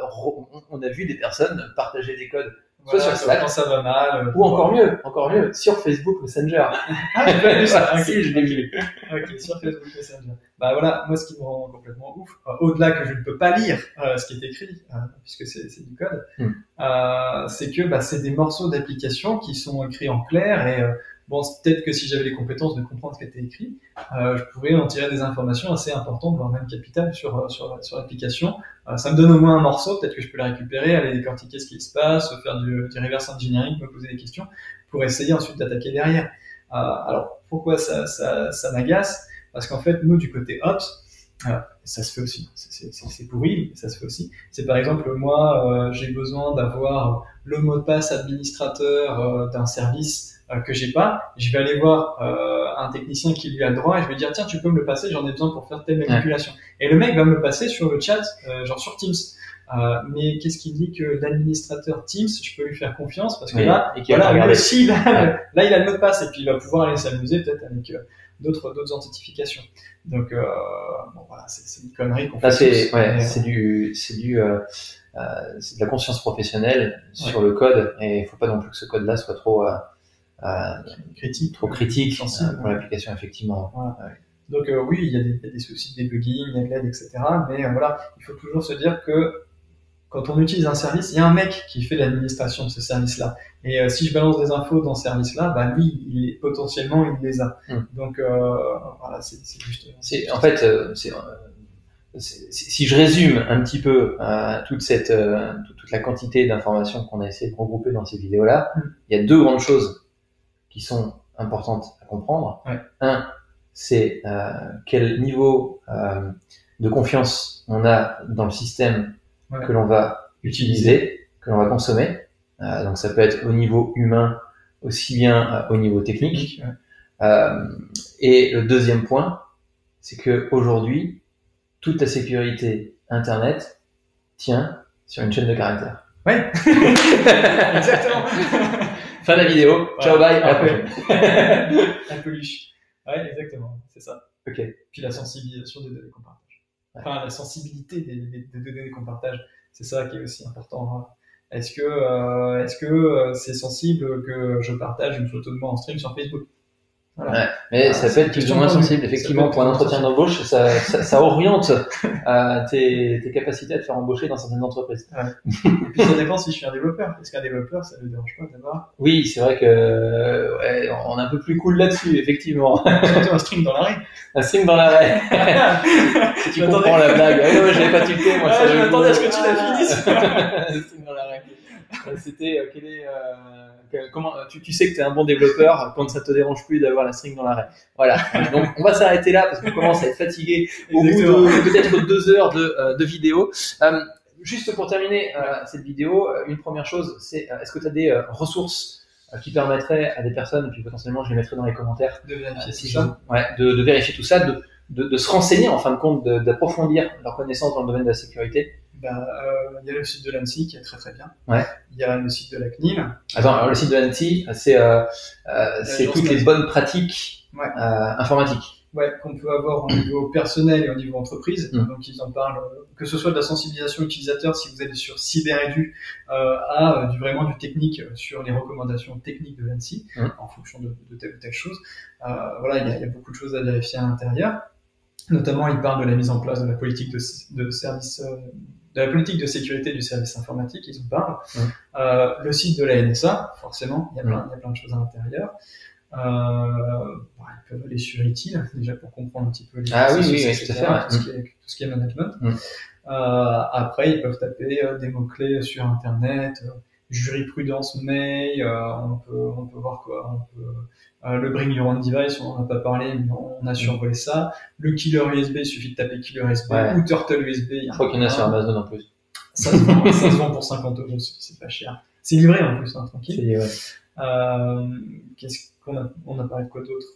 on a vu des personnes partager des codes soit sur Slack, quand ça va mal, ou encore mieux, encore mieux, sur Facebook Messenger. ah, j'ai pas vu ça. si, je l'ai vu. ok, sur Facebook Messenger. Bah voilà, moi ce qui me rend complètement ouf, euh, au-delà que je ne peux pas lire euh, ce qui est écrit, euh, puisque c'est du code, hmm. c'est que bah, c'est des morceaux d'application qui sont écrits en clair et bon, peut-être que si j'avais les compétences de comprendre ce qui était écrit, je pourrais en tirer des informations assez importantes, voire même capitales sur sur, sur l'application. ça me donne au moins un morceau, peut-être que je peux le récupérer, aller décortiquer ce qui se passe, faire du, du reverse engineering, me poser des questions, pour essayer ensuite d'attaquer derrière. alors pourquoi ça, ça, ça m'agace? Parce qu'en fait, nous, du côté Ops, euh, ça se fait aussi, c'est pourri, mais ça se fait aussi. C'est par exemple, moi, euh, j'ai besoin d'avoir le mot de passe administrateur euh, d'un service que j'ai pas. Je vais aller voir un technicien qui lui a le droit et je vais dire tiens tu peux me le passer, j'en ai besoin pour faire telle manipulation. Et le mec va me le passer sur le chat, euh, genre sur Teams. Euh, mais qu'est-ce qui dit que l'administrateur Teams, je peux lui faire confiance parce que là, et voilà, regarder. lui aussi, là, là, il a le mot de passe et puis il va pouvoir aller s'amuser peut-être avec euh, d'autres d'autres authentifications. Donc euh, bon voilà, c'est une connerie qu'on fait. C'est ouais, c'est du, c'est du, euh, euh, c'est de la conscience professionnelle sur le code, et il faut pas non plus que ce code-là soit trop, euh, euh, euh, critique. trop critique euh, pour l'application effectivement. Donc euh, oui, il y, a des, il y a des soucis de debugging, il y a de l'aide, etc. Mais euh, voilà, il faut toujours se dire que quand on utilise un service, il y a un mec qui fait l'administration de ce service-là. Et euh, si je balance des infos dans ce service-là, bah lui, il est, potentiellement, il les a. Hmm. Donc euh, voilà, c'est juste. C'est en fait, euh, c'est euh, si je résume un petit peu euh, toute cette euh, toute toute la quantité d'informations qu'on a essayé de regrouper dans ces vidéos-là, Mm. il y a deux grandes choses qui sont importantes à comprendre. Ouais. Un, c'est euh, quel niveau euh, de confiance on a dans le système Ouais. que l'on va utiliser, que l'on va consommer. Euh, donc ça peut être au niveau humain aussi bien au niveau technique. Ouais. Et le deuxième point, c'est que aujourd'hui, toute la sécurité Internet tient sur une chaîne de caractères. Ouais. Exactement. Fin de la vidéo. Ciao, bye. À la prochaine. Un peluche. Ouais, exactement. C'est ça. Ok. Puis la sensibilisation des données qu'on partage. Enfin, la sensibilité des, des- des données qu'on partage. C'est ça qui est aussi important. hein. Est-ce que, euh, est-ce que euh, c'est sensible que je partage une photo de moi en stream sur Facebook? Voilà. Ouais. Mais Ah, ça peut être plus ou moins sensible. Effectivement, pour un entretien d'embauche, ça, ça, ça oriente euh, tes, tes capacités à te faire embaucher dans certaines entreprises. Et puis ça dépend si je suis un développeur. Est-ce qu'un développeur, ça ne me dérange pas d'avoir Oui, c'est vrai que ouais, on est un peu plus cool là-dessus, effectivement. surtout un string dans l'arrêt Un signe dans l'arrêt. tu Je comprends la blague. Ah, ouais, j'avais pas tilté, moi. Ah, je m'attendais à ce que tu la finisses. Un signe dans l'arrêt. Euh, C'était euh, quel est, euh, comment tu, tu sais que tu es un bon développeur quand ça te dérange plus d'avoir la string dans l'arrêt. Voilà. Donc on va s'arrêter là parce qu'on commence à être fatigué au bout de peut-être deux heures de, de vidéo. Juste pour terminer euh, cette vidéo, une première chose, c'est est-ce que tu as des euh, ressources euh, qui permettraient à des personnes, et puis potentiellement je les mettrai dans les commentaires, de vérifier si tout ça. ouais, de, de vérifier tout ça, de, de, de se renseigner en fin de compte, de- d'approfondir leur connaissance dans le domaine de la sécurité. Ben, euh, il y a le site de l'ANSI qui est très très bien. Ouais. Il y a le site de la CNIL. Attends, alors le site de l'ANSI, c'est euh, euh, toutes les bonnes pratiques Ouais. euh, informatiques. Ouais, qu'on peut avoir au niveau personnel et au niveau entreprise. Mm. Donc ils en parlent, euh, que ce soit de la sensibilisation utilisateur, si vous allez sur CyberEdu, euh, à du, vraiment du technique sur les recommandations techniques de l'ANSI, Mm. en fonction de, de telle ou telle chose. Euh, voilà, il y, a, il y a beaucoup de choses à vérifier à l'intérieur. Notamment, ils parlent de la mise en place de la politique de, de service, euh, de la politique de sécurité du service informatique, ils en parlent. Euh, le site de la NSA, forcément, il y a plein, il y a plein de choses à l'intérieur. Euh, bah, ils peuvent aller sur ITIL, déjà pour comprendre un petit peu les Ah oui, tout à fait, ouais. tout, ce qui est, tout ce qui est management. Euh, après, ils peuvent taper des mots-clés sur Internet, jurisprudence May, euh, on, peut, on peut voir quoi, on peut, euh, le Bring Your Own Device, on n'en a pas parlé, mais on a survolé ça. Le killer USB, il suffit de taper killer USB Ouais. ou Turtle USB. Je crois qu'il y en a sur Amazon en plus. Ça se vend, ça se vend pour 50 euros, c'est pas cher. C'est livré en plus, hein, tranquille. C'est-. Euh, Qu'est-ce qu'on a On a parlé de quoi d'autre?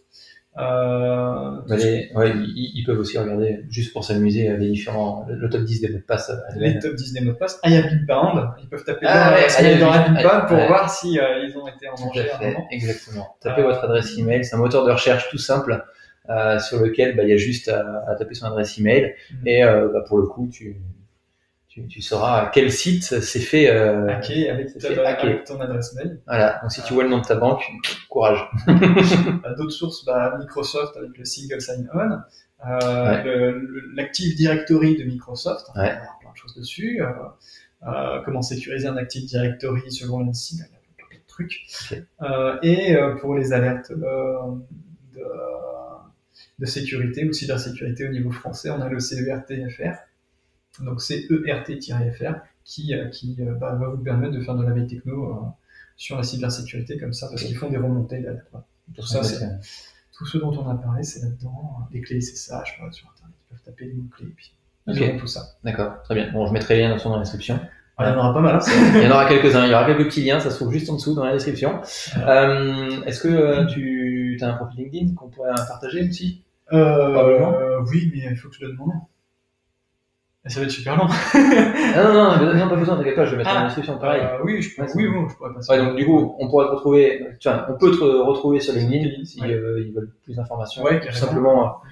Euh, Bah, les- ouais, ils, ils peuvent aussi regarder, juste pour s'amuser, euh, les différents, le, le top 10 des mots de passe à Les top 10 des mots de passe. Ah, il y a Bitbound. Ils peuvent taper Ah dans, ouais, dans pour ouais. voir si euh, ils ont été en à danger à un fait, moment. exactement. Tapez Euh, votre adresse email, c'est un moteur de recherche tout simple euh, sur lequel bah, il y a juste à, à taper son adresse email Mhm. et euh, bah, pour le coup tu, tu, tu sauras à quel site c'est fait. Euh, Hacker avec, c'est ta- fait hacker. avec ton adresse mail. Voilà, donc si tu vois le nom de ta banque, courage. Euh, D'autres sources, bah, Microsoft avec le single sign-on, euh, Ouais. l'Active Directory de Microsoft, va Ouais. avoir plein de choses dessus. Euh, euh, comment sécuriser un Active Directory selon l'ANSI, il y a plein, de trucs. Ok. Euh, et euh, pour les alertes euh, de, de sécurité ou cybersécurité au niveau français, on a le CERTFR, donc CERT-FR, qui, euh, qui euh, bah, va vous permettre de faire de la veille techno euh, sur la cybersécurité comme ça, parce qu'ils font des remontées d'alerte. quoi. Tout ça, c'est tout ce dont on a parlé, c'est là-dedans. Les clés SSH, voilà, sur Internet, ils peuvent taper les mots-clés, et puis tout ça. D'accord, très bien. Bon, je mettrai les liens dans la description. Ah, il y en aura pas mal, hein, c'est- Il y en aura quelques-uns, il y aura quelques petits liens, ça se trouve juste en dessous dans la description. Euh, Est-ce que euh, tu as un profil LinkedIn qu'on pourrait partager aussi? Euh, Oui, mais il faut que je donne mon nom. Ça va être super long. ah non, non, non, pas besoin, t'inquiète pas, je vais mettre ah, en description, pareil. Euh, oui, je, oui, bon, je pourrais passer. Ouais, donc du coup, on pourrait te retrouver, tu vois, on peut te retrouver sur LinkedIn si euh, ils veulent plus d'informations. Ouais, tout simplement,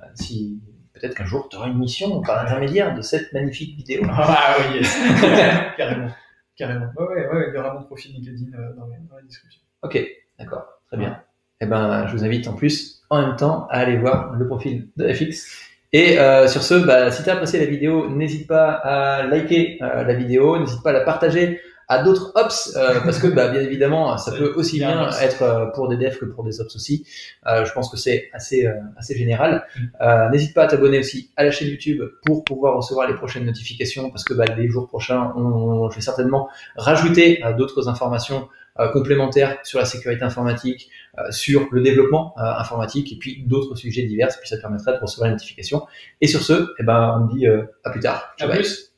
euh, si peut-être qu'un jour tu auras une mission par l'intermédiaire de cette magnifique vidéo. Ah oui, yes. carrément, carrément. Ouais, ouais, ouais, il y aura mon profil LinkedIn euh, dans, dans, la description. Ok, d'accord, très bien. Eh ben, je vous invite en plus, en même temps, à aller voir le profil de FX et euh, sur ce, bah, si tu as apprécié la vidéo, n'hésite pas à liker euh, la vidéo, n'hésite pas à la partager à d'autres ops euh, parce que bah, bien évidemment ça peut aussi bien être euh, pour des devs que pour des ops aussi. je pense que c'est assez assez général. Mm. n'hésite pas à t'abonner aussi à la chaîne YouTube pour pouvoir recevoir les prochaines notifications parce que bah, les jours prochains on, je vais certainement rajouter d'autres informations euh, complémentaires sur la sécurité informatique, euh, sur le développement euh, informatique et puis d'autres sujets divers. Puis ça te permettrait de recevoir les notifications. Et sur ce, eh ben, on dit à plus tard. À plus.